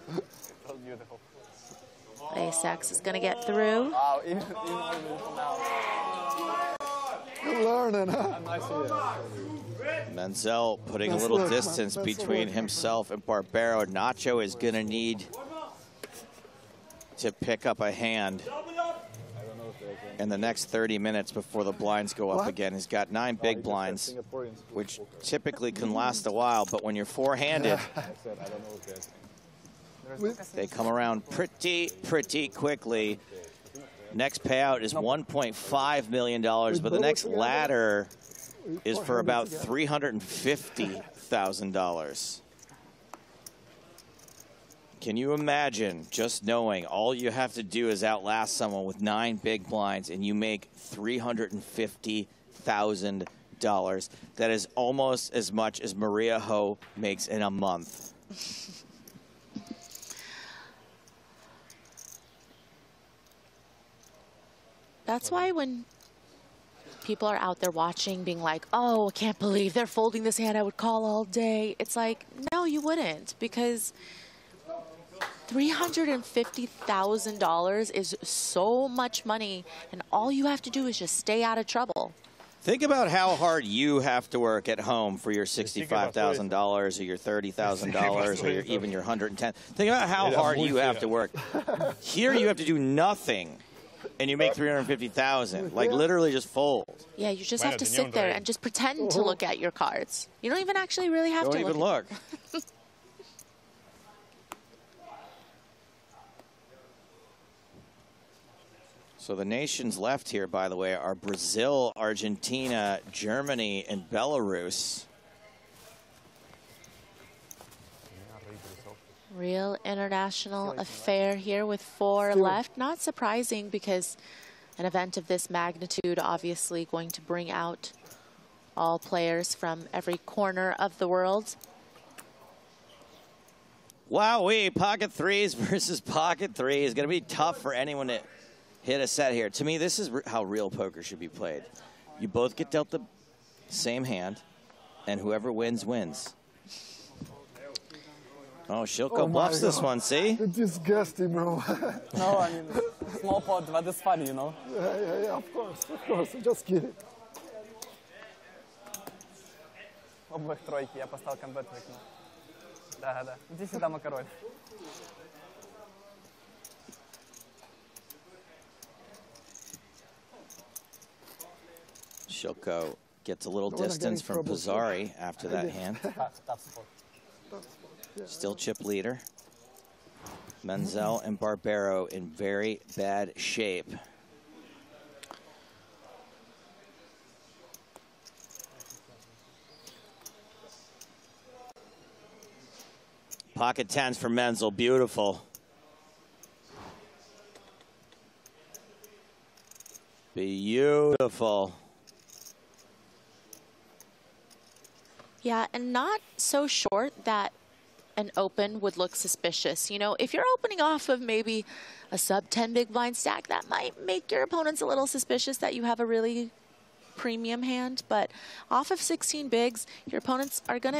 Asex is going to get through. Wow, even, even. You're learning, huh? Menzel putting Best a little look, distance between look. himself and Barbero. Nacho is going to need to pick up a hand in the next 30 minutes before the blinds go up What? again. He's got nine big blinds, which typically can last a while, but when you're four-handed, they come around pretty, pretty quickly. Next payout is $1.5 million, but the next ladder is for about $350,000. Can you imagine just knowing all you have to do is outlast someone with nine big blinds and you make $350,000? That is almost as much as Maria Ho makes in a month. That's why when people are out there watching, being like, oh, I can't believe they're folding this hand, I would call all day. It's like, no, you wouldn't, because $350,000 is so much money, and all you have to do is just stay out of trouble. Think about how hard you have to work at home for your sixty-five thousand dollars, or your thirty thousand dollars, or your, even your hundred and ten. Think about how hard you have to work. Here, you have to do nothing, and you make three hundred fifty thousand. Like literally, just fold. Yeah, you just have to sit there and just pretend to look at your cards. You don't even actually really have Don't to even look. So the nations left here, by the way, are Brazil, Argentina, Germany, and Belarus. Real international affair here with four Still. left. Not surprising because an event of this magnitude obviously going to bring out all players from every corner of the world. Wowee, pocket threes versus pocket threes. Going to be tough for anyone to hit a set here. To me, this is r- how real poker should be played. You both get dealt the same hand, and whoever wins, wins. Oh, Shilko Oh my bluffs this God. one, see? Disgusting, bro. No, I mean, small pot, but it's funny, you know? yeah, yeah, yeah, of course, of course. Just kidding. Обоих тройки, я поставил комбет выкинул. Да, да. Иди сюда, мой Shilko gets a little distance from Pizzari after that hand. Still chip leader. Menzel and Barbero in very bad shape. Pocket tens for Menzel, beautiful. Beautiful. Yeah, and not so short that an open would look suspicious. You know, if you're opening off of maybe a sub 10 big blind stack, that might make your opponents a little suspicious that you have a really premium hand. But off of 16 bigs, your opponents are going to